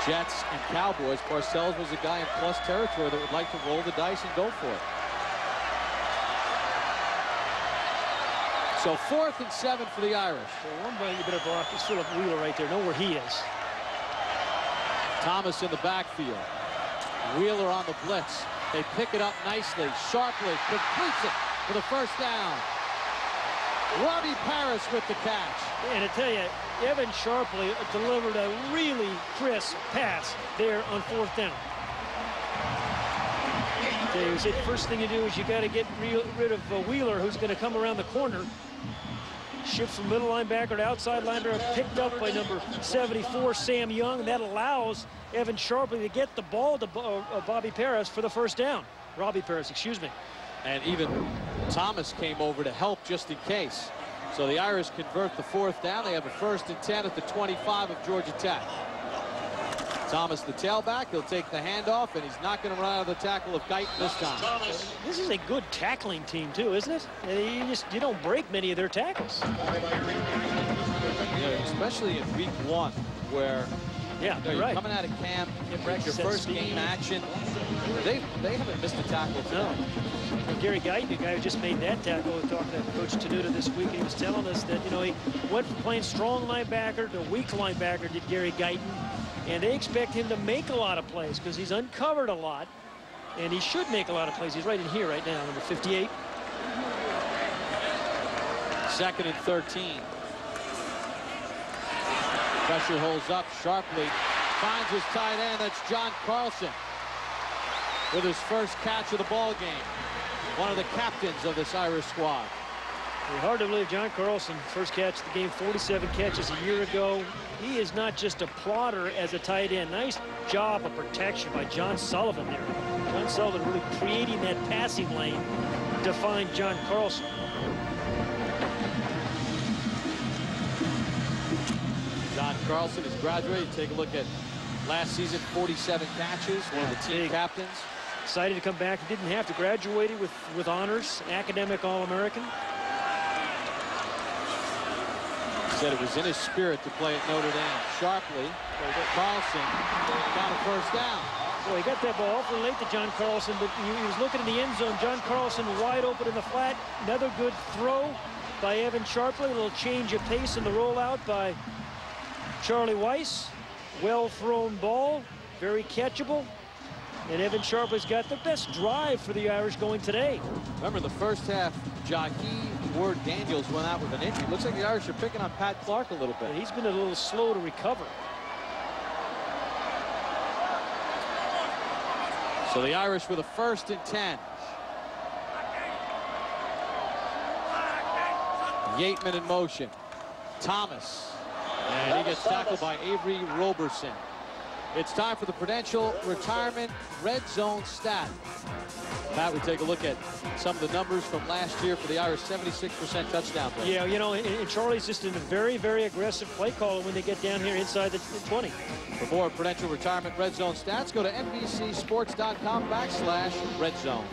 Speaker 1: Jets, and Cowboys. Parcells was a guy in plus territory that would like to roll the dice and go for it. So fourth and seven for the Irish.
Speaker 8: Well, one play you better block is Philip Wheeler right there. Know where he is.
Speaker 1: Thomas in the backfield. Wheeler on the blitz. They pick it up nicely. Sharpley completes it for the first down. Robby Parris with the catch.
Speaker 8: And I tell you, Evan Sharpley delivered a really crisp pass there on fourth down. You said first thing you do is you got to get rid of uh, Wheeler, who's going to come around the corner. Shift from middle linebacker to outside linebacker, picked up by number 74, Sam Young. That allows Evan Sharpley to get the ball to uh, Bobby Parris for the first down. Robby Parris, excuse me.
Speaker 1: And even Thomas came over to help just in case. So the Irish convert the fourth down. They have a first and 10 at the 25 of Georgia Tech. Thomas, the tailback, he'll take the handoff, and he's not going to run out of the tackle of Guyton this time.
Speaker 8: This is a good tackling team, too, isn't it? Uh, you just you don't break many of their tackles.
Speaker 1: Yeah, especially in week one, where
Speaker 8: yeah,
Speaker 1: you know,
Speaker 8: right.
Speaker 1: coming out of camp, your first speed. game action. They they haven't missed a tackle today.
Speaker 8: No. Well, Gary Guyton, the guy who just made that tackle, talked to Coach Tenuta this week, and he was telling us that you know he went from playing strong linebacker to weak linebacker. Did Gary Guyton, and they expect him to make a lot of plays because he's uncovered a lot, and he should make a lot of plays. He's right in here right now, number 58.
Speaker 1: Second and 13. Pressure holds up Sharpley. Finds his tight end. That's John Carlson with his first catch of the ball game. One of the captains of this Irish squad.
Speaker 8: Hard to believe John Carlson, first catch of the game, 47 catches a year ago. He is not just a plotter as a tight end. Nice job of protection by John Sullivan there. John Sullivan really creating that passing lane to find John Carlson.
Speaker 1: John Carlson is graduated. Take a look at last season, 47 catches, one of the team Big. captains.
Speaker 8: Excited to come back. Didn't have to graduate with, with honors, academic All-American.
Speaker 1: Said it was in his spirit to play at Notre Dame. Sharpley, Carlson got a first down.
Speaker 8: Well, he got that ball awfully late to John Carlson, but he, he was looking in the end zone. John Carlson wide open in the flat. Another good throw by Evan Sharpley. A little change of pace in the rollout by Charlie Weis. well thrown ball, very catchable. And Evan Sharpley's got the best drive for the Irish going today.
Speaker 1: Remember the first half, Jahi Word-Daniels went out with an injury. Looks like the Irish are picking on Pat Clark a little bit.
Speaker 8: He's been a little slow to recover.
Speaker 1: So the Irish with a first and 10. Yeatman in motion. Thomas and he gets tackled by Avery Roberson. It's time for the Prudential Retirement Red Zone stat. Pat, we take a look at some of the numbers from last year for the Irish 76% touchdown rate.
Speaker 8: Yeah, you know, and, and Charlie's just in a very, very aggressive play call when they get down here inside the 20.
Speaker 1: For more Prudential Retirement Red Zone stats, go to NBCSports.com backslash Red Zone.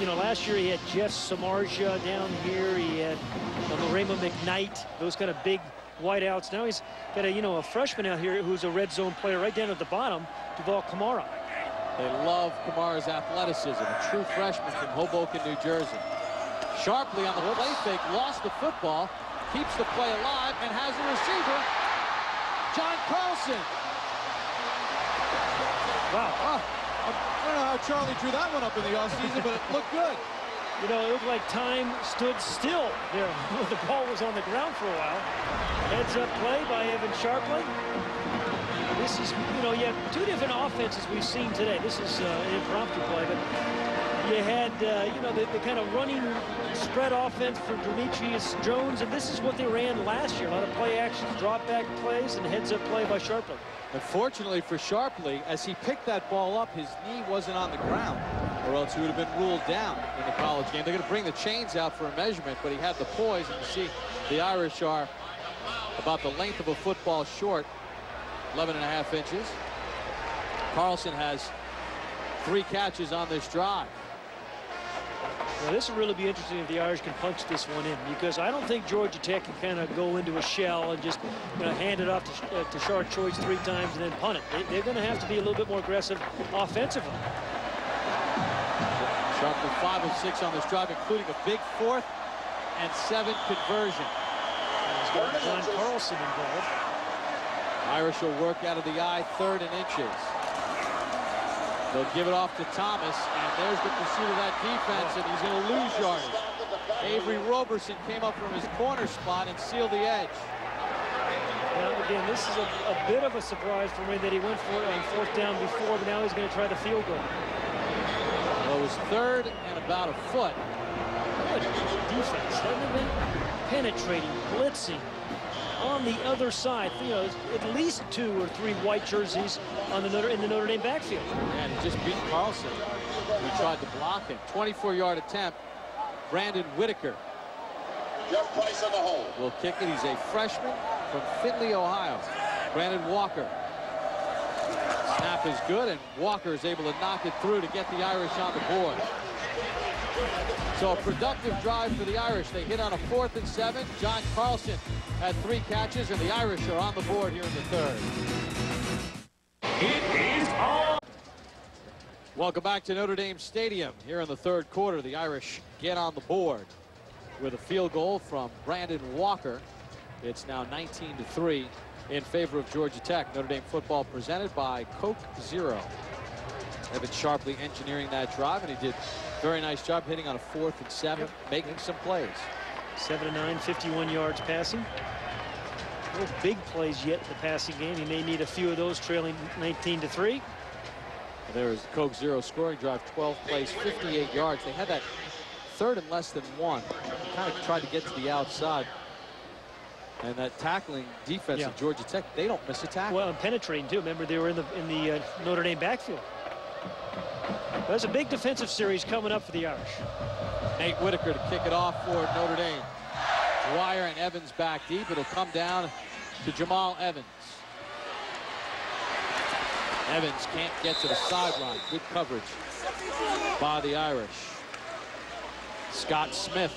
Speaker 8: You know, last year he had Jeff Samardzija down here. He had uh, Rhema McKnight, those kind of big wideouts. Now he's got a, you know, a freshman out here who's a red zone player right down at the bottom, Duval Kamara.
Speaker 1: They love Kamara's athleticism, a true freshman from Hoboken, New Jersey. Sharpley on the play fake, lost the football, keeps the play alive, and has a receiver, John Carlson.
Speaker 8: Wow.
Speaker 1: Oh, I don't know how Charlie drew that one up in the offseason, but it looked good.
Speaker 8: You know, it looked like time stood still there the ball was on the ground for a while. Heads up play by Evan Sharpley. This is, you know, you have two different offenses we've seen today. This is uh, impromptu play, but you had, uh, you know, the, the, kind of running spread offense for Demetrius Jones, and this is what they ran last year. A lot of play actions, drop back plays, and heads up play by Sharpley.
Speaker 1: Unfortunately for Sharpley, as he picked that ball up, his knee wasn't on the ground, or else he would have been ruled down in the college game. They're going to bring the chains out for a measurement, but he had the poise, and you see the Irish are about the length of a football short 11 and a half inches. Carlson has three catches on this drive.
Speaker 8: Well, this will really be interesting if the Irish can punch this one in because I don't think Georgia Tech can kind of go into a shell and just you know, hand it off to, uh, Tashard Choice three times and then punt it. They, are going to have to be a little bit more aggressive offensively.
Speaker 1: Sharpley five of six on this drive, including a big fourth and seven conversion.
Speaker 8: John Carlson involved.
Speaker 1: Irish will work out of the I, third and inches. They'll give it off to Thomas, and there's the pursuit of that defense, and he's going to lose yards. Avery Roberson came up from his corner spot and sealed the edge.
Speaker 8: Now, again, this is a, a bit of a surprise for me that he went for it on fourth down before, but now he's going to try the field goal.
Speaker 1: Well, it was third and about a foot.
Speaker 8: Good defense. Hasn't been penetrating, blitzing, on the other side. You know, at least two or three white jerseys on the Notre, in the Notre Dame backfield.
Speaker 1: And just beat Carlson. We tried to block him. 24-yard attempt. Brandon Whitaker.
Speaker 16: Geoff Price on the hole.
Speaker 1: Will kick it. He's a freshman from Findlay, Ohio. Brandon Walker. Snap is good, and Walker is able to knock it through to get the Irish on the board. So a productive drive for the Irish. They hit on a fourth and seven. John Carlson had three catches, and the Irish are on the board here in the third. It is on. Welcome back to Notre Dame Stadium. Here in the third quarter, the Irish get on the board with a field goal from Brandon Walker. It's now 19 to 3 in favor of Georgia Tech. Notre Dame football presented by Coke Zero. Evan Sharpley engineering that drive, and he did very nice job hitting on a fourth and seven, yep. making some plays.
Speaker 8: 7 to 9, 51 yards passing. No big plays yet in the passing game. He may need a few of those trailing 19 to 3.
Speaker 1: There's Coke Zero scoring drive, 12 plays, 58 yards. They had that third and less than one. Kind of tried to get to the outside. And that tackling defense yeah. of Georgia Tech, they don't miss a tackle.
Speaker 8: Well, and penetrating too. Remember, they were in the in the uh, Notre Dame backfield. There's a big defensive series coming up for the Irish.
Speaker 1: Nate Whitaker to kick it off for Notre Dame. Dwyer and Evans back deep. It'll come down to Jamal Evans. Evans can't get to the sideline. Good coverage by the Irish. Scott Smith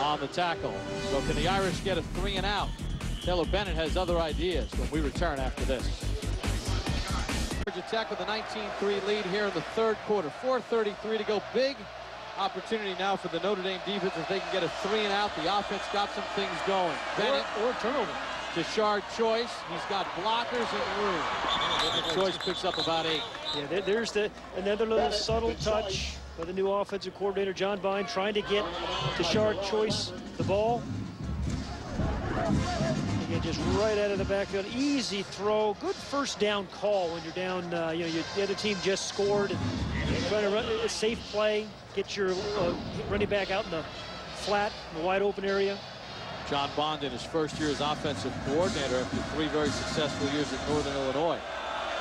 Speaker 1: on the tackle. So can the Irish get a three and out? Taylor Bennett has other ideas when we return after this. Georgia Tech with a 19-3 lead here in the third quarter. 4.33 to go. Big opportunity now for the Notre Dame defense if they can get a three and out. The offense got some things going. Bennett
Speaker 8: or, or turnover.
Speaker 1: Shard Choice. He's got blockers in the room. Choice picks up about eight.
Speaker 8: Yeah, there, there's the another little subtle touch by the new offensive coordinator, John Vine, trying to get Shard Choice the ball. Again, just right out of the backfield. Easy throw. Good first down call when you're down. Uh, you know, you, the other team just scored. And trying to run a safe play. Get your uh, running back out in the flat, in the wide open area.
Speaker 1: John Bond in his first year as offensive coordinator after three very successful years at Northern Illinois.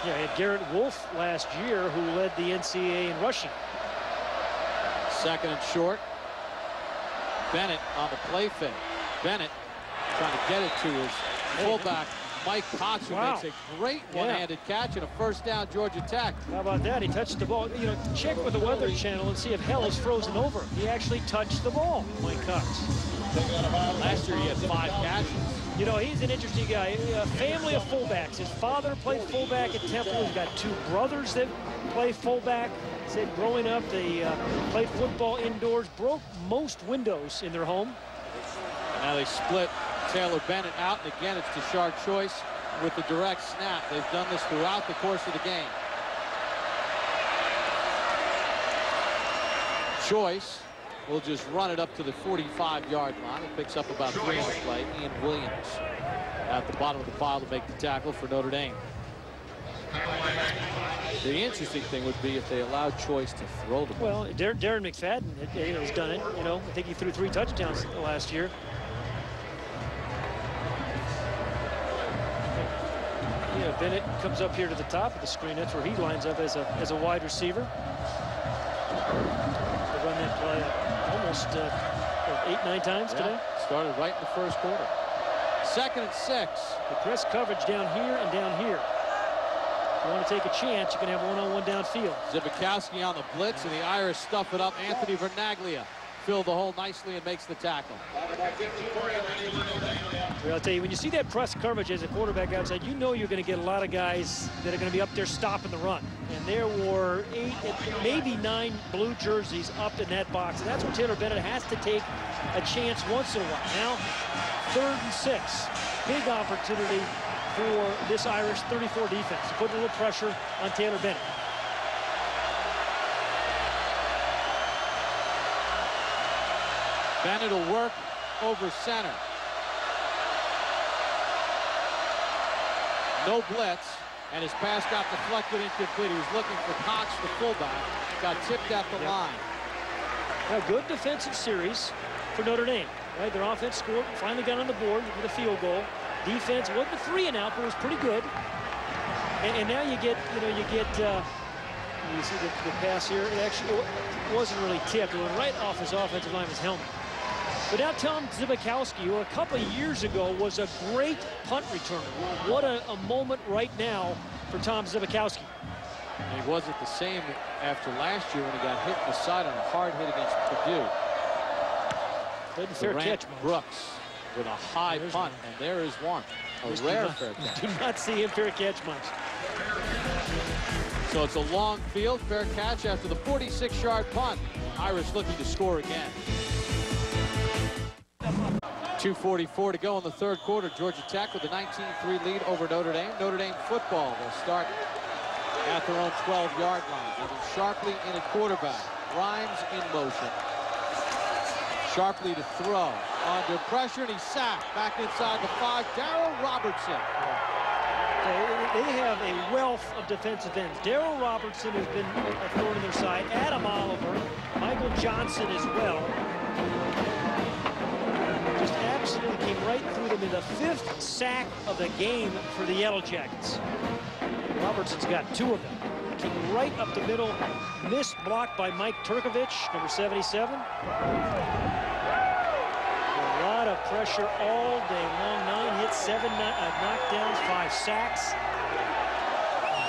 Speaker 8: Yeah, he had Garrett Wolfe last year who led the NCAA in rushing.
Speaker 1: Second and short. Bennett on the play fake. Bennett trying to get it to his fullback, Mike Cox, who wow. makes a great one-handed yeah. catch and a first down Georgia Tech.
Speaker 8: How about that? He touched the ball. You know, check with the Weather Channel and see if hell is frozen over. He actually touched the ball, Mike Cox.
Speaker 1: Last year he had five catches.
Speaker 8: You know, he's an interesting guy. A family of fullbacks. His father played fullback at Temple. He's got two brothers that play fullback. Said growing up, they uh, played football indoors, broke most windows in their home.
Speaker 1: Now they split Taylor Bennett out, and again, it's Tashard Choice with the direct snap. They've done this throughout the course of the game. Choice will just run it up to the 45-yard line. It picks up about three on the play. Ian Williams at the bottom of the pile to make the tackle for Notre Dame. The interesting thing would be if they allowed Choice to throw the ball.
Speaker 8: Well, Darren, Darren McFadden has done it. You know, I think he threw three touchdowns last year. Bennett comes up here to the top of the screen. That's where he lines up as a as a wide receiver. They run that play almost uh, what, eight, nine times
Speaker 1: Yeah,
Speaker 8: today.
Speaker 1: Started right in the first quarter. Second and six.
Speaker 8: The press coverage down here and down here. If you want to take a chance, you can have one-on-one downfield.
Speaker 1: Zbikowski on the blitz, and the Irish stuff it up. Anthony Vernaglia filled the hole nicely and makes the tackle.
Speaker 8: Well, I'll tell you, when you see that press coverage as a quarterback outside, you know you're going to get a lot of guys that are going to be up there stopping the run. And there were eight, maybe nine blue jerseys up in that box. And that's where Taylor Bennett has to take a chance once in a while. Now, third and six. Big opportunity for this Irish 34 defense to put a little pressure on Taylor Bennett.
Speaker 1: Bennett will work over center. No blitz, and his pass got deflected incomplete. He was looking for Cox, the fullback. Got tipped at the
Speaker 8: Yep.
Speaker 1: line.
Speaker 8: A good defensive series for Notre Dame. Right, their offense scored, finally got on the board with a field goal. Defense wasn't a three and out, but it was pretty good. And, and now you get, you know, you get. Uh, you see the, the pass here. It actually wa- wasn't really tipped. It went right off his offensive lineman's helmet. But now Tom Zbikowski, who a couple of years ago was a great punt returner. What a, a moment right now for Tom Zbikowski.
Speaker 1: And he wasn't the same after last year when he got hit in the side on a hard hit against Purdue.
Speaker 8: Doesn't fair
Speaker 1: Durant
Speaker 8: catch much.
Speaker 1: Brooks with a high
Speaker 8: There's
Speaker 1: punt,
Speaker 8: one.
Speaker 1: and there is one. A rare
Speaker 8: not-
Speaker 1: fair catch.
Speaker 8: Do not see him fair catch much.
Speaker 1: So it's a long field, fair catch after the 46-yard punt. Irish looking to score again. 2.44 to go in the third quarter. Georgia Tech with a 19-3 lead over Notre Dame. Notre Dame football will start at their own 12-yard line. Evan Sharpley in at quarterback. Grimes in motion. Sharpley to throw. Under pressure, and he's sacked. Back inside the five. Darrell Robertson.
Speaker 8: They, they have a wealth of defensive ends. Daryl Robertson has been a thorn in their side. Adam Oliver, Michael Johnson as well. Absolutely came right through them in the fifth sack of the game for the Yellow Jackets. Robertson's got two of them. Came right up the middle, missed blocked by Mike Turkovich, number 77. A lot of pressure all day long. Nine hits, seven uh, knockdowns, five sacks,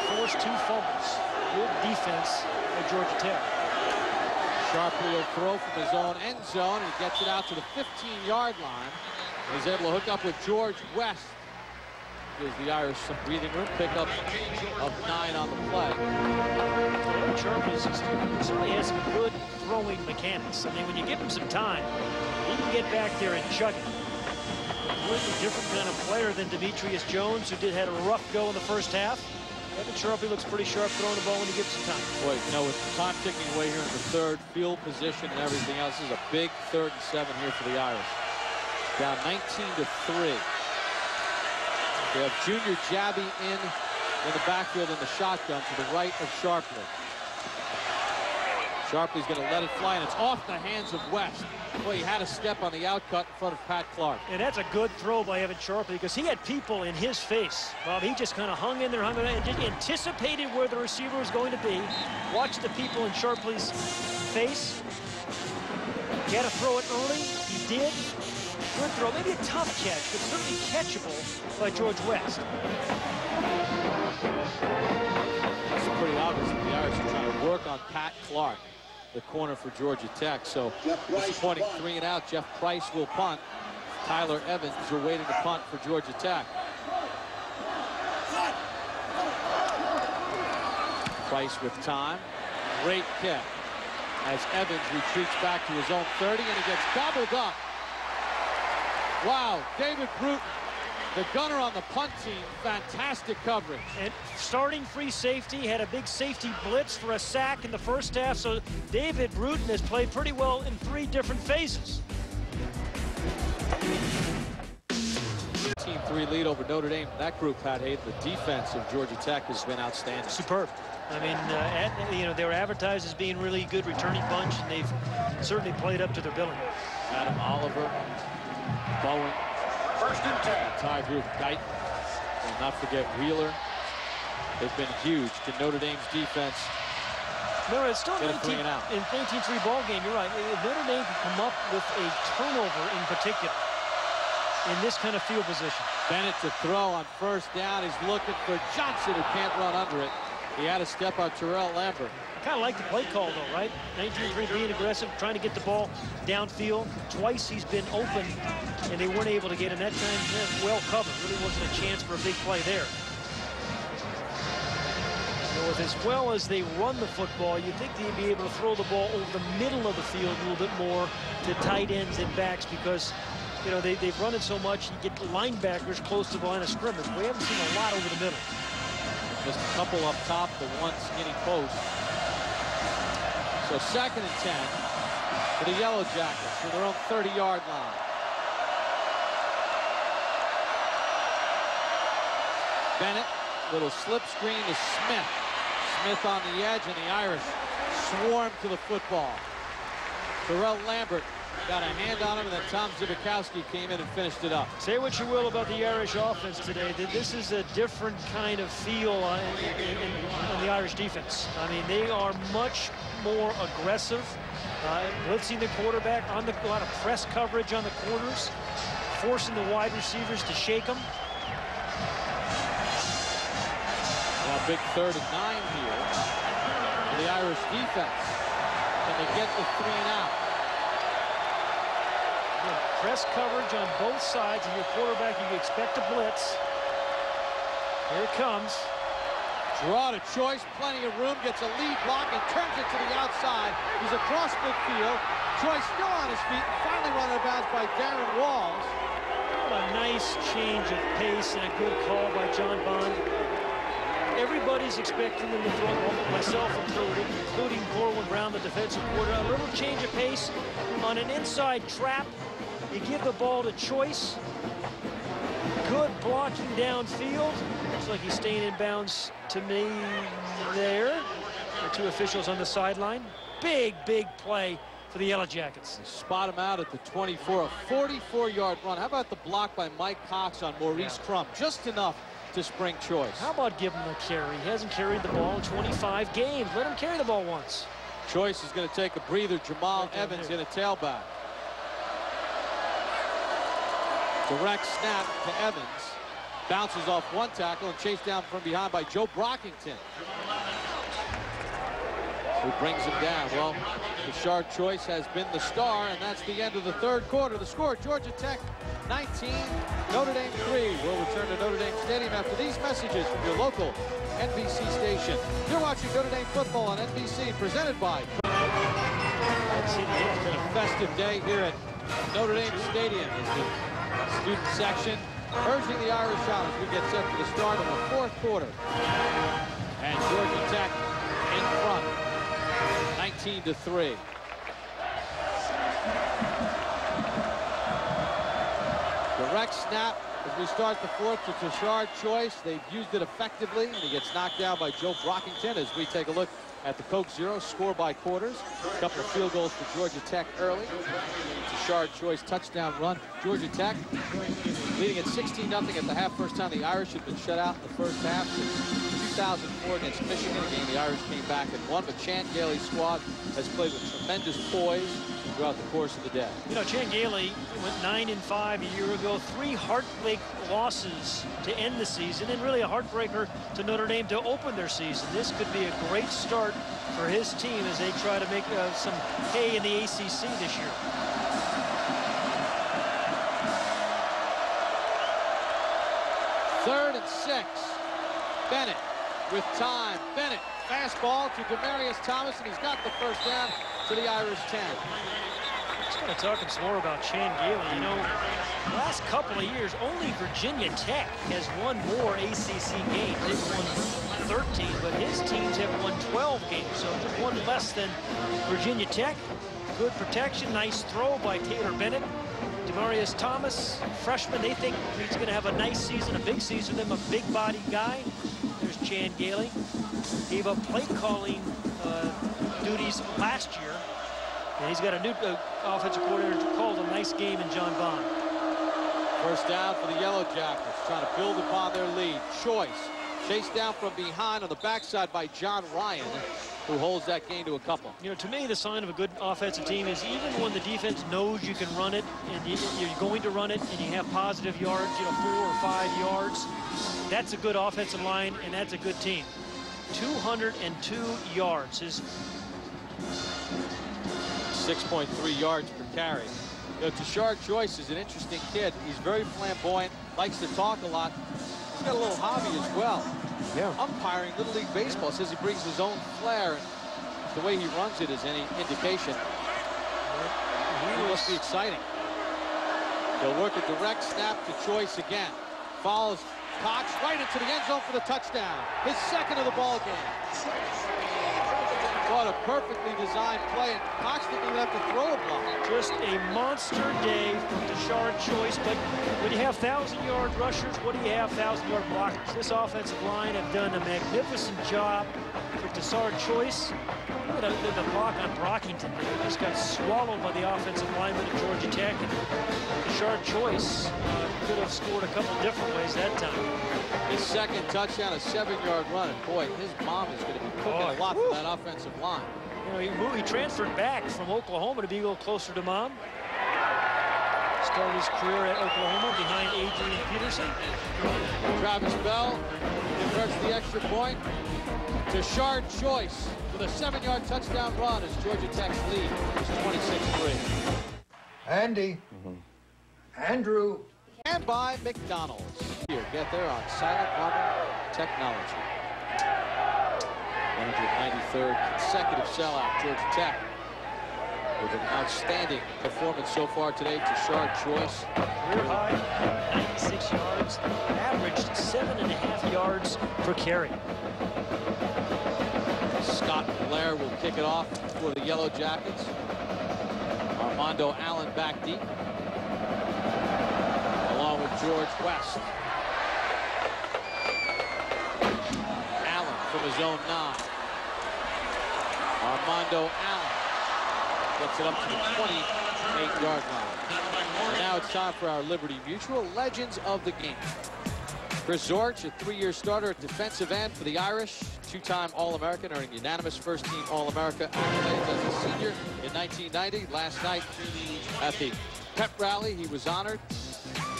Speaker 8: forced two fumbles. Good defense by Georgia Tech.
Speaker 1: Sharpley will throw from his own end zone, and he gets it out to the 15-yard line. He's able to hook up with George West. Gives the Irish some breathing room. Pickup of nine on the play.
Speaker 8: Certainly has some good throwing mechanics. I mean, when you give him some time, he can get back there and chuck it. Completely different kind of player than Demetrius Jones, who did had a rough go in the first half. Evan Sharpley looks pretty sharp throwing the ball when he gets some time.
Speaker 1: Boy, you know, with time ticking away here in the third, field position and everything else, this is a big third and seven here for the Irish. Down 19 to 3. They have Junior Jabbie in in the backfield in the shotgun to the right of Sharpley. Sharpley's going to let it fly, and it's off the hands of West. Well, he had a step on the outcut in front of Pat Clark.
Speaker 8: And that's a good throw by Evan Sharpley because he had people in his face. Bob, he just kind of hung in there, hung in there, and just anticipated where the receiver was going to be. Watched the people in Sharpley's face. He had to throw it early. He did. Good throw. Maybe a tough catch, but certainly catchable by George West.
Speaker 1: It's pretty obvious that the Irish are trying to work on Pat Clark, the corner for Georgia Tech. So disappointing three and out. Geoff Price will punt. Tyler Evans are waiting to punt for Georgia Tech. Price with time. Great kick as Evans retreats back to his own 30 and he gets gobbled up. Wow, David Bruton The gunner on the punt team, fantastic coverage.
Speaker 8: And starting free safety, had a big safety blitz for a sack in the first half, so David Bruton has played pretty well in three different phases.
Speaker 1: Team three lead over Notre Dame. That group, Pat Haden, the defense of Georgia Tech has been outstanding.
Speaker 8: Superb. I mean, uh, at, you know, they were advertised as being really good returning bunch, and they've certainly played up to their billing.
Speaker 1: Adam Oliver, Bowen, first and ten. Ty Group, Guyton, and not forget Wheeler. They've been huge to Notre Dame's defense.
Speaker 8: No, it's still
Speaker 1: Get a
Speaker 8: 19,
Speaker 1: three and out.
Speaker 8: in 19-3 ball game. You're right. Uh, Notre Dame can come up with a turnover in particular in this kind of field position.
Speaker 1: Bennett to throw on first down. He's looking for Johnson, who can't run under it. He had to step on Terrell Lambert.
Speaker 8: Kind of like the play call, though, right? 19-3 being aggressive, trying to get the ball downfield. Twice he's been open, and they weren't able to get him. That time, well covered. Really wasn't a chance for a big play there. So with as well as they run the football, you'd think they'd be able to throw the ball over the middle of the field a little bit more to tight ends and backs because you know, they, they've run it so much, you get linebackers close to the line of scrimmage. We haven't seen a lot over the middle.
Speaker 1: Just a couple up top, the one skinny post. So second and 10 for the Yellow Jackets from their own 30-yard line. Bennett, little slip screen to Smith. Smith on the edge, and the Irish swarm to the football. Terrail Lambert got a hand on him, and then Tom Zbikowski came in and finished it up.
Speaker 8: Say what you will about the Irish offense today. This is a different kind of feel on, in, in, on the Irish defense. I mean, they are much more aggressive, uh, blitzing the quarterback, on the, a lot of press coverage on the corners, forcing the wide receivers to shake them.
Speaker 1: Now big third and nine here for the Irish defense. Can they get the three and out?
Speaker 8: Press coverage on both sides of your quarterback. You expect a blitz. Here it comes.
Speaker 1: Draw to choice, plenty of room, gets a lead block and turns it to the outside. He's across midfield. Choice still on his feet, finally run out of bounds by Darrin Walls.
Speaker 8: What a nice change of pace and a good call by John Bond. Everybody's expecting them to throw myself included, including Corwin Brown, the defensive coordinator. A little change of pace on an inside trap. You give the ball to Choice. Good blocking downfield. Looks like he's staying in bounds to me there. The two officials on the sideline. Big, big play for the Yellow Jackets.
Speaker 1: They spot him out at the 24, a 44-yard run. How about the block by Mike Cox on Maurice yeah. Crum? Just enough to spring choice.
Speaker 8: How about giving him a carry? He hasn't carried the ball in 25 games. Let him carry the ball once.
Speaker 1: Choice is going to take a breather. Jamal Evans in a tailback. Direct snap to Evans. Bounces off one tackle and chased down from behind by Joe Brockington. Who brings him down. Well, Tashard Choice has been the star, and that's the end of the third quarter. The score, Georgia Tech 19, Notre Dame 3. We'll return to Notre Dame Stadium after these messages from your local NBC station. You're watching Notre Dame football on NBC, presented by... It's been a festive day here at Notre Dame Stadium the student section urging the Irish on as we get set for the start of the fourth quarter. And Georgia Tech in front, 19 to 3. Direct snap as we start the fourth to Tashard Choice. They've used it effectively, and he gets knocked down by Joe Brockington as we take a look at the Coke Zero score by quarters. A couple of field goals for Georgia Tech early. Tashard Choice touchdown run. Georgia Tech leading at 16-0 at the half. First time the Irish had been shut out in the first half since 2004 against Michigan. Again, the Irish came back and won, but Chan Gailey's squad has played with tremendous poise throughout the course of the day.
Speaker 8: You know, Chan Gailey went 9 and 5 a year ago, three heartbreak losses to end the season, and really a heartbreaker to Notre Dame to open their season. This could be a great start for his team as they try to make uh, some hay in the ACC this year.
Speaker 1: Third and six. Bennett with time. Bennett, fastball to Demaryius Thomas, and he's got the first down to the Irish 10.
Speaker 8: Just kind of talking some more about Chan Gailey. You know, last couple of years, only Virginia Tech has won more ACC games. They've won 13, but his teams have won 12 games, so just one less than Virginia Tech. Good protection, nice throw by Taylor Bennett. Demaryius Thomas, freshman, they think he's going to have a nice season, a big season. Them a big body guy. There's Chan Gailey. Gave up play calling uh, duties last year. And he's got a new uh, offensive coordinator called a nice game in John Bond.
Speaker 1: First down for the Yellow Jackets, trying to build upon their lead. Choice, chased down from behind on the backside by John Ryan, who holds that game to a couple.
Speaker 8: You know, to me, the sign of a good offensive team is even when the defense knows you can run it, and you, you're going to run it, and you have positive yards, you know, four or five yards, that's a good offensive line, and that's a good team. 202 yards. is
Speaker 1: 6.3 yards per carry. You know, Tashard Choice is an interesting kid. He's very flamboyant, likes to talk a lot. He's got a little hobby as well.
Speaker 12: Yeah.
Speaker 1: Umpiring Little League Baseball says he brings his own flair. The way he runs it is any indication. He must be exciting. He'll work a direct snap to Choice again. Follows Cox right into the end zone for the touchdown. His second of the ball game. What a perfectly designed play, and Cox didn't even have to throw a block.
Speaker 8: Just a monster day from Tashard Choice, but when you have 1,000-yard rushers, what do you have 1,000-yard blockers? This offensive line have done a magnificent job for Tashard Choice. Look at the, block on Brockington. They just got swallowed by the offensive lineman at Georgia Tech. And Tashard Choice uh, could have scored a couple different ways that time.
Speaker 1: His second touchdown, a seven-yard run, and boy, his mom is going to be cooking a lot for that offensive line.
Speaker 8: You know, he, moved, he transferred back from Oklahoma to be a little closer to mom. Started his career at Oklahoma behind Adrian Peterson.
Speaker 1: Travis Bell converts the extra point. Tashard Choice with a seven-yard touchdown run as Georgia Tech's lead is 26-3.
Speaker 17: Andy. Mm-hmm. Andrew.
Speaker 1: And by McDonald's. Here, get there on Silent Harbor Technology. 193rd consecutive sellout, Georgia Tech. With an outstanding performance so far today, Tashard Choice.
Speaker 8: Career high, 96 yards, averaged seven and a half yards per carry.
Speaker 1: Scott Blair will kick it off for the Yellow Jackets. Armando Allen back deep. Along with George West. Allen from his own nine. Armando Allen gets it up to the 28-yard line. And now it's time for our Liberty Mutual Legends of the Game. Chris Zorich, a three-year starter at defensive end for the Irish, two-time All-American, earning unanimous first-team All-America accolades as a senior in 1990. Last night at the pep rally, he was honored.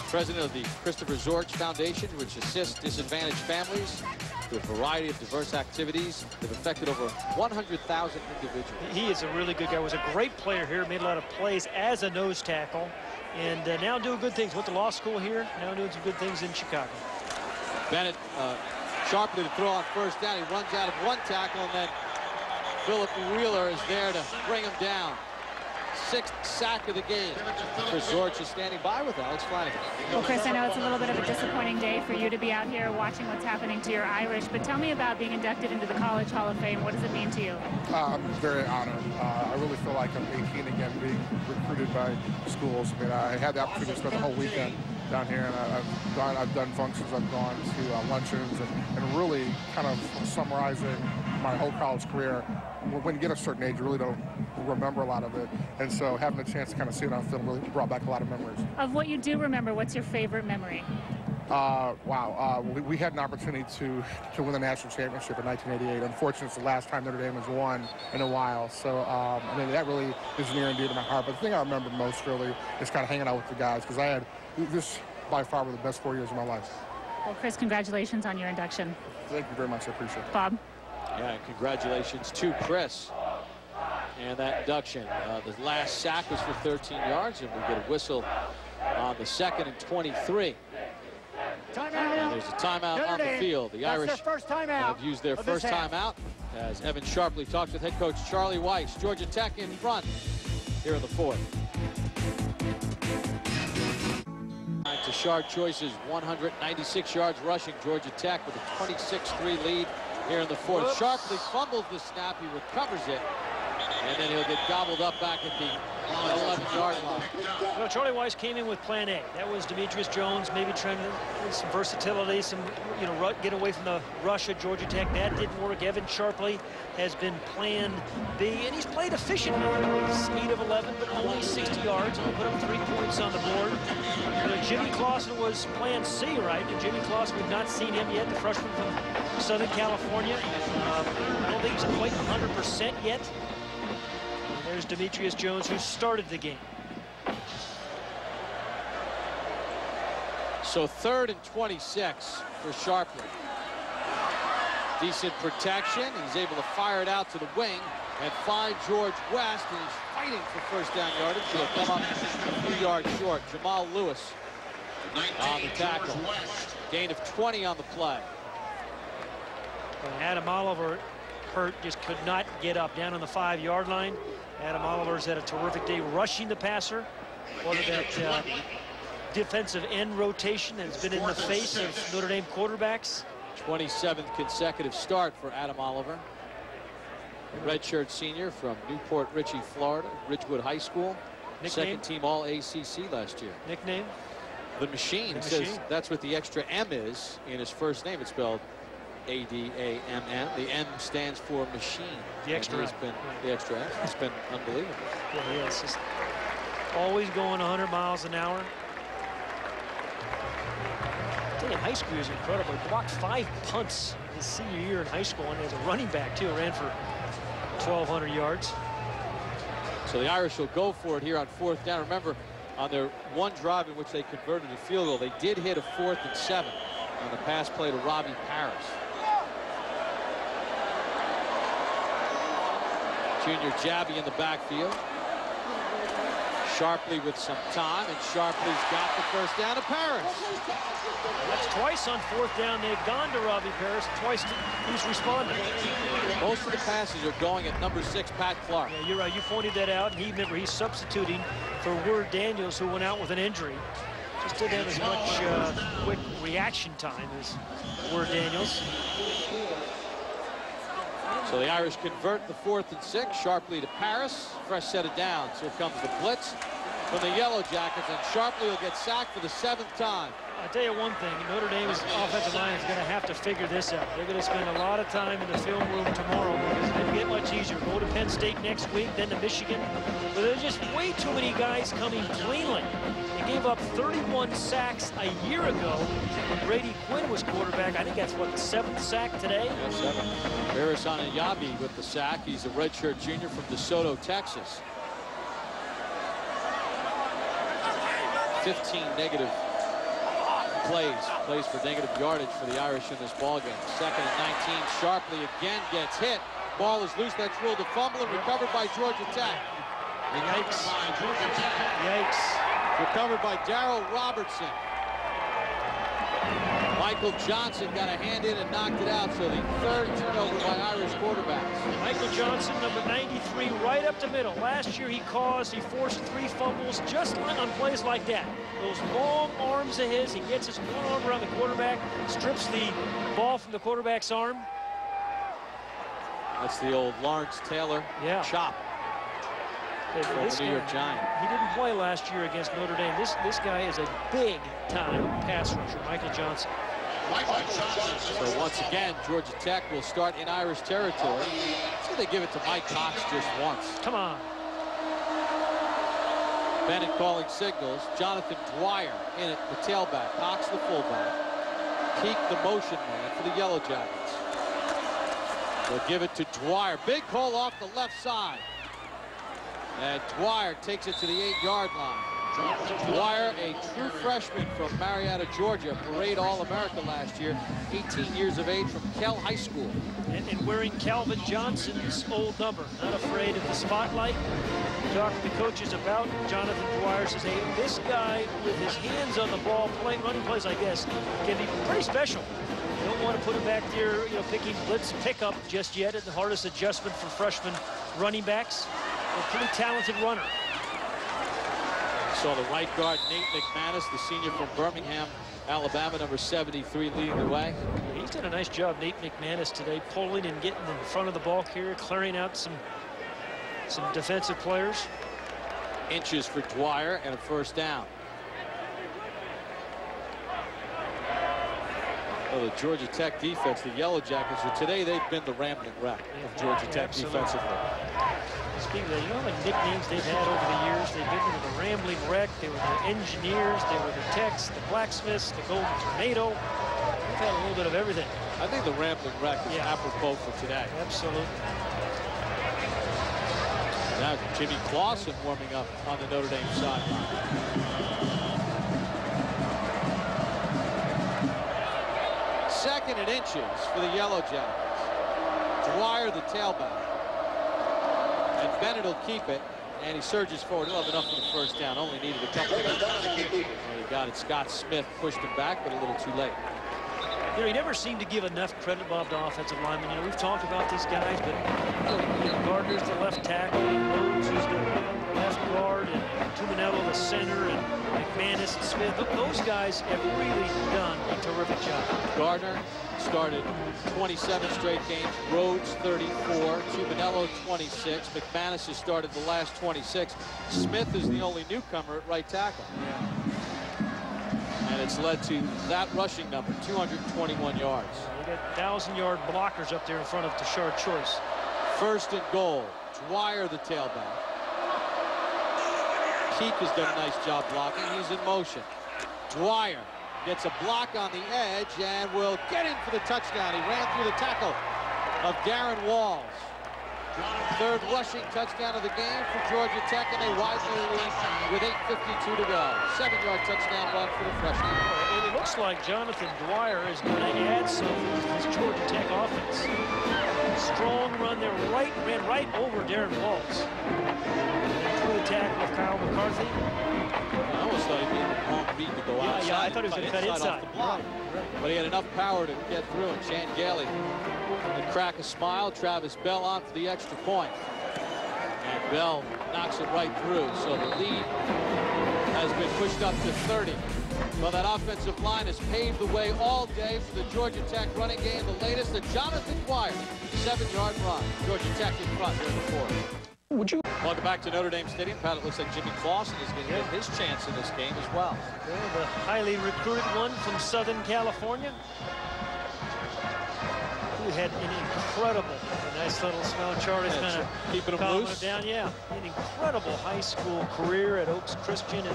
Speaker 1: President of the Christopher Zorich Foundation, which assists disadvantaged families with a variety of diverse activities that have affected over 100,000 individuals.
Speaker 8: He is a really good guy. Was a great player here. Made a lot of plays as a nose tackle. And uh, now doing good things. Went to law school here. Now doing some good things in Chicago.
Speaker 1: Bennett uh, sharply to throw on first down. He runs out of one tackle, and then Philip Wheeler is there to bring him down. Sixth sack of the game. Chris Zorich is standing by with Alex Flanagan.
Speaker 3: Well, Chris, I know it's a little bit of a disappointing day for you to be out here watching what's happening to your Irish, but tell me about being inducted into the College Hall of Fame. What does it mean to you?
Speaker 10: Uh, I'm very honored. Uh, I really feel like I'm 18 again, being recruited by schools. I mean, I had the opportunity to spend the whole weekend down here, and I, I've gone, I've done functions, I've gone to uh, luncheons, and, and really kind of summarizing my whole college career. When you get a certain age, you really don't remember a lot of it, and so having a chance to kind of see it on film really brought back a lot of memories.
Speaker 3: Of what you do remember, what's your favorite memory?
Speaker 10: Uh, wow, uh, we, we, had an opportunity to, to win the national championship in 1988. Unfortunately, it's the last time Notre Dame has won in a while. So, um, I mean, that really is near and dear to my heart. But the thing I remember most really is kind of hanging out with the guys because I had this by far were the best four years of my life.
Speaker 3: Well, Chris, congratulations on your induction.
Speaker 10: Thank you very much. I appreciate it.
Speaker 3: Bob.
Speaker 1: Yeah, congratulations to Chris. And that induction, uh, the last sack was for 13 yards, and we get a whistle on the second and 23.
Speaker 9: Timeout.
Speaker 1: There's a timeout on the field. The
Speaker 9: That's
Speaker 1: Irish
Speaker 9: first
Speaker 1: have used their first timeout as Evan Sharpley talks with head coach Charlie Weis. Georgia Tech in front here in the fourth. Tashard Choice's 196 yards rushing. Georgia Tech with a 26-3 lead here in the fourth. Whoops. Sharpley fumbles the snap. He recovers it. And then he'll get gobbled up back at the 11-yard line.
Speaker 8: Well, Charlie Weis came in with plan A. That was Demetrius Jones, maybe trying to some versatility, some, you know, get away from the Russia, Georgia Tech. That didn't work. Evan Sharpley has been plan B, and he's played efficiently. He's 8 of 11, but only 60 yards. Only put up three points on the board. Jimmy Clausen was plan C, right? And Jimmy Clausen, we've not seen him yet, the freshman from Southern California. Uh, I don't think he's quite 100% yet. There's Demetrius Jones, who started the game.
Speaker 1: So third and 26 for Sharpley. Decent protection. He's able to fire it out to the wing and find George West, and he's fighting for first down yardage. He'll come up a few yards short. Jamal Lewis on the tackle. Gain of 20 on the play.
Speaker 8: Adam Oliver hurt, just could not get up down on the five-yard line. Adam Oliver's had a terrific day rushing the passer. Part of that uh, defensive end rotation that's been in the face of Notre Dame quarterbacks.
Speaker 1: 27th consecutive start for Adam Oliver. Redshirt senior from New Port Richey, Florida, Ridgewood High School. Nickname? Second team All ACC last year.
Speaker 8: Nickname?
Speaker 1: The Machine. The says machine. that's what the extra M is in his first name. It's spelled A-D-A-M-M. The M stands for machine.
Speaker 8: The extra
Speaker 1: has been the extra. It's been unbelievable.
Speaker 8: Yeah, yeah, just always going 100 miles an hour. In high school, he was incredible. He blocked five punts his senior year in high school, and as a running back, too, ran for 1,200 yards.
Speaker 1: So the Irish will go for it here on fourth down. Remember, on their one drive in which they converted a field goal, they did hit a fourth and seven on the pass play to Robby Parris. Junior Jabbie in the backfield. Sharpley with some time, and Sharpley's got the first down to Parris.
Speaker 8: That's twice on fourth down. They've gone to Robby Parris. Twice he's responded.
Speaker 1: Most of the passes are going at number six, Pat Clark.
Speaker 8: Yeah, you're right. You pointed that out. He remember he's substituting for Word-Daniels, who went out with an injury. Just didn't have as much uh, quick reaction time as Word-Daniels.
Speaker 1: So the Irish convert the fourth and six Sharpley to Parris. Fresh set of downs. Here comes the blitz from the Yellow Jackets, and Sharpley will get sacked for the seventh time.
Speaker 8: I'll tell you one thing, Notre Dame's offensive line is going to have to figure this out. They're going to spend a lot of time in the film room tomorrow much easier. Go to Penn State next week, then to Michigan. But there's just way too many guys coming cleanly. They gave up 31 sacks a year ago when Brady Quinn was quarterback. I think that's, what, the seventh sack today?
Speaker 1: Yeah, seven. Harris Yabi with the sack. He's a redshirt junior from DeSoto, Texas. 15 negative plays. Plays for negative yardage for the Irish in this ball game. Second and 19. Sharpley again gets hit. Ball is loose. That's ruled a fumble and recovered by Georgia Tech.
Speaker 8: Yikes. Yikes.
Speaker 1: Recovered by Darryl Robertson. Michael Johnson got a hand in and knocked it out, so the third turnover by Irish quarterbacks.
Speaker 8: Michael Johnson, number 93, right up the middle. Last year he caused, he forced three fumbles just on plays like that. Those long arms of his, he gets his one arm around the quarterback, strips the ball from the quarterback's arm.
Speaker 1: That's the old Lawrence Taylor
Speaker 8: yeah.
Speaker 1: chop.
Speaker 8: This
Speaker 1: New York Giant.
Speaker 8: He didn't play last year against Notre Dame. This this guy is a big time pass rusher, Michael Johnson.
Speaker 1: So once again, Georgia Tech will start in Irish territory. So they give it to Mike Cox just once.
Speaker 8: Come on.
Speaker 1: Bennett calling signals. Jonathan Dwyer in it, the tailback. Cox the fullback. Keek the motion man for the Yellow Jackets. They'll give it to Dwyer. Big call off the left side. And Dwyer takes it to the eight-yard line. Dwyer, a true freshman from Marietta, Georgia, parade All-America last year, 18 years of age from Kell High School.
Speaker 8: And, and, wearing Calvin Johnson's old number, not afraid of the spotlight. Talking to the coaches about Jonathan Dwyer says, hey, this guy with his hands on the ball, playing running plays, I guess, can be pretty special. You don't want to put him back there, you know, picking blitz pickup just yet at the hardest adjustment for freshman running backs. A pretty talented runner.
Speaker 1: Saw the right guard, Nate McManus, the senior from Birmingham, Alabama, number 73, leading the way.
Speaker 8: He's done a nice job, Nate McManus, today, pulling and getting in front of the ball carrier, clearing out some, some defensive players.
Speaker 1: Inches for Dwyer and a first down. Well, the Georgia Tech defense, the Yellow Jackets, today they've been the rambling wreck of Georgia Tech
Speaker 8: Absolutely.
Speaker 1: defensively.
Speaker 8: Speaking of that, you know how many nicknames they've had over the years? They've been the Rambling Wreck, they were the Engineers, they were the Techs, the Blacksmiths, the Golden Tornado. We've had a little bit of everything.
Speaker 1: I think the rambling wreck is
Speaker 8: Yeah.
Speaker 1: apropos for today.
Speaker 8: Absolutely.
Speaker 1: Now Jimmy Clausen warming up on the Notre Dame sideline. For the Yellow Jackets. Dwyer the tailback. And Bennett will keep it. And he surges forward. He'll have enough for the first down. Only needed a couple. And he got it. Scott Smith pushed him back, but a little too late.
Speaker 8: You know, he never seemed to give enough credit, Bob, to offensive linemen. You know, we've talked about these guys, but you know, Gardner's the left tackle, and Rhodes is the left guard, and Tuminello the center, and McManus and Smith. Th- Those guys have really done a terrific job.
Speaker 1: Gardner started 27 straight games. Rhodes 34. Tuminello 26. McManus has started the last 26. Smith is the only newcomer at right tackle. And it's led to that rushing number, 221 yards.
Speaker 8: They got thousand-yard blockers up there in front of Tashard Choice.
Speaker 1: First and goal. Dwyer the tailback. Keek has done a nice job blocking. He's in motion. Dwyer gets a block on the edge and will get in for the touchdown. He ran through the tackle of Darrin Walls. Third rushing touchdown of the game for Georgia Tech, and they widen their lead with 8.52 to go. Seven-yard touchdown run for the freshman.
Speaker 8: And it looks like Jonathan Dwyer is going to add some to this Georgia Tech offense. Strong run there, right ran right over Darrin Walls. And through the tackle of Kyle McCarthy.
Speaker 1: I almost thought to go
Speaker 8: Yeah,
Speaker 1: outside.
Speaker 8: yeah, I thought he was going to cut inside.
Speaker 1: But he had enough power to get through, and Chan Gailey would crack a smile. Travis Bell on for the extra point. And Bell knocks it right through, so the lead has been pushed up to 30. Well, that offensive line has paved the way all day for the Georgia Tech running game. The latest, the Jonathan Dwyer, seven-yard run. Georgia Tech in front here in the fourth.
Speaker 5: Would you?
Speaker 1: Welcome back to Notre Dame Stadium. Pat, it looks like Jimmy Clausen is going to get his chance in this game as well.
Speaker 8: Well, the highly recruited one from Southern California. Who had an incredible, a nice little smile. Charlie's
Speaker 1: Yeah,
Speaker 8: kind of
Speaker 1: keeping him
Speaker 8: calming
Speaker 1: loose.
Speaker 8: down. Yeah, an incredible high school career at Oaks Christian in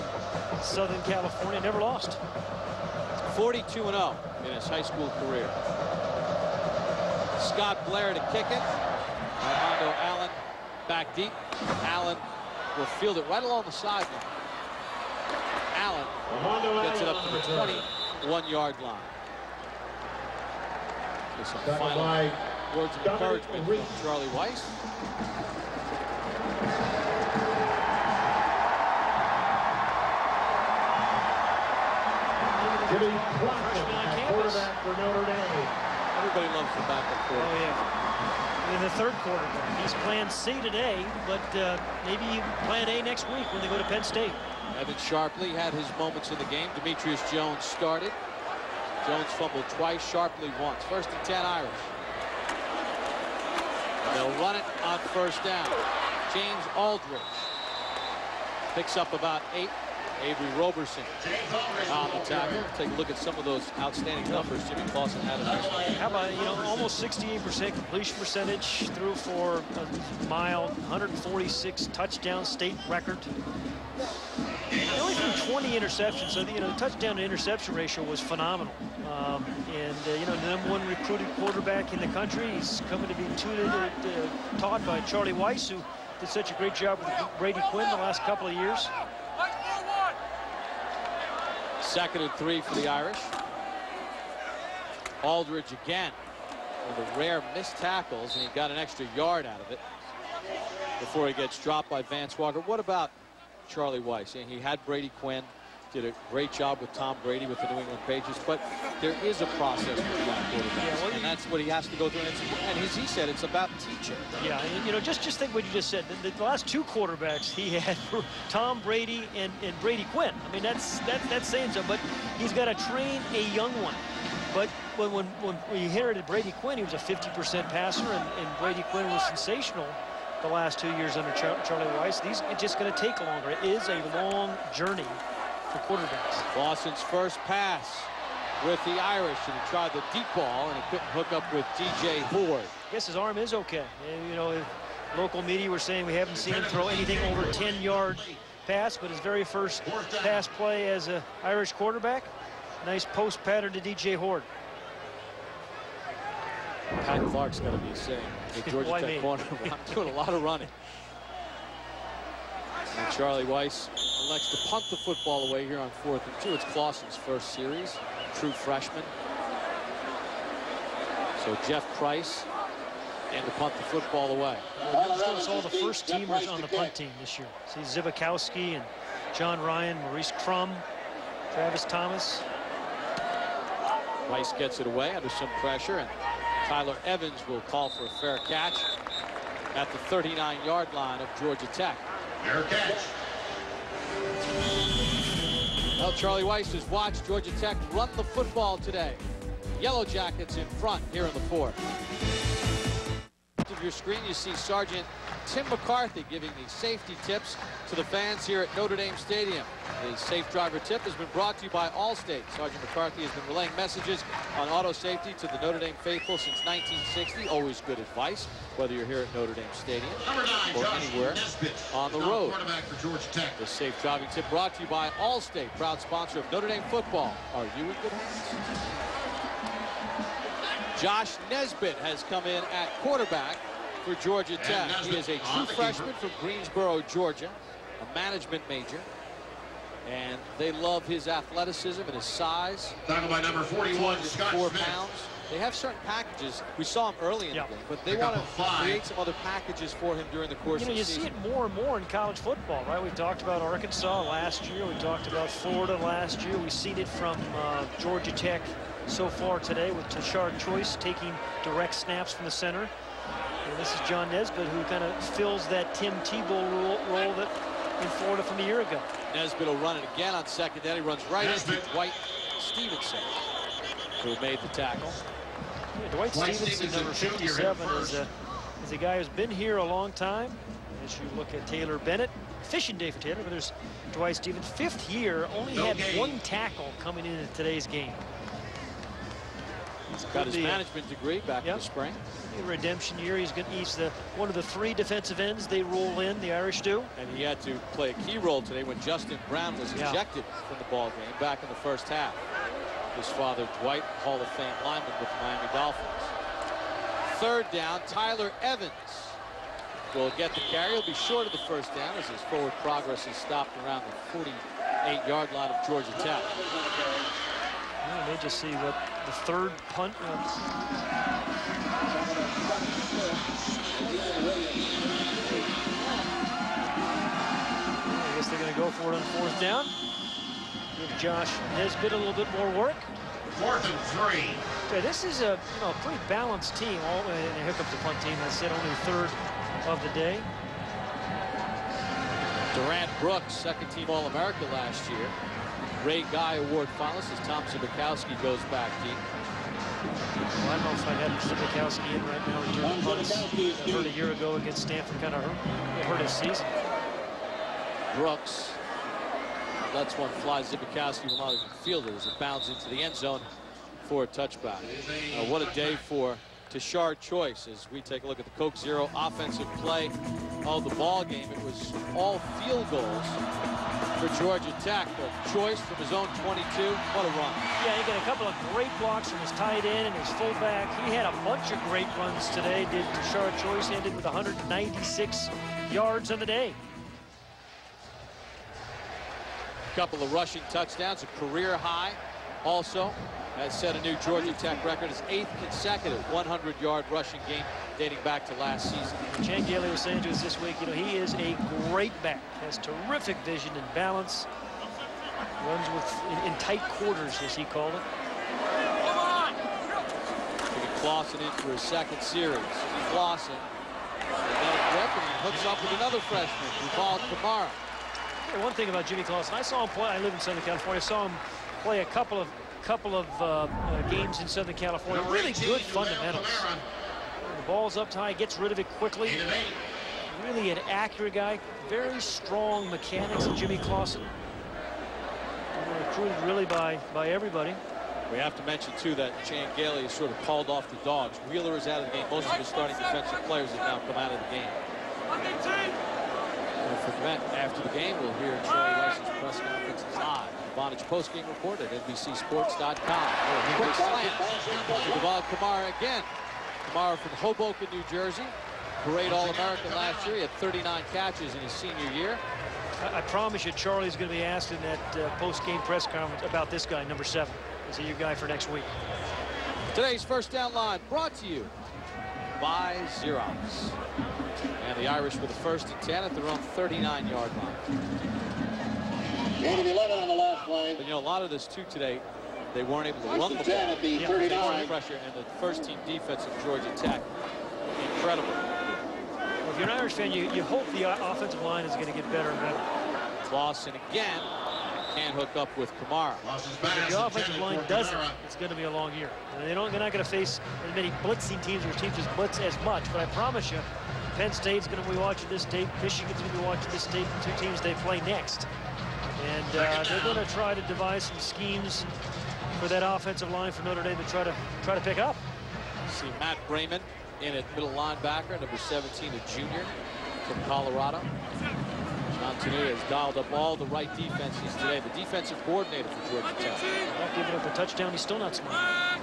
Speaker 8: Southern California. Never lost.
Speaker 1: 42 and 0 in his high school career. Scott Blair to kick it. Armando Allen back deep. Allen will field it right along the sideline. Allen gets it up to the 21-yard line. With some final words of encouragement from Charlie Weis.
Speaker 18: Jimmy Clausen, quarterback for Notre Dame.
Speaker 1: Everybody loves the backup
Speaker 8: Oh,
Speaker 1: quarterback.
Speaker 8: yeah. In the third quarter, he's plan C today, but uh, maybe plan A next week when they go to Penn State.
Speaker 1: Evan Sharpley had his moments in the game. Demetrius Jones started. Jones fumbled twice, Sharpley once. First and 10 Irish. And they'll run it on first down. James Aldridge picks up about eight. Avery Roberson on the tackle. Take a look at some of those outstanding numbers Jimmy Clausen had.
Speaker 8: How about, you know, almost 68% completion percentage, threw for a mile, 146 touchdown state record. He only threw 20 interceptions, so, the, you know, the touchdown to interception ratio was phenomenal. Um, and, uh, you know, the number one recruited quarterback in the country. He's coming to be tutored, uh, taught by Charlie Weis, who did such a great job with Brady Quinn the last couple of years.
Speaker 1: Second and three for the Irish. Aldridge again with a rare missed tackles, and he got an extra yard out of it before he gets dropped by Vance Walker. What about Charlie Weis? He had Brady Quinn. Did a great job with Tom Brady with the New England Patriots, but there is a process with young quarterbacks,
Speaker 8: well,
Speaker 1: and that's what he has to go through. And, and as he said, it's about teaching.
Speaker 8: Yeah, and, you know, just just think what you just said. The, the last two quarterbacks he had were Tom Brady and, and Brady Quinn. I mean, that's that, that's saying something. But he's got to train a young one. But when when when we inherited Brady Quinn, he was a 50% passer, and, and Brady Quinn was sensational the last two years under Char Charlie Weis. These it's just going to take longer. It is a long journey for quarterbacks.
Speaker 1: Boston's first pass with the Irish, and he tried the deep ball, and he couldn't hook up with D.J. Hord.
Speaker 8: I guess his arm is okay. You know, local media were saying we haven't seen him throw anything over 10-yard pass, but his very first pass play as an Irish quarterback, nice post pattern to D.J. Hord.
Speaker 1: Pat Clark's got to be saying, the Georgia Tech
Speaker 8: me?
Speaker 1: corner, I'm doing a lot of running. And Charlie Weis elects to punt the football away here on fourth and two. It's Clausen's first series, true freshman. So Geoff Price and to punt the football away.
Speaker 8: It's all the first teamers on the punt team this year. See Zbikowski and John Ryan, Maurice Crum, Travis Thomas.
Speaker 1: Rice gets it away under some pressure, and Tyler Evans will call for a fair catch at the 39-yard line of Georgia Tech.
Speaker 16: Fair catch.
Speaker 1: Well, Charlie Weis has watched Georgia Tech run the football today. Yellow Jackets in front here in the fourth. Of your screen, you see Sergeant Tim McCarthy giving the safety tips to the fans here at Notre Dame Stadium. The safe driver tip has been brought to you by Allstate. Sergeant McCarthy has been relaying messages on auto safety to the Notre Dame faithful since 1960. Always good advice, whether you're here at Notre Dame Stadium
Speaker 16: nine,
Speaker 1: or
Speaker 16: Josh
Speaker 1: anywhere
Speaker 16: Nesbitt,
Speaker 1: on the road.
Speaker 16: quarterback for Georgia Tech.
Speaker 1: The safe driving tip brought to you by Allstate, proud sponsor of Notre Dame football. Are you in good hands? Josh Nesbitt has come in at quarterback for Georgia Tech. He is a true freshman from Greensboro, Georgia, a management major. And they love his athleticism and his size.
Speaker 16: Tackled by number 41, Scott
Speaker 1: Four
Speaker 16: Smith.
Speaker 1: pounds. They have certain packages. We saw him early in
Speaker 8: Yeah.
Speaker 1: the game, but they
Speaker 16: Pick up
Speaker 1: want to create some other packages for him during the course
Speaker 8: You know,
Speaker 1: of
Speaker 8: you
Speaker 1: the
Speaker 8: see it more and more in college football, right? We've talked about Arkansas last year. We talked about Florida last year. We've seen it from uh, Georgia Tech so far today with Tashard Choice taking direct snaps from the center. And this is John Nesbitt who kind of fills that Tim Tebow role, role that in Florida from a year ago.
Speaker 1: Nesbitt will run it again on second down. He runs right
Speaker 16: Nesbitt.
Speaker 1: into Dwight Stephenson, who made the tackle.
Speaker 8: Yeah, Dwight
Speaker 16: Dwight
Speaker 8: Stephenson,
Speaker 16: Stephenson,
Speaker 8: number 57, is a, is a guy who's been here a long time. As you look at Taylor Bennett, fishing day for Taylor, but there's Dwight Stevens, fifth year, only
Speaker 16: No
Speaker 8: had
Speaker 16: gain.
Speaker 8: one tackle coming into today's game.
Speaker 1: He's got his management degree back
Speaker 8: Yep.
Speaker 1: in the spring.
Speaker 8: Redemption year, he's going he's the one of the three defensive ends they roll in, the Irish do.
Speaker 1: And he had to play a key role today when Justin Brown was
Speaker 8: Yeah.
Speaker 1: ejected from the ball game back in the first half. His father, Dwight, Hall of Fame lineman with the Miami Dolphins. Third down, Tyler Evans will get the carry. He'll be short of the first down as his forward progress is stopped around the 48-yard line of Georgia Tech.
Speaker 8: Yeah, may just see what the third punt was. I guess they're going to go for it on fourth down. Give Josh Nesbitt a little bit more work.
Speaker 16: Fourth and three.
Speaker 8: Okay, this is a you know pretty balanced team. All and here comes the punt team. I said only third of the day.
Speaker 1: Durant Brooks, second team All-America last year. Ray Guy Award finalist as Tom Zbikowski goes back deep.
Speaker 8: Well, I don't know if I had Zbikowski in right now returning punts. I heard a year ago against Stanford kind of hurt, hurt his season.
Speaker 1: Brooks lets one fly. Zbikowski will not even field it as it bounds into the end zone for a touchback. Uh, what a day for Tashard Choice as we take a look at the Coke Zero offensive play of the ball game. It was all field goals for Georgia Tech, but Choice from his own 22. What a run.
Speaker 8: Yeah, he got a couple of great blocks from his tight end and his fullback. He had a bunch of great runs today. Did Tashard Choice ended with 196 yards on the day.
Speaker 1: A couple of rushing touchdowns, a career high. Also has set a new Georgia Tech record, his eighth consecutive 100-yard rushing game dating back to last season.
Speaker 8: Chan Gailey was saying to us this week, you know, he is a great back. Has terrific vision and balance. Runs with in, in tight quarters, as he called it.
Speaker 1: Clausen in for his second series. Clausen. Got a grip he hooks up with another freshman, Duval Kamara.
Speaker 8: Hey, one thing about Jimmy Clausen, I saw him play. I live in Southern California. I saw him play a couple of couple of uh, uh, games in Southern California. Really good fundamentals. The ball's up high, gets rid of it quickly. Really an accurate guy. Very strong mechanics of Jimmy Clausen. Recruited really by by everybody.
Speaker 1: We have to mention, too, that Chan Gailey has sort of called off the dogs. Wheeler is out of the game. Most of his starting defensive players have now come out of the game. And for Met, after the game, we'll hear Charlie Weis's press conference live. Vonage postgame report at NBCSports.com. Oh, quick slant to Duval Kamara again. Kamara from Hoboken, New Jersey. Parade All-American last year. He had 39 catches in his senior year.
Speaker 8: I, I promise you, Charlie's going to be asked in that uh, post-game press conference about this guy, number seven. Is he your guy for next week?
Speaker 1: Today's first down line brought to you by Xerox. And the Irish with the first and 10 at their own 39-yard line.
Speaker 16: Gain of 11 on the last play.
Speaker 1: But, you know, a lot of this, too, today, they weren't able to run the ball.
Speaker 16: 10 at the
Speaker 1: Yeah,
Speaker 16: 39.
Speaker 1: They pressure, and the first-team defense of Georgia Tech, incredible.
Speaker 8: Well, if you're an Irish fan, you, you hope the offensive line is going to get better and better.
Speaker 1: Clausen again can't hook up with Kamara.
Speaker 8: If the offensive line doesn't, it's going to be a long year. And they don't, they're not going to face as many blitzing teams or teams just blitz as much. But I promise you, Penn State's going to be watching this tape. Michigan's going to be watching this tape. the Two teams they play next. And uh, they're going to try to devise some schemes for that offensive line for Notre Dame to try to try to pick up.
Speaker 1: See Matt Brayman in at middle linebacker, number 17, a junior from Colorado. Jon Tenuta has dialed up all the right defenses today. The defensive coordinator for Georgia Tech.
Speaker 8: Not giving up a touchdown. He's still not smart.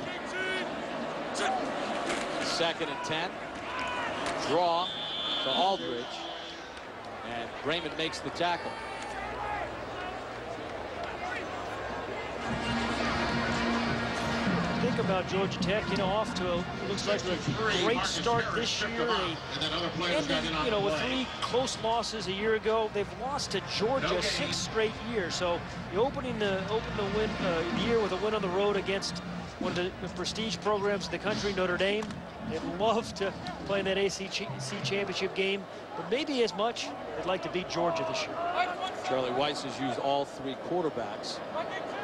Speaker 1: Second and 10. Draw to Aldridge. And Brayman makes the tackle.
Speaker 8: Think about Georgia Tech, you know, off to a looks like a great start this year. They ended, you know, with three close losses a year ago. They've lost to Georgia six straight years. So you opening the open the win uh, year with a win on the road against one of the, the prestige programs in the country, Notre Dame. They'd love to play in that ACC championship game, but maybe as much they'd like to beat Georgia this year.
Speaker 1: Charlie Weis has used all three quarterbacks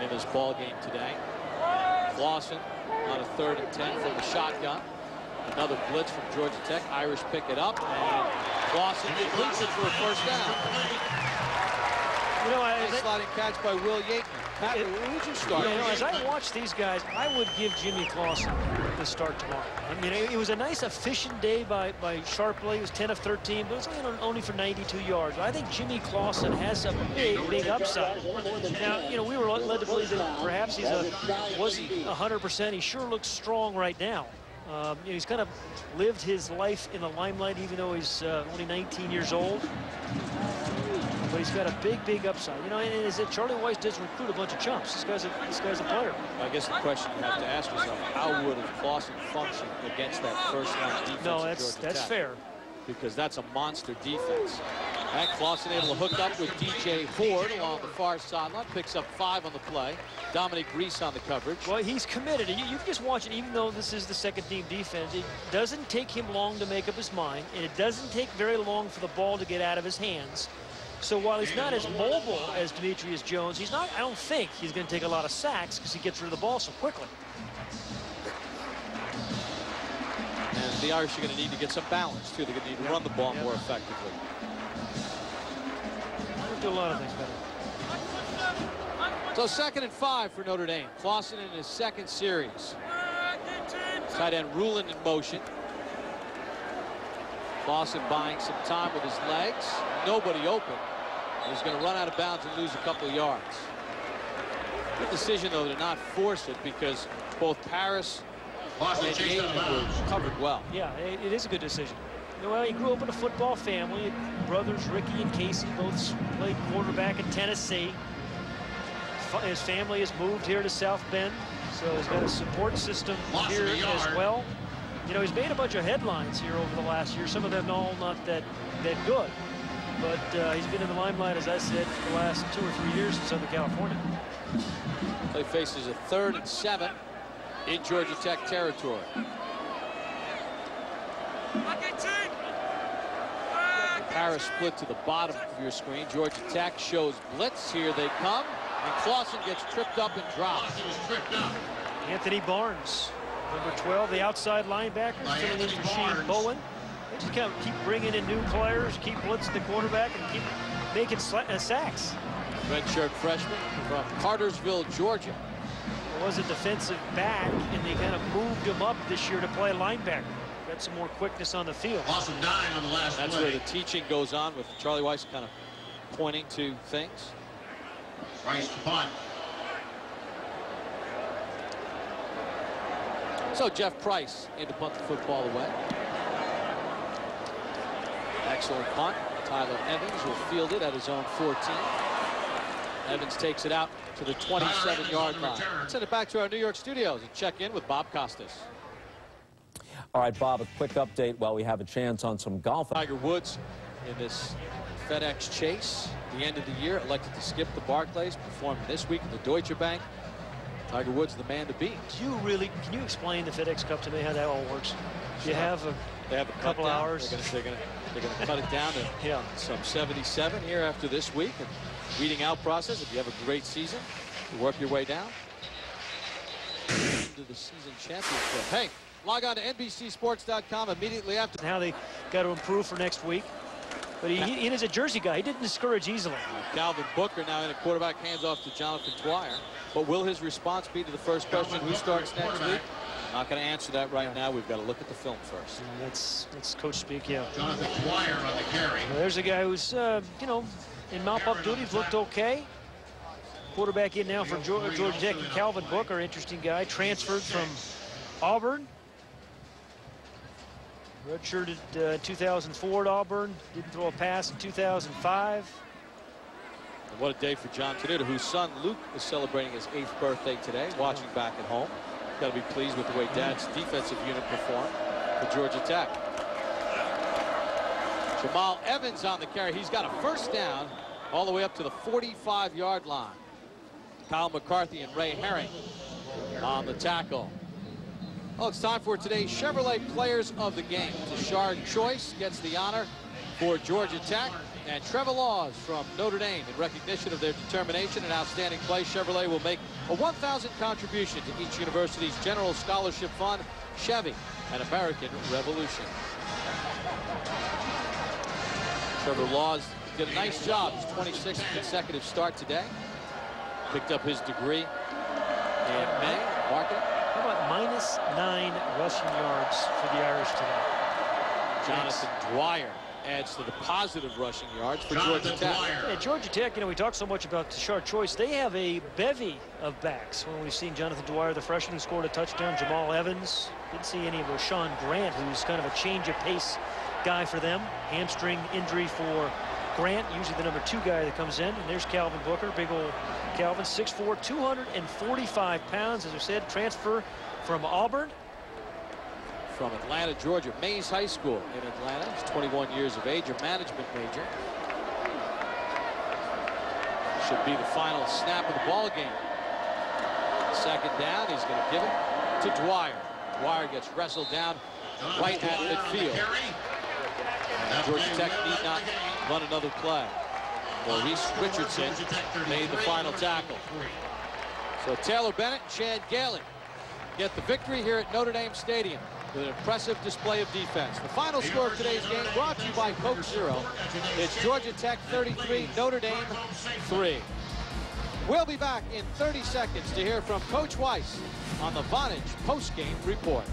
Speaker 1: in this ball game today. Clausen on a third and 10 from the shotgun. Another blitz from Georgia Tech. Irish pick it up, and Clausen completes it for a first down.
Speaker 8: You know, I,
Speaker 1: Nice sliding catch by Will Yeatman. Pat, who would you start?
Speaker 8: You know, as I watch these guys, I would give Jimmy Clausen the start tomorrow. I mean, it, it was a nice, efficient day by, by Sharpley. It was 10 of 13, but it was only, only for 92 yards. I think Jimmy Clausen has a big, big upside. Now, you know, we were led to believe that perhaps he's a, was he 100%? He sure looks strong right now. Um, you know, he's kind of lived his life in the limelight, even though he's uh, only 19 years old but he's got a big, big upside. You know, and is it Charlie Weis does recruit a bunch of chumps. This guy's a, this guy's a player.
Speaker 1: I guess the question you have to ask yourself, how would Clausen functioned against that first line defense
Speaker 8: No, that's that's
Speaker 1: Tech?
Speaker 8: fair.
Speaker 1: Because that's a monster defense. And Clausen able to hook up with DJ Hord along the far sideline, picks up five on the play. Dominic Reese on the coverage.
Speaker 8: Well, he's committed. You, you can just watch it, even though this is the second team defense. It doesn't take him long to make up his mind, and it doesn't take very long for the ball to get out of his hands. So while he's not as mobile as Demetrius Jones, he's not, I don't think he's going to take a lot of sacks because he gets rid of the ball so quickly.
Speaker 1: And the Irish are going to need to get some balance, too. They're going to need to run the ball more effectively.
Speaker 8: Do a lot of things better.
Speaker 1: So second and five for Notre Dame. Clausen in his second series. Tight end Rulin in motion. Clausen buying some time with his legs. Nobody open. He's going to run out of bounds and lose a couple of yards. Good decision, though, to not force it because both Parris
Speaker 16: Clausen
Speaker 1: and
Speaker 16: chased out of
Speaker 1: Yeatman
Speaker 16: bounds.
Speaker 1: were covered well.
Speaker 8: Yeah, it, it is a good decision. You know, well, he grew up in a football family. Brothers Ricky and Casey both played quarterback in Tennessee. His family has moved here to South Bend, so he's got a support system
Speaker 16: Loss
Speaker 8: here as well. You know, he's made a bunch of headlines here over the last year. Some of them all not that that good. But uh, he's been in the limelight, as I said, for the last two or three years in Southern California.
Speaker 1: Play faces a third and seven in Georgia Tech territory. Parris split to the bottom of your screen. Georgia Tech shows blitz. Here they come. And Clausen gets tripped up and dropped.
Speaker 8: Anthony Barnes, number 12, the outside linebacker, filling in for Sheen Bowen. They just kind of keep bringing in new players, keep blitzing the quarterback, and keep making uh, sacks.
Speaker 1: Redshirt freshman from Cartersville, Georgia.
Speaker 8: Was a defensive back, and they kind of moved him up this year to play linebacker. Got some more quickness on the field.
Speaker 19: Awesome nine on the last
Speaker 1: That's
Speaker 19: play.
Speaker 1: where the teaching goes on with Charlie Weis kind of pointing to things.
Speaker 19: Rice punt.
Speaker 1: So Geoff Price in to punt the football away. Excellent punt. Tyler Evans will field it at his own 14. Evans takes it out to the 27-yard line. Send it back to our New York studios and check in with Bob Costas.
Speaker 14: All right, Bob, a quick update while we have a chance on some golf.
Speaker 1: Tiger Woods in this FedEx Chase. The end of the year elected to skip the Barclays, performed this week at the Deutsche Bank. Tiger Woods the man to beat.
Speaker 8: Do you really, can you explain the FedEx Cup to me, how that all works? You have a,
Speaker 1: they have a
Speaker 8: couple
Speaker 1: down.
Speaker 8: hours.
Speaker 1: They're going to they're going to cut it down to
Speaker 8: yeah.
Speaker 1: some 77 here after this week. And weeding out process. If you have a great season, you work your way down to the season championship. Hey, log on to NBCSports.com immediately after.
Speaker 8: How they got to improve for next week. But he, he, is a Jersey guy. He didn't discourage easily.
Speaker 1: Calvin Booker now in a quarterback hands off to Jonathan Dwyer. But will his response be to the first question, who starts next week? Not going to answer that right now. We've got to look at the film first.
Speaker 8: Yeah, that's that's coach speak, yeah.
Speaker 19: Jonathan Dwyer on the carry.
Speaker 8: Well, there's a guy who's, uh, you know, in mop-up duties, looked okay. Quarterback in now for Georgia, Georgia Tech and Calvin Booker, interesting guy, transferred from Auburn. Redshirted uh, 2004 at Auburn, didn't throw a pass in 2005.
Speaker 1: And what a day for Jon Tenuta, whose son Luke is celebrating his eighth birthday today, watching back at home. Got to be pleased with the way Dad's defensive unit performed for Georgia Tech. Jamal Evans on the carry. He's got a first down all the way up to the 45-yard line. Kyle McCarthy and Ray Herring on the tackle. Well, it's time for today's Chevrolet Players of the Game. Tashard Choice gets the honor for Georgia Tech. And Trevor Laws from Notre Dame in recognition of their determination and outstanding play. Chevrolet will make a 1,000 contribution to each university's general scholarship fund, Chevy, and American Revolution. Trevor Laws did a nice job. His 26th consecutive start today. Picked up his degree in May.
Speaker 8: How about minus nine rushing yards for the Irish today?
Speaker 1: Jonathan Dwyer adds to the positive rushing yards for Georgia Tech.
Speaker 8: Yeah, Georgia Tech, you know, we talk so much about Tashard Choice. They have a bevy of backs. When we've seen Jonathan Dwyer, the freshman, who scored a touchdown, Jamal Evans. Didn't see any of Rashawn Grant, who's kind of a change of pace guy for them. Hamstring injury for Grant, usually the number two guy that comes in. And there's Calvin Booker, big old Calvin, 6'4", 245 pounds, as I said, transfer from Auburn.
Speaker 1: From Atlanta, Georgia, Mays High School in Atlanta. He's 21 years of age, a management major. Should be the final snap of the ball game. Second down, he's going to give it to Dwyer. Dwyer gets wrestled down right at midfield. Georgia Tech need not run another play. Maurice Richardson made the final tackle. So Taylor Bennett, and Chan Gailey get the victory here at Notre Dame Stadium with an impressive display of defense. The final score of today's game brought to you by Coke Zero. It's Georgia Tech 33, Notre Dame 3. We'll be back in 30 seconds to hear from Coach Weis on the Vonage postgame report.